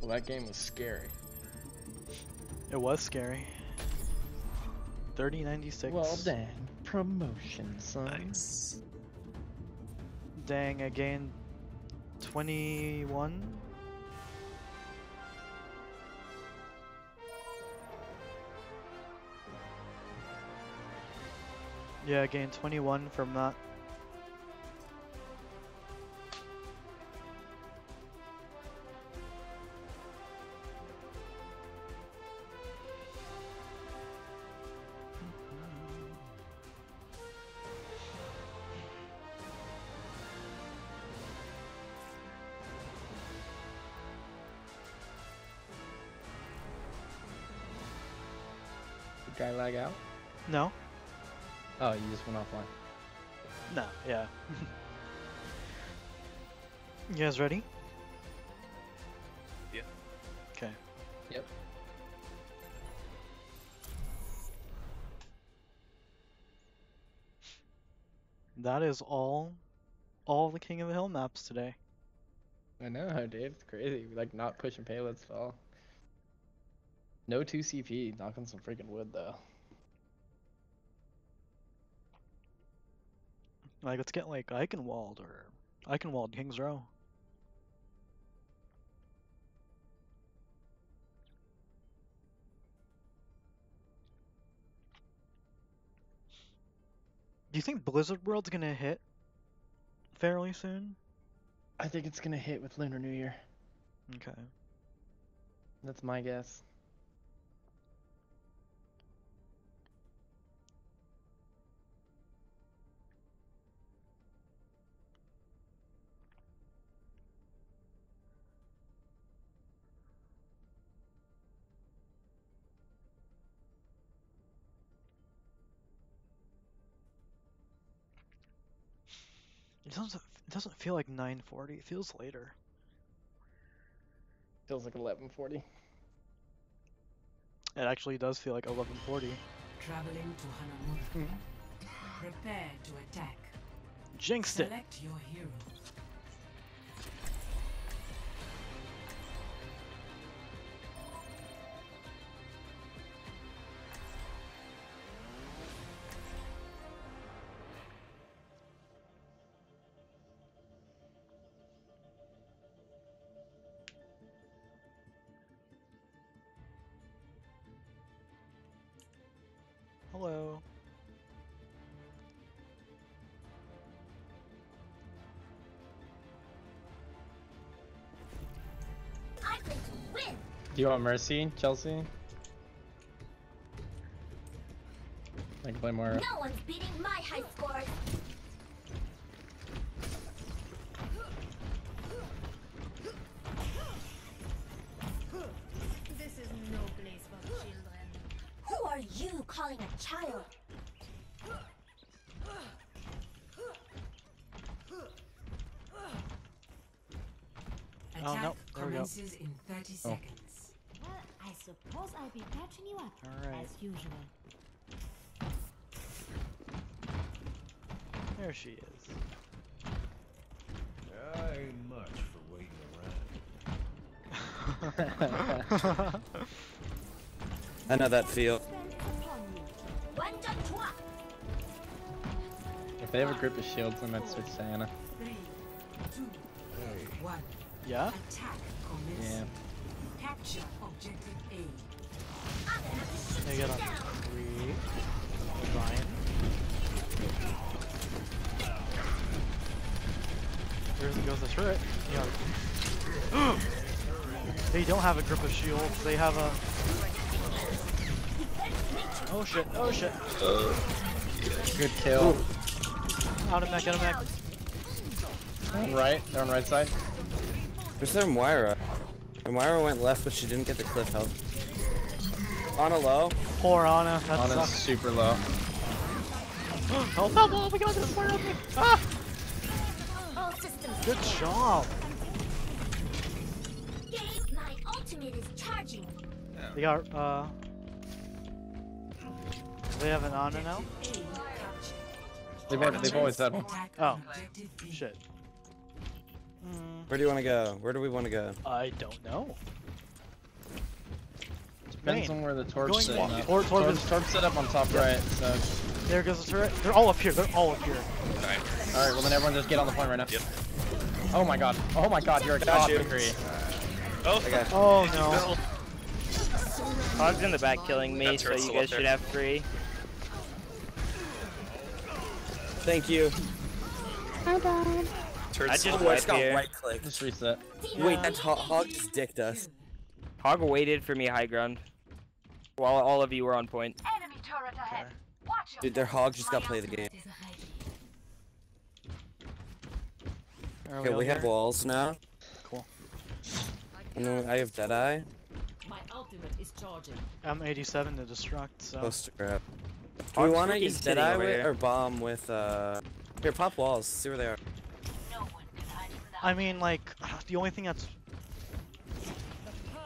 Well, that game was scary. It was scary. 3096. Well, dang. Promotion, son. Nice. Dang, I gained 21. Yeah, I gained 21 from that. Lag out? No? Oh, you just went offline. No, yeah. you guys ready? Yeah. Okay. Yep. That is all all the King of the Hill maps today. I know, (laughs) dude. It's crazy. Like not pushing payloads at all. No 2 CP. Knocking some freaking wood though. Like let's get like Eichenwald or Eichenwald King's Row. Do you think Blizzard World's gonna hit fairly soon? I think it's gonna hit with Lunar New Year. Okay. That's my guess. Doesn't it doesn't feel like 940. It feels later. Feels like 1140. It actually does feel like 1140. Traveling to Hanamura. Hmm? Prepare to attack. Jinxed it. Select your hero. Do you want Mercy, Chelsea? I can play more. No one's beating my high scores. This is no place for children. Who are you calling a child? Oh, Attack no, there commences in 30 Oh. seconds. Well, I suppose I'll be catching you up Alright. as usual. There she is. I ain't much for waiting around. (laughs) I know that feel. One, two, three. If they have a grip of shields, then I might switch to Ana. Three, two, one. Yeah? Attack. Yeah. Capture objective A. They get on three. Ryan. There goes the turret. Yeah. (gasps) they don't have a grip of shields. They have a. Oh shit! Oh shit! Good kill. Out of mech, out of mech. On right, they're on right side. Where's their Moira? And Moira went left, but she didn't get the cliff health. Ana low. Poor Ana. That Ana's sucks. super low. help, (gasps) help, oh my god, there's fire on me! Ah! All systems Good job! My ultimate is charging. They got, uh... They have an Ana now? They've, had- they've always had one. Oh. Shit. Where do you want to go? Where do we want to go? I don't know. Depends Main. on where the torch Going set up. Tor- Torb Torb, is- set up on top Yeah. right, so... There goes the turret. They're all up here. They're all up here. Alright. Alright, well then everyone just get on the point right now. Yep. Oh my god. Oh my god, you're a Got god you. McCree. Oh, Oh no. Hog's in the back killing me, so you guys should have three. Thank you. Hi, Dad. Turret's I just Oh, I went just got right click. Just reset. Wait, that ho hog just dicked us. Hog waited for me high ground. While all of you were on point. Enemy turret ahead. Watch Dude, their hog just got to play the game. Are Okay, all we have here? walls now. Cool. And then I have Deadeye. My ultimate is charging. I'm 87 to destruct, so. Supposed to grab. Do we want to use sitting Deadeye with, or bomb with, uh... Here, pop walls. See where they are. I mean, like, (sighs) the only thing that's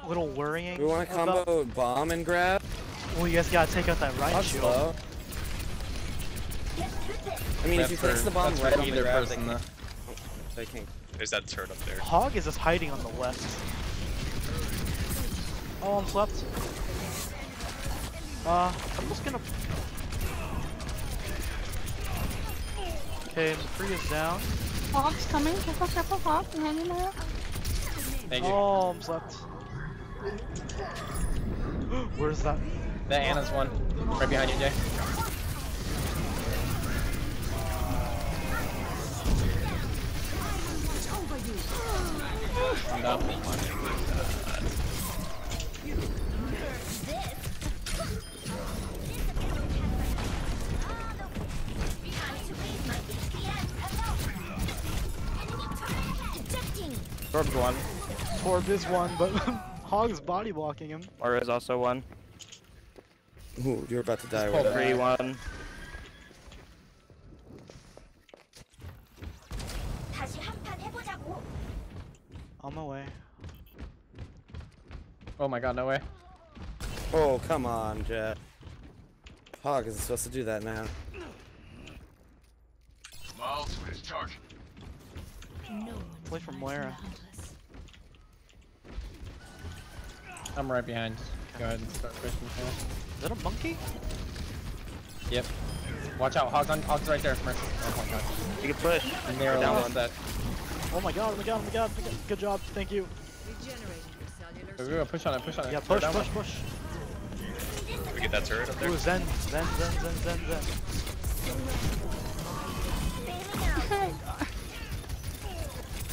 a little worrying. We want to about- combo bomb and grab. Well, you guys gotta take out that right Hog's shield. low. I mean, if That's you place for- the bomb that's right for on the grab, person, they though. can, they can. There's that turret up there. Hog is just hiding on the left. Oh, I'm slept. Uh, I'm just gonna. Okay, McCree is down. Hog's coming. Careful, careful, Hog. Behind you now. Thank you. Oh, I'm slept. (gasps) Where's that? That Ana's one. Right behind you, Jay. I'm down. Torb's one. Torb is one, but (laughs) Hog's body blocking him. Or is also one. Ooh, you're about to die right now. Three, one. On my way. Oh my god, no way. Oh, come on, Jeff. Hog isn't supposed to do that now. Miles. Play from Moira. I'm right behind. Go ahead and start pushing for us. Is that a monkey? Yep. Watch out, Hog's on Hog's right there. Mercy. Oh my god. You can push. And they're down down one. set. Oh my god, oh my god, oh my god. Good job, thank you. Go, go, go, push on it, push on it. Yeah, They're push, push, push. Can we get that turret up there? Ooh, Zen, Zen, Zen, Zen, Zen, Zen. (laughs)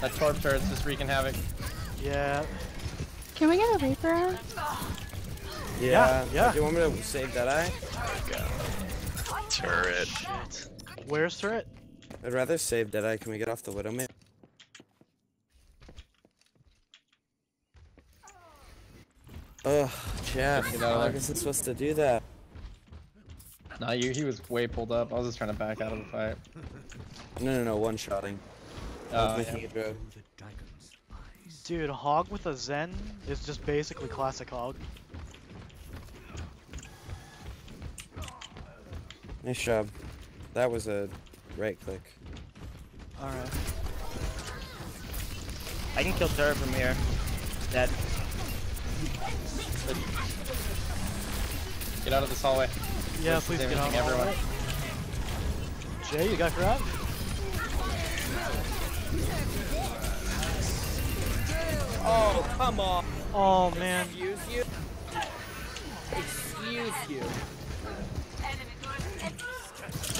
That Torb turret's just wreaking havoc. Yeah. Can we get a Reaper out? Yeah. yeah. Do you want me to save Deadeye? Turret. Shit. Where's turret? I'd rather save Deadeye. Can we get off the Widow man? Ugh, Jeff. Get out of Hog there. isn't supposed to do that. Nah, you, he was way pulled up. I was just trying to back out of the fight. No, no, no, one Uh, shotting. Yeah. Dude, Hog with a Zen is just basically classic Hog. Nice job. That was a right click. Alright. I can kill Turret from here. Dead. Get out of this hallway. Yeah, This is please get out. everything, everyone. Jay, you got grab? Oh, come on. Oh man. Use you. Excuse you.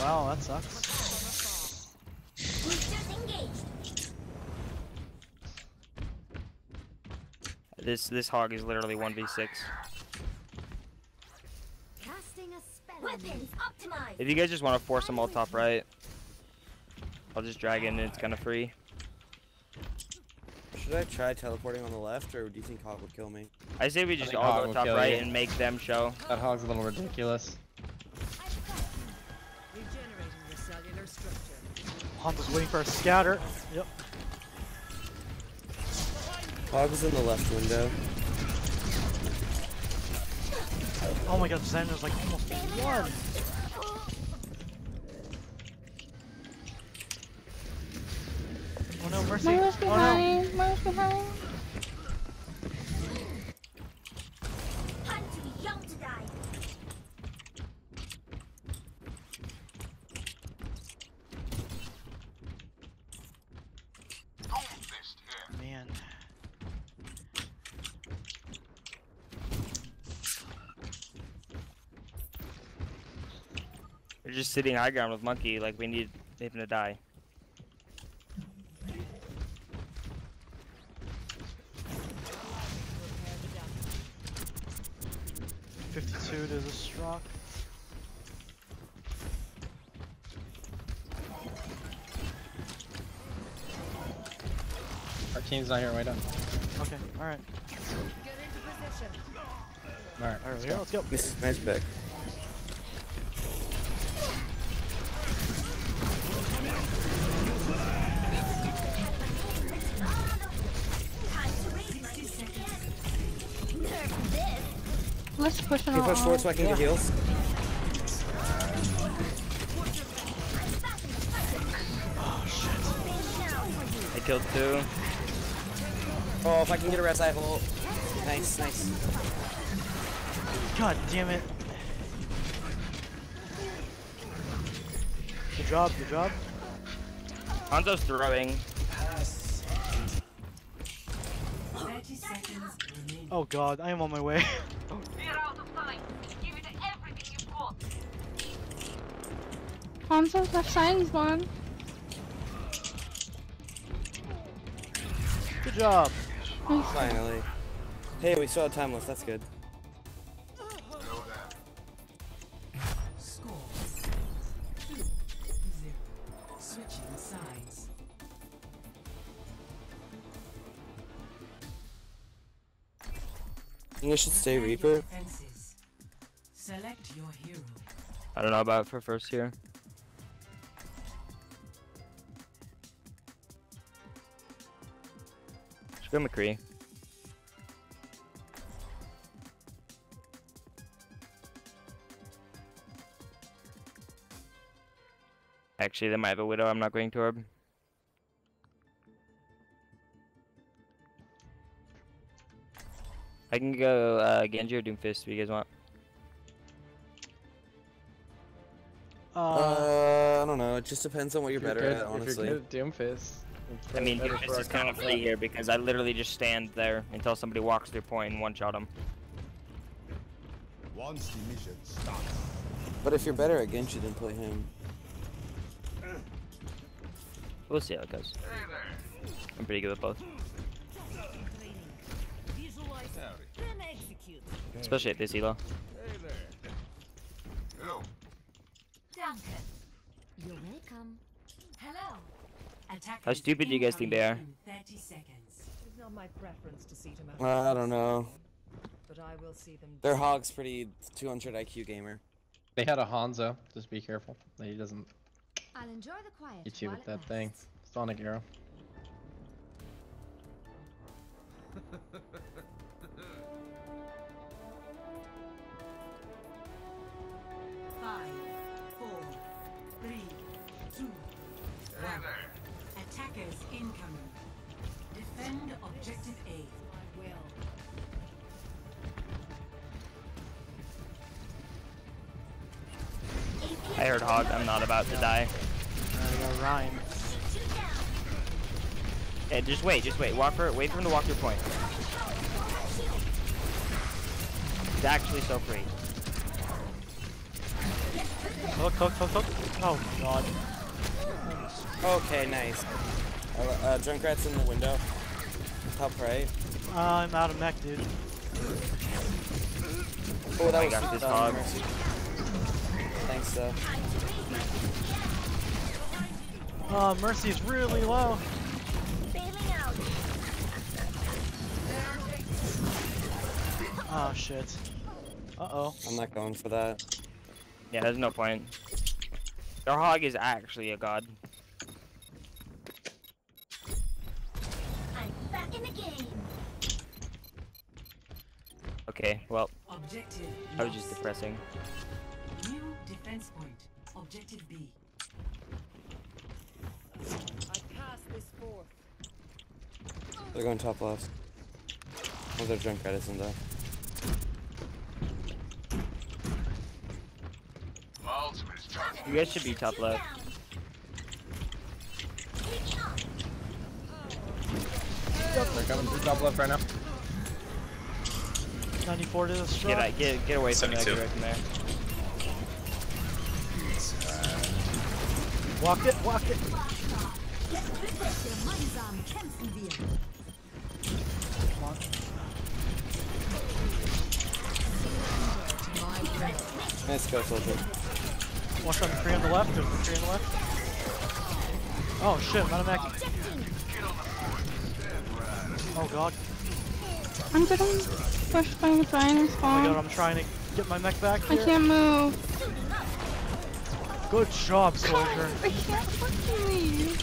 Wow, that sucks. This this hog is literally 1v6. Casting a spell. Weapons optimized. If you guys just want to force them all top right, I'll just drag in and it's kind of free. Should I try teleporting on the left, or do you think Hog would kill me? I say we just all Hog go will top right you. and make them show. That hog's a little ridiculous. Regenerating your cellular structure. Hanzo's waiting for a scatter. Yep. Hog is in the left window. Oh my god, Xander's like almost one. Oh no, Mercy. Moira's Oh no. behind. Moira's behind. Time to be young to die. Man. We're just sitting high ground with Monkey, like we need him to die. Fifty-two to the Strock. Our team's not here. Wait up. Okay, alright. Get into position. All right. Alright, here, let's go. This is nice pick. Time to raise my EPS. Nerf this. Let's push it Can you push forward so I can get heals? I killed two. Oh, if I can get a res, I will. Nice, nice. God damn it. Good job, good job. Hanzo's throwing. 30 seconds. Oh god, I am on my way. (laughs) Hanzo's left side is one. Good job. Finally. Hey, we still have time left. That's good. Score. Switching sides. I should stay Reaper. Select your hero. I don't know about for first here. Let's McCree. Actually, they might have a widow. I'm not going to orb. I can go uh, Genji or Doomfist if you guys want. Uh, Uh, I don't know. It just depends on what you're you're better good- at, If honestly. you're good at Doomfist. It's I mean, better for Doomfist our is kind of combo. free here because I literally just stand there until somebody walks through point and one-shot them. Once the mission starts. But if you're better at Genji, then play him. We'll see how it goes. I'm pretty good at both, Visualize, then execute. especially at this elo. Hey there. Hello. Duncan. You're welcome. Hello. Attackers How stupid do you guys think they are? incoming 30 seconds. Not my preference to see them Uh, I don't know. but I will see them. Their Hog's pretty 200 IQ gamer. They had a Hanzo. Just be careful. that He doesn't I'll enjoy the quiet get you while with it that thing. Sonic arrow. (laughs) objective A. I will. I heard Hog. I'm not about to die. I got Rhyme. Hey, just wait, just wait. Walk for wait for him to walk through point. He's actually so free. Hook, hook, hook, hook. Oh god. Okay, nice. Uh, uh, Junkrat's in the window. Top right. Uh, I'm out of mech, dude. Oh, that I was got this um. Mercy. Thanks, though. Uh, Mercy's really low. Oh shit. Uh oh. I'm not going for that. Yeah, there's no point. Their hog is actually a god. I'm back in the game. Okay, well, Objective. that was just depressing. New defense point. Objective B. They're going top left. Oh, their Junkrat isn't there. You guys should be top left. They're coming through top left right now. 94 to the strike. Get struck. out, get get away from that 72. right from there. Walk it, walk it. Gemeinsam kämpfen wir. Come on. Nice go, soldier. Watch on the tree on the left. There's the tree on the left. Oh shit, I'm out mech. Oh god. I'm getting pushed by the giant Oh my spawn. god, I'm trying to get my mech back I can't move. Good job, soldier. I can't fucking leave.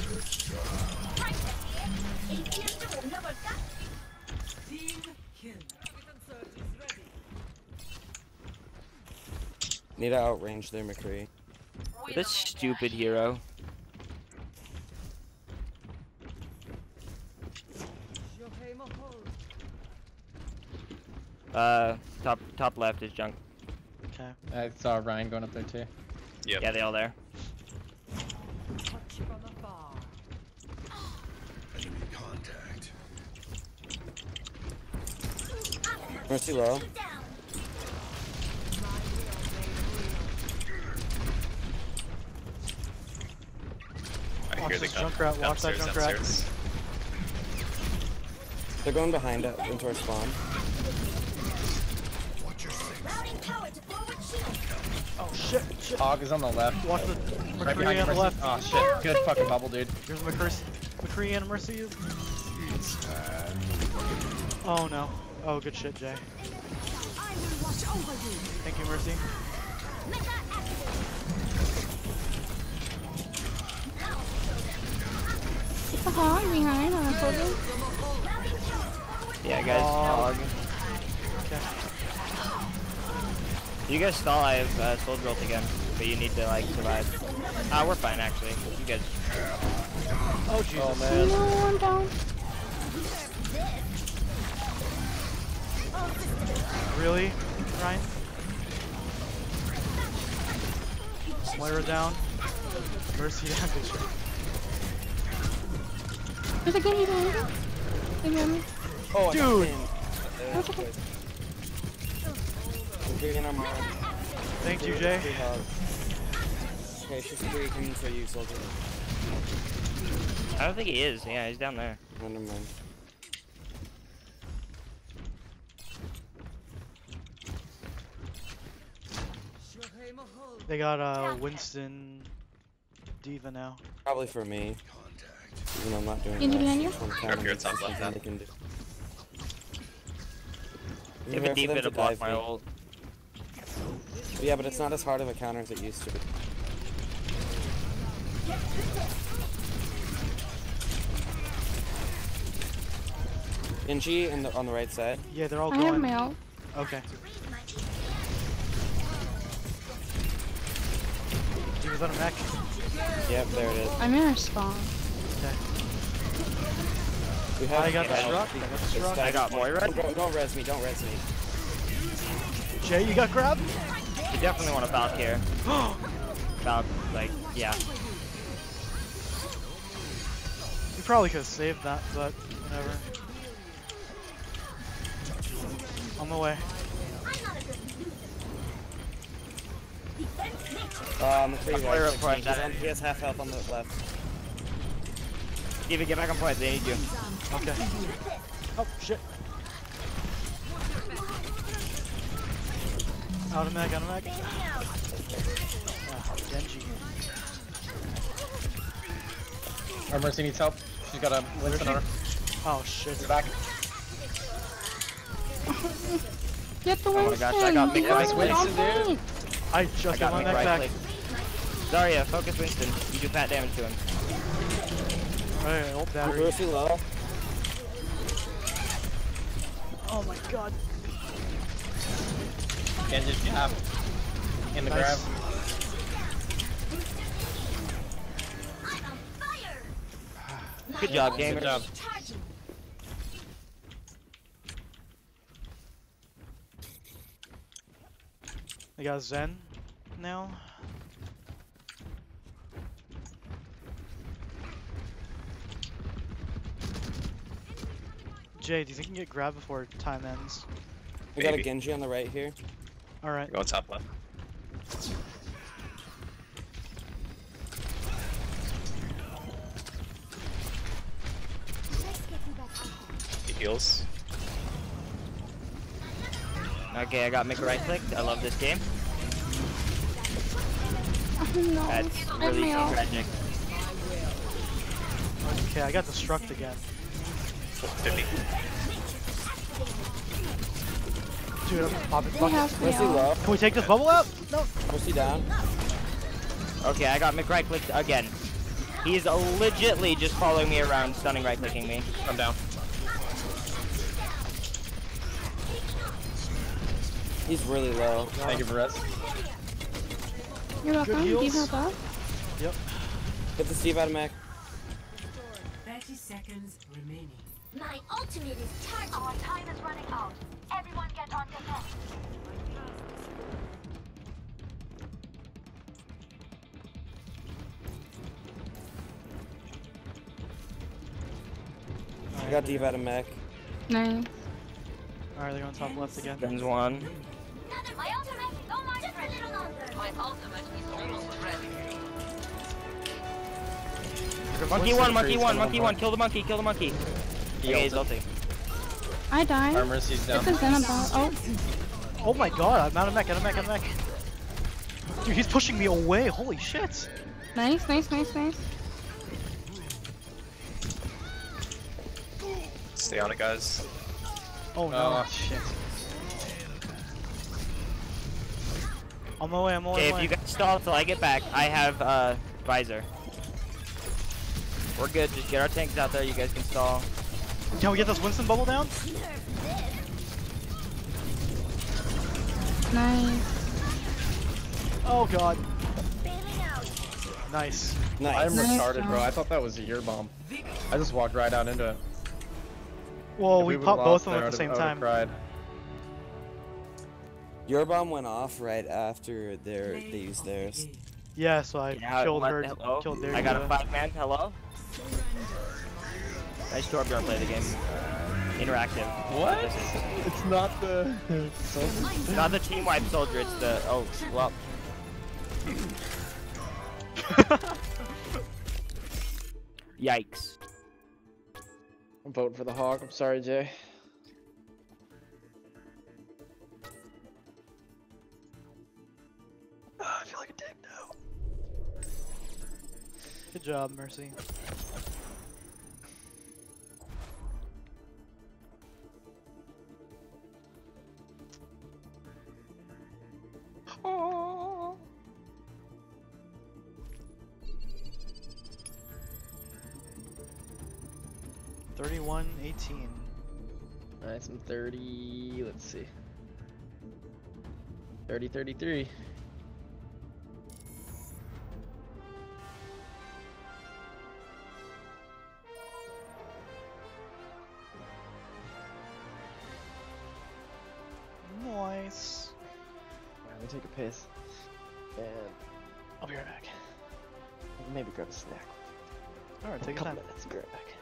Need to outrange their McCree. This stupid hero. Uh, top top left is junk. Okay. I saw Ryan going up there too. Yep. Yeah, they all there. Touch from afar. Enemy contact. Mercy low. I Watch hear the this gun. Junkrat, watch that Downstairs, Junkrat. downstairs. They're going behind it into our spawn. Oh shit, shit. Hog is on the left. Watch the Right McCree behind on the left. Oh shit. Good fucking bubble, dude. Here's McCree, McCree and Mercy. Oh no. Oh, good shit, Jay. I will watch over you. Thank you, Mercy. Get the hog behind us, soldier. Yeah, guys. Oh. hog. Okay. You guys stall. I have uh, soldier ult again, but you need to like survive. Ah, we're fine actually. You guys. Oh Jesus. Oh man. No, I'm down. Really, Ryan? Moira down. Mercy down. Good shit. There's a game behind you. They got me. Oh, I got Dude. Pinned. That's okay. Our mark. Thank you, Jay. Okay, she's free for you, soldier. I don't think he is. Yeah, he's down there. Oh, never mind. They got uh Winston D.Va now. Probably for me. Even though I'm not doing Can you much, behind you? just one Up counter top left, something they can do. If a for deep them bit to to block my me. Ult. Yeah, but it's not as hard of a counter as it used to be. Genji in the, on the right side. Yeah, they're all I have going. mail. Okay. D.Va's on a mech. Yep, there it is. I'm in our spawn. Okay. We have I got the Yeah, I got the stacked. I got Moira. Don't, go- don't res me, don't res me. Jay, you got grabbed? You definitely want to Valk here. (gasps) Valk, like, yeah. You probably could have saved that, but whatever. On the way. Um, McCree I'll right clear up click for me. it. He's on- He has half health on the left. Steven, get back on point. They need you. Okay. Oh shit. Out of mag, out of mag. Ah, Genji. Our Mercy needs help. She's got a Winston on her. Oh shit. You're back. (laughs) Get the Oh my Winston. gosh, I got Get Mick Rice the Winston, Winston. dude. I I just got got my Mick mech right back. click. Zarya, focus Winston. You do fat damage to him. Alright, ult battery. Mercy low. Oh my god. Genji's gap. In the Nice. grab. Good job, gamer. Good job. I got Zen now. Jay, do you think you can get grab before time ends? We got a Genji on the right here. Alright. Go top left. He heals. Okay, I got Mick right clicked. I love this game. No. That's really tragic. Okay, I got destruct again. 50. Dude, I'm popping They buckets. have me low. Can we take this bubble out? No. Mercy down. Okay, I got Mick right clicked again. He's legitly just following me around, stunning right clicking me. I'm down. He's really low. Thank you for rest. You're welcome. Do you heals. help out? Yep. Get the Steve out of Mac. 30 seconds remaining. My ultimate is charged. Our time is running out. Everyone get. I got Steve out of Mac. Nice. Alright, they're going top left again. Guns one. My ultimate, don't just a little longer. My ultimate is almost ready. Monkey one, monkey one, monkey one. Kill the monkey, kill the monkey. He Okay, he's ulting. I died. Our Mercy's down. Get the Zen about. Oh, Oh my god, I'm out of mech, out of mech, out of mech. Dude, he's pushing me away. Holy shit. nice, nice, nice, nice. Stay on it, guys. Oh no. Oh shit. On my way, I'm on my Okay, if you guys stall till I get back, I have uh visor. We're good. Just get our tanks out there. You guys can stall. Can we get this Winston bubble down? Nice. Oh god. Nice. Nice. I'm Nice retarded, bro. I thought that was a year bomb. I just walked right out into it. Well, If we would've popped both of them at the same I would've- I time. Cried. Your bomb went off right after their they used theirs. Yeah, so I Yeah, killed her. Killed their I got a five man. Hello. Nice Torbjorn play the game. Interactive. What? It's not the. It's not the team wipe soldier. It's the oh well. (laughs) Yikes. I'm voting for the hog. I'm sorry, Jay. Ah, I feel like a dick now. Good job, Mercy. (laughs) Thirty-one, eighteen. Nice. I'm 30. Let's see. 30, 33. Nice. Me take a piss. And I'll be right back. Maybe grab a snack. Alright, take your Couple time. minutes. Be right back.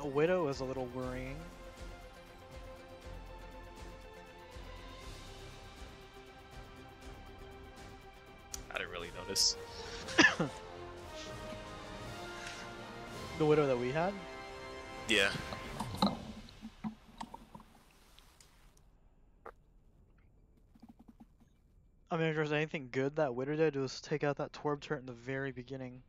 That widow is a little worrying. I didn't really notice. (laughs) The widow that we had? Yeah. I mean, if there's anything good that widow did, it was take out that Torb turret in the very beginning.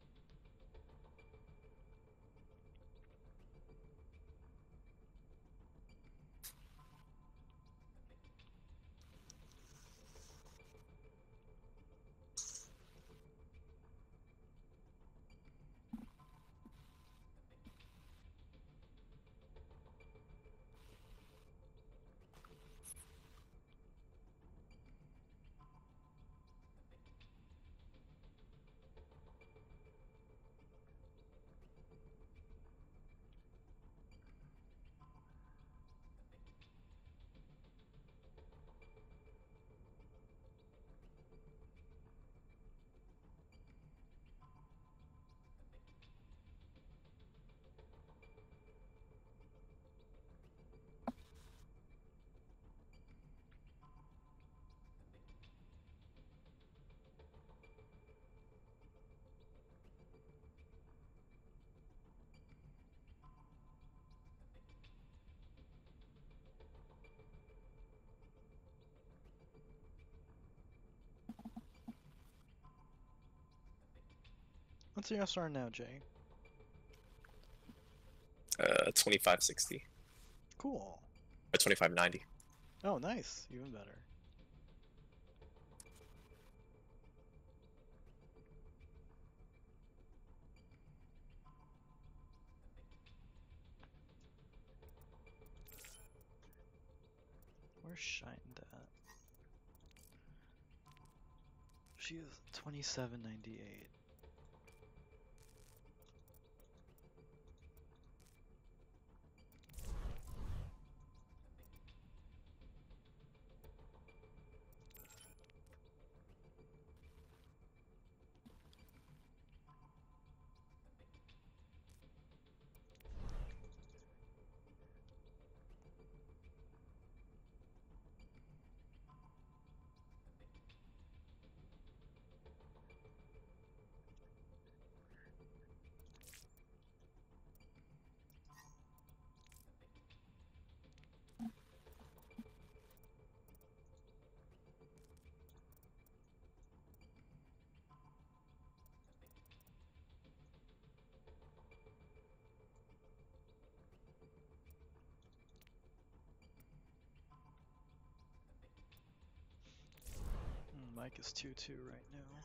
What's your SR now, Jay? Uh, 2560. Cool. Or 2590. Oh, nice. Even better. Where's Shynd at? She is 2798. Mike is 2 2 right now.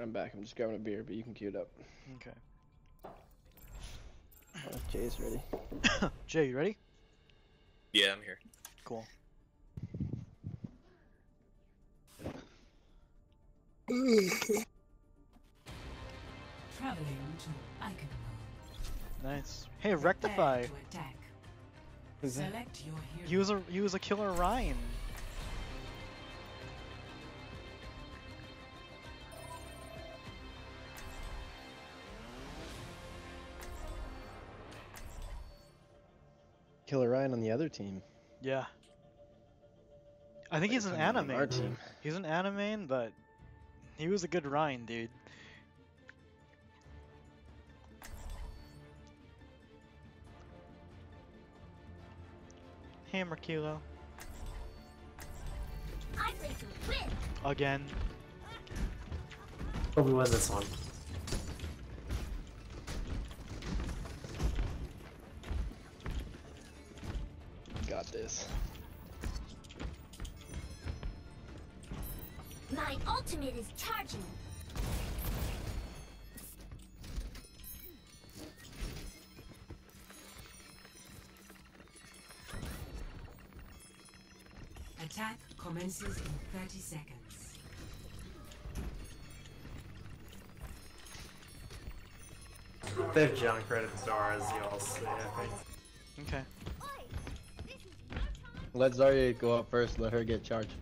Alright, I'm back. I'm just grabbing a beer, but you can queue it up. Okay. Oh, Jay's ready. (coughs) Jay, you ready? Yeah, I'm here. Cool. Traveling to Iconmore. Nice. Hey, Rectify. Prepare to attack. Who's that? Select your hero. He was a he was a killer Ryan. Killer Ryan on the other team. Yeah. I think he's an anime. our team. He's an anime, but he was a good Ryan, dude. Hammer Kilo. I bring some win. Again. Hope we win this one. Got this. My ultimate is charging. Attack commences in 30 seconds. They have junk right at the door, as you all see, I think. Okay. Let Zarya go up first. Let her get charged.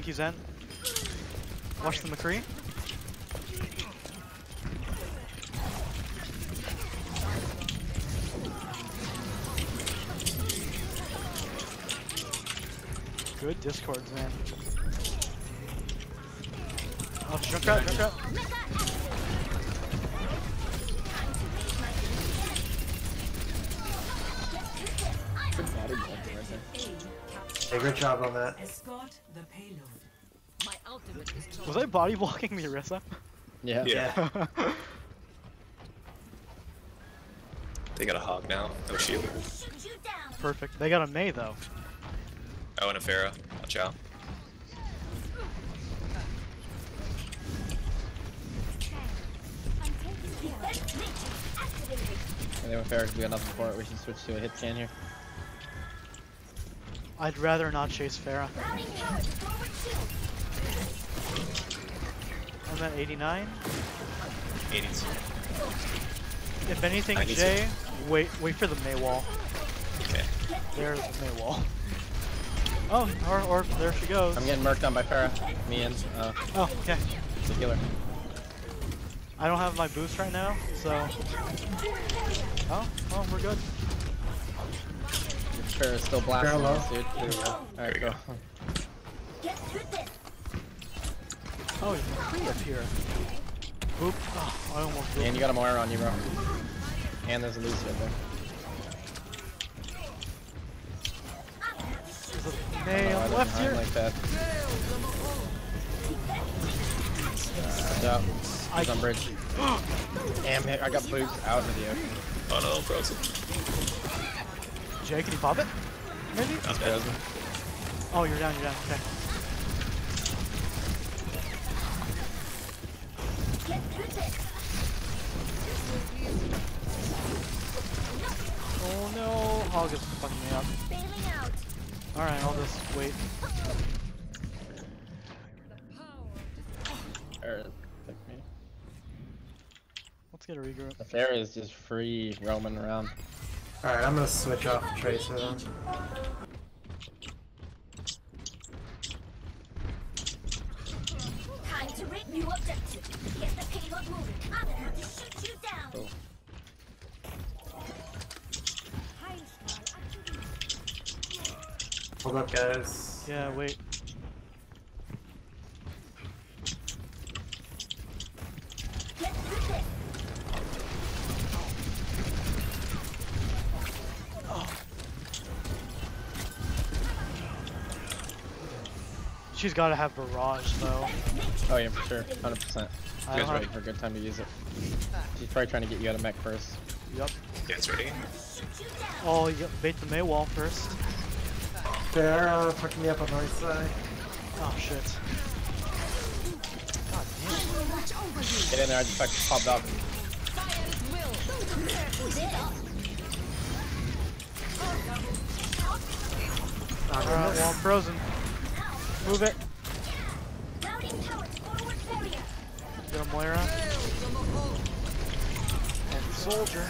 The way back. Thank you, Zen. Watch the McCree. Good discords, man. Oh, Junkrat, Junkrat. Hey, good job on that. Was I body blocking the Orisa? Yeah. Yeah. (laughs) They got a hog now. No shield. Perfect. They got a Mei though. Oh, and a Pharah. Watch out. And then when Pharah's doing nothing for it, we should switch to a hit scan here. I'd rather not chase Pharah. I'm at 89. 80s. If anything, I need Jay, wait, wait for the Mei wall. Okay. There's the Mei wall. Oh, or, or there she goes. I'm getting murked on by Pharah. Me and uh, Oh, okay. the healer. I don't have my boost right now, so. Oh, oh, we're good. Pharah's still blasting Pharah low. us, dude. There we go. Alright, go. Oh, he's free up here. Oop. Oh, I almost did. And you got a Moira on you, bro. And there's a Lucy right there. There's a Oh, Mei no, I on the didn't left here. like that. Uh, yeah. He's on bridge. Damn it, I got booped out of the ocean. Oh no, frozen. Jay, can you pop it? Maybe? He's frozen. Oh, you're down, you're down. Okay. Oh no, Hog is fucking me up. Alright, I'll just wait. Pharah picked me. Let's get a regroup. The Pharah is just free roaming around. Alright, I'm gonna switch off Tracer then. Time to raid new objective. Get the payload moving. I'm gonna have to shoot you down. Oh. Hold up, guys. Yeah, wait. She's gotta have barrage though. Oh yeah, for sure. 100%. I You guys don't have- waiting for a good time to use it. She's probably trying to get you out of mech first. Yep. Yeah, it's ready. Oh, you got bait the Mei wall first. Pharah uh, fucking me up on the right side. Oh shit. God damn. Get in there, I just fucking popped up. Alright, well, I'm frozen. Move it. Get a Moira. And Soldier.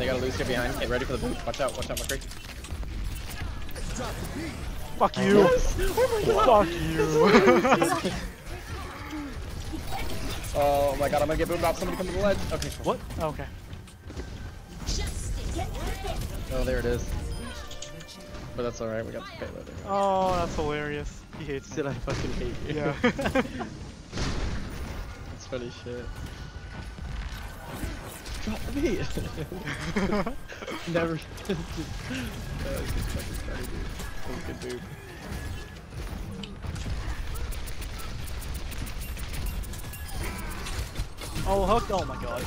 They gotta a Lucio behind. Get ready for the boot. Watch out, watch out, McCree. Fuck you. Yes! Oh my God. Fuck you. (laughs) Oh my god, I'm gonna get boomed off. Somebody come to the ledge. Okay. What? Okay. Oh, there it is. But that's alright, we got the payload. anyway. Oh, that's hilarious. He hates. Did I fucking hate you? Yeah. (laughs) That's funny shit. Drop me! (laughs) Never. just. Oh, hook. Oh my god.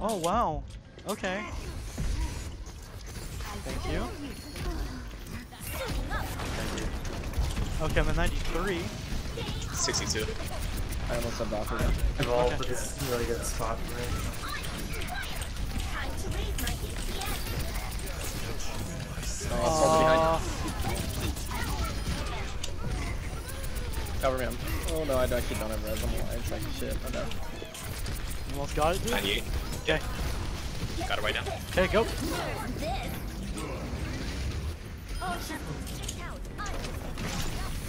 Oh, wow. Okay. Thank you. Okay, I'm at 93. 62. I almost subbed off again. Evolve, but this is really good spot for me. Oh, somebody. Cover me. Oh no, I actually don't have res. I'm. It's like shit. I know. Almost got it, dude. 98. Okay. Got it right now. Okay, go.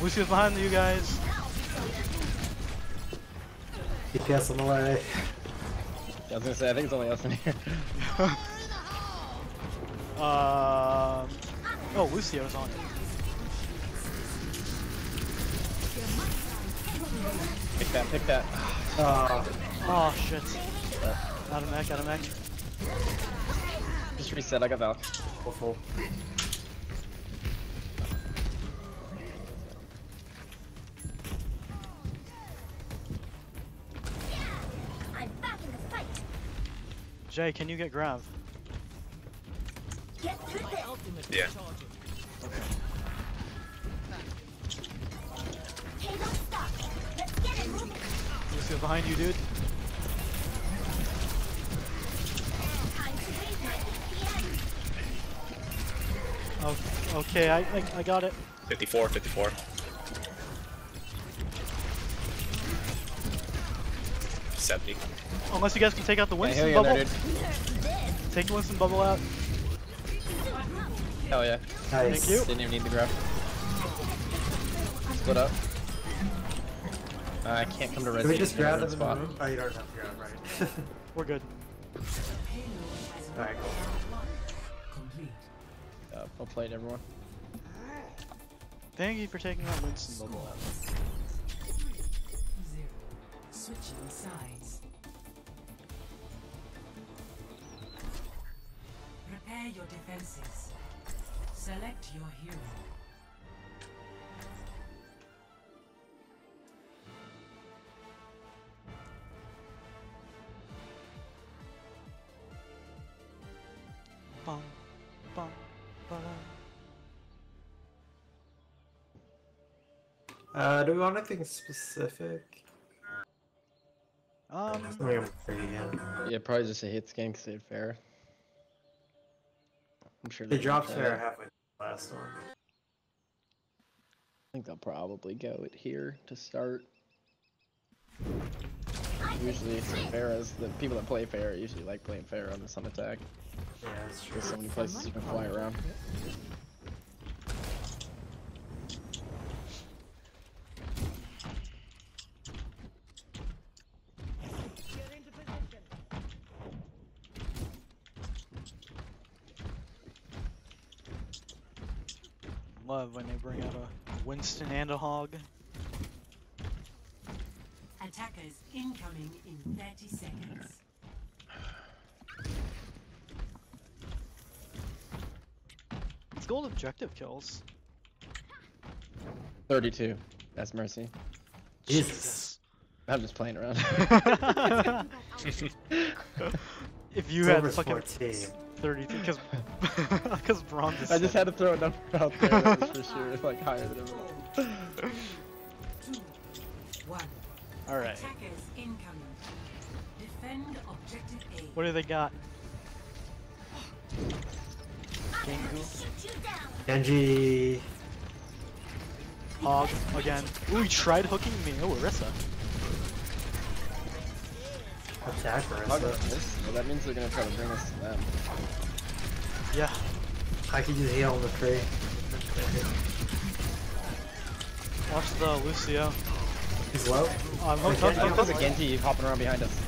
Lucio's behind you guys. DPS on the way. Yeah, I was gonna say, I think it's only us in here. (laughs) Um. Oh, Lucio's on it. Pick that, pick that. Oh, Oh shit. Out of mech, out of mech. Just reset, I got Valk. full. I'm Jay, can you get Grav? Get through this. Yeah. Hey, stop. Let's get it moving. Lucio behind you, dude. Time to raise my APM. Oh, okay, I, I I got it. 54, 54. Seventy. Unless you guys can take out the Winston yeah, bubble. there, Take the Winston bubble out. Hell yeah. Nice. Thank you. Didn't even need the grab. Split up. Uh, I can't come to res. Can we just grab that them in the spot. room? Oh, you don't have to grab, right? (laughs) We're good. Alright, cool. Complete. Uh, well played, everyone. Thank you for taking that Winston bubble out. Zero. Switching sides. Prepare your defenses. Select your hero. Bum, bum, ba-dum. Uh, do we want anything specific? Um, Something I'm free again. Yeah, probably just a hit game because they had Pharah. I'm sure They they're dropped gonna fair try halfway last one. I think they'll probably go it here to start. Usually, Pharah is the people that play Pharah usually like playing Pharah on the sun attack. Yeah, that's true. There's so many places you can fly around. Love when they bring out a Winston and a hog. Attackers incoming in 30 seconds. It's gold objective kills. 32. That's mercy. Jesus. I'm just playing around. (laughs) (laughs) If you It's had over fucking 14. 32, because because (laughs) (laughs) bronze is I just had to throw a number out there that was for sure, (laughs) like higher than everyone. Two, one. All right. Attackers incoming. Defend objective A. What do they got? Gengu, Genji. hog again. Ooh, he tried hooking me. Oh, Orisa. That's attack for us. Hug this. Well, that means they're gonna try to bring us to them. Yeah. I could use heal on the tree. Watch the Lucio. He's low. I'm Oh, hooked, Genji, hooked, there's hooked, a Genji hopping around behind us.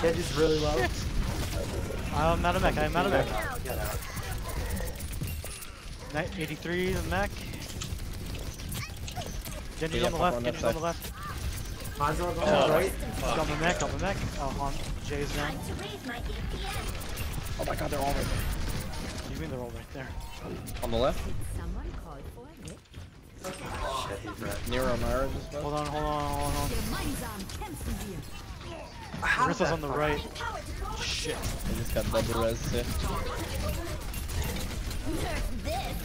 Genji's really low. I'm out of mech, I'm out of mech. Get out. 83, the mech. Genji's Yeah, on the left, on that Genji's on the left. Hanzo on the Oh, right. Got my mech, got my mech. Oh, Han, Jay's down. Time to raise my APM. Oh my god, they're all right there. You mean they're all right there. On the left? Someone called for a lift. Shit. Nero Myra just left. Hold on, hold on, hold on. Gemeinsam. Orisa's on the right. Shit. They just got double res too.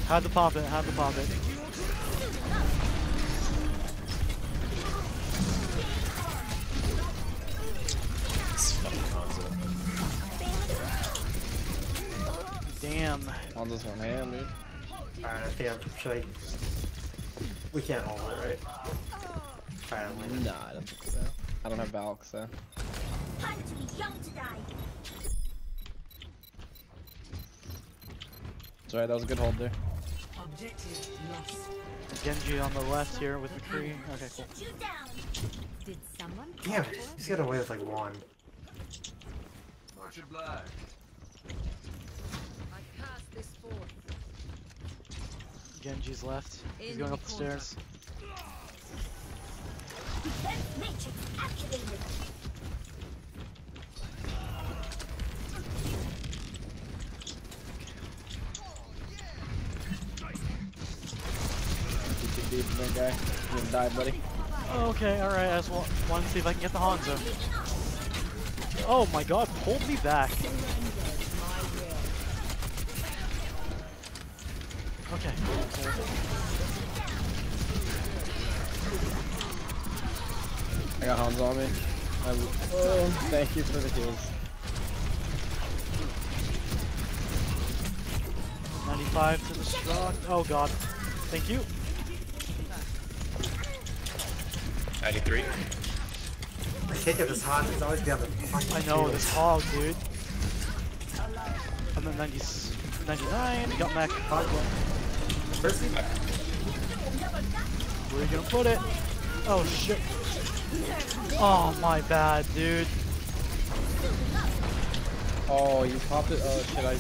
Had to pop it, had to pop it. Damn. On this one hand, dude. Alright, I think I'm should I... We can't hold it, right? Apparently. Nah, I don't think so. I don't have Valk, so. Time to be young to die. It's alright, that was a good hold there. Objective lost. Genji on the left here with the tree. Okay, cool. Down. Did someone Damn he's got away with like one. Much obliged. Genji's left. He's going up the stairs. Defense matrix activated. Deep there, guy. You're gonna die, buddy. Okay, alright, I just want, want to see if I can get the Hanzo. Oh my god, pulled me back. Okay. I got Hans on me. I, oh, thank you for the heals. 95 to the strong. Oh god. Thank you. 93. I can't get this hot, he's always got the fucking I know, shield. this hog, dude. I'm at 90, 99. Got mech. Where are you gonna put it? Oh shit. Oh my bad, dude. Oh, you popped it. Oh shit, I.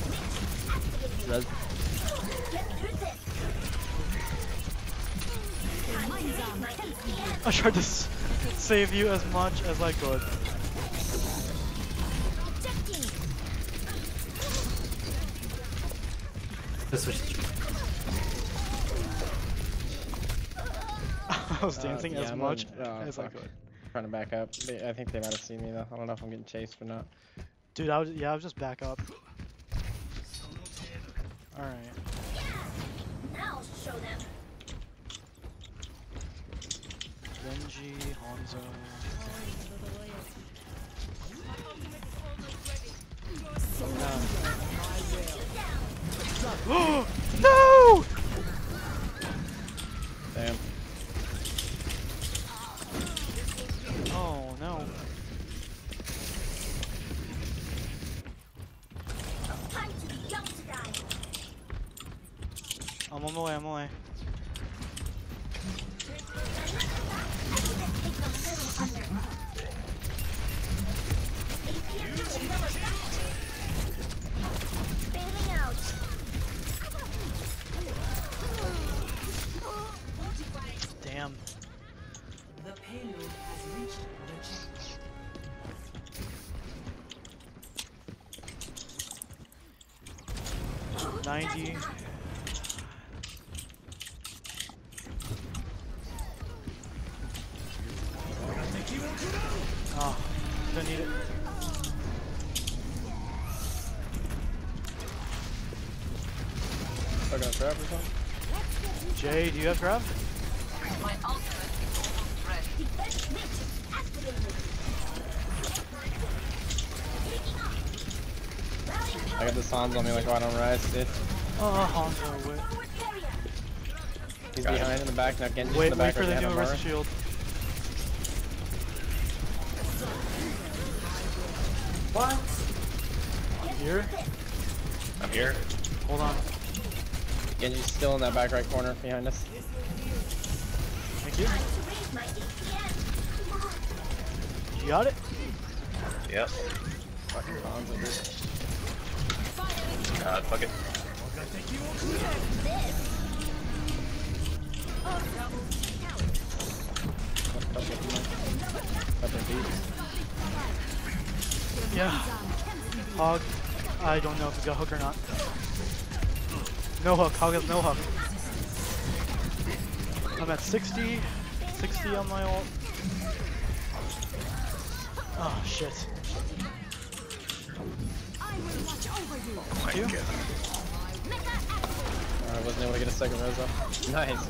I tried to save you as much as I could. This was (laughs) I was dancing Uh, yeah, as I'm much on- oh, as I could. Trying to back up. I think they might have seen me though. I don't know if I'm getting chased or not. Dude, I was yeah, I was just back up. Alright. I'll show them. Genji, Hanzo. Oh, (gasps) no! Damn. No. Time to be young to die. I'm on my way, I'm on my way. Grab? My ultimate is ready. Defense matrix activated. I got this Hans on me like right on rise, dude. Oh, Hanzo, wait. He's Got it. behind in the back now. Genji's in Wait, the wait back for right the behind new Amara. Shield. What? Here. I'm here. Hold on. Genji's still in that back right corner behind us. Thank you. You got it? Yep. Fucking Hanzo, dude. God, fuck it. Yeah. Hog. I don't know if he's got hook or not. No hook. Hog has no hook. I'm at 60. 60 on my ult. Oh shit. Oh my You? god. I wasn't able to get a second res up. Nice.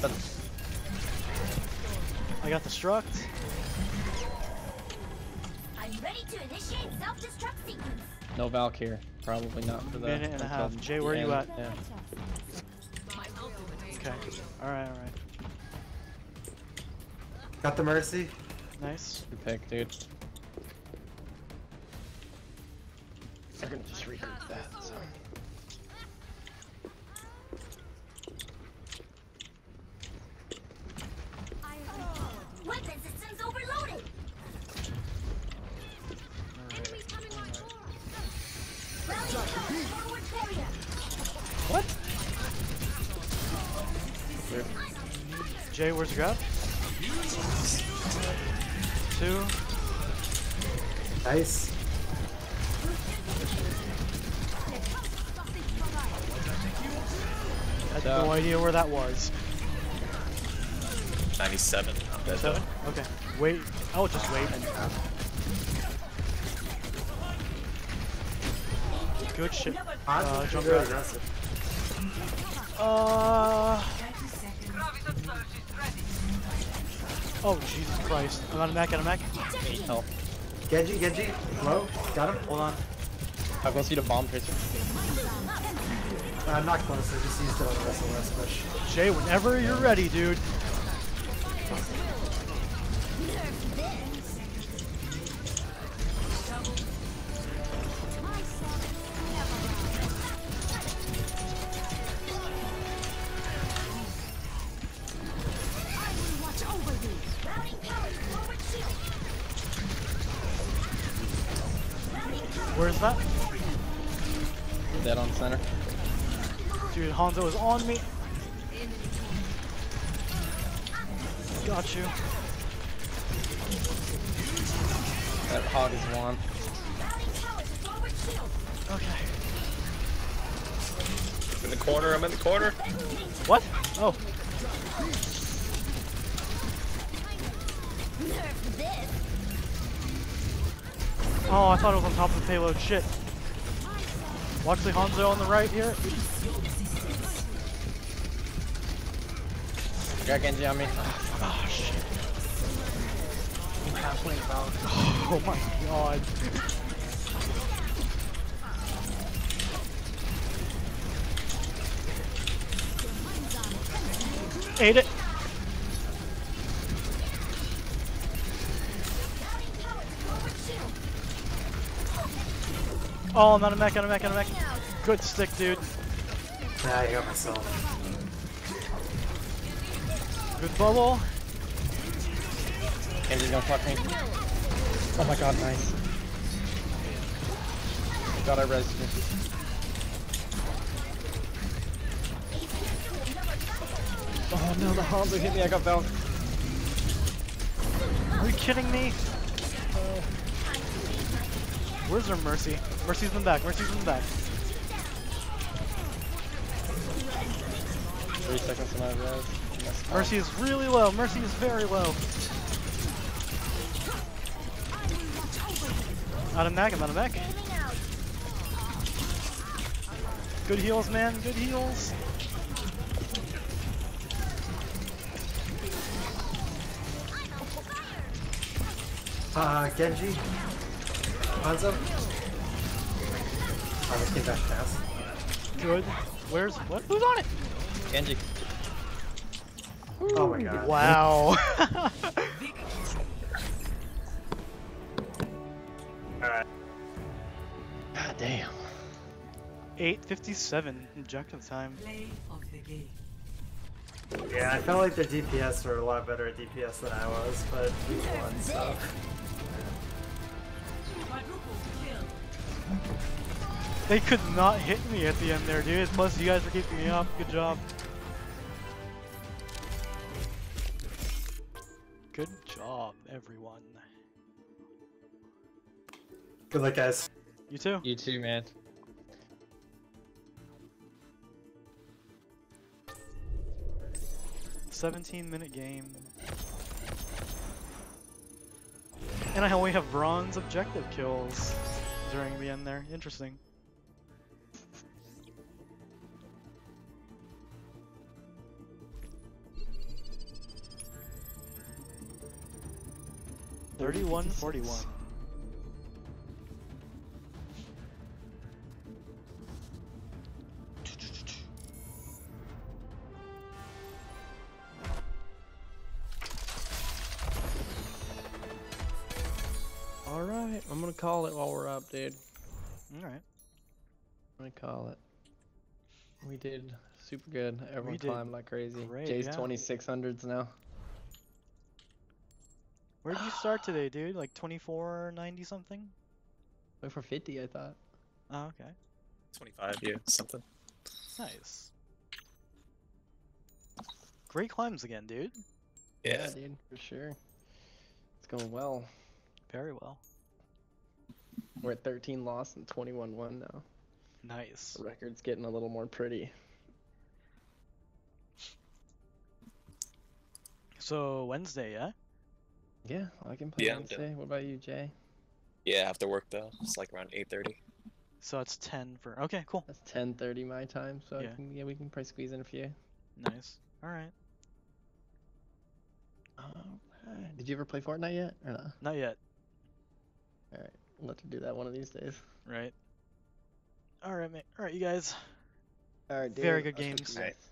But I got the struct. I'm ready to initiate self-destruct sequence. no Valk here. Probably not for the Minute and a half. Jay, the where you at? Yeah. Okay. Alright, alright. Got the mercy. Nice. Good pick, dude. I'm gonna just regroup that. So. Jay, where's the grab? Two. Nice. I had So- no idea where that was. 97. I'm dead Seven? Okay. Wait. I'll just wait. Good shit. Uh, jump Very grab. aggressive. Uh. Oh, Jesus Christ. I'm on a mech, on a mech. Eight health. Genji, Genji. Low. Got him. Hold on. How close are you to bomb tracer? Uh, I'm not close. I just used it on the SOS push. Jay, whenever you're ready, dude. Hanzo is on me. Got you. That hog is one. Okay. I'm in the corner, I'm in the corner. What? Oh. Oh, I thought it was on top of the payload. Shit. Watch the Hanzo on the right here. Got Genji on me. Oh, shit. Oh my god. Ate it. Oh, I'm on a mech, on a mech, on a mech. Good stick, dude. Nah, I got myself. Good bubble. Genji's gonna fuck me. Oh my god, nice. God, I rezzed you. Oh no, the Hanzo hit me, I got Valk. Are you kidding me? Where's her Mercy? Mercy's in the back, Mercy's in the back. Three seconds to my res. Messed up. Mercy is really low, Mercy is very low. Out of mech, I'm out of mech. Good heals, man, good heals. Uh, Genji. Hanzo. Oh, this came back fast. Good. Where's, what? Who's on it? Genji. Oh my god. Wow. Alright. (laughs) God damn. 8.57 objective time. Yeah, I felt like the DPS were a lot better at DPS than I was, but we won, so... They could not hit me at the end there, dude. Plus, you guys were keeping me up. Good job. Good job, everyone. Good luck, guys. You too. You too, man. Seventeen minute game. And I only have bronze objective kills during the end there. Interesting. Thirty-one, forty-one. All right, I'm gonna call it while we're up, dude. All right. I'm gonna call it. We did super good. Everyone did climbed like crazy. great, Jay's yeah. 2600s now. Where did you start (sighs) today, dude? Like 2490 something? Went for 50, I thought. Oh, okay. 25, yeah, something. Nice. Great climbs again, dude. Yeah. dude, for sure. It's going well. Very well. We're at 13 loss and 21 won now. Nice. The record's getting a little more pretty. So Wednesday, yeah? Yeah, I can play Yeah, Wednesday. What about you, Jay? Yeah, after work though. It's like around 8:30. So it's 10 for. Okay, cool. That's 10:30 my time, so I Yeah. can, yeah, we can probably squeeze in a few. Nice. All right. Alright. Did you ever play Fortnite yet, or not? Not yet. All right, I'll have to do that one of these days. Right. All right, mate. All right, you guys. All right, dude. Very good I'll talk to games. you guys.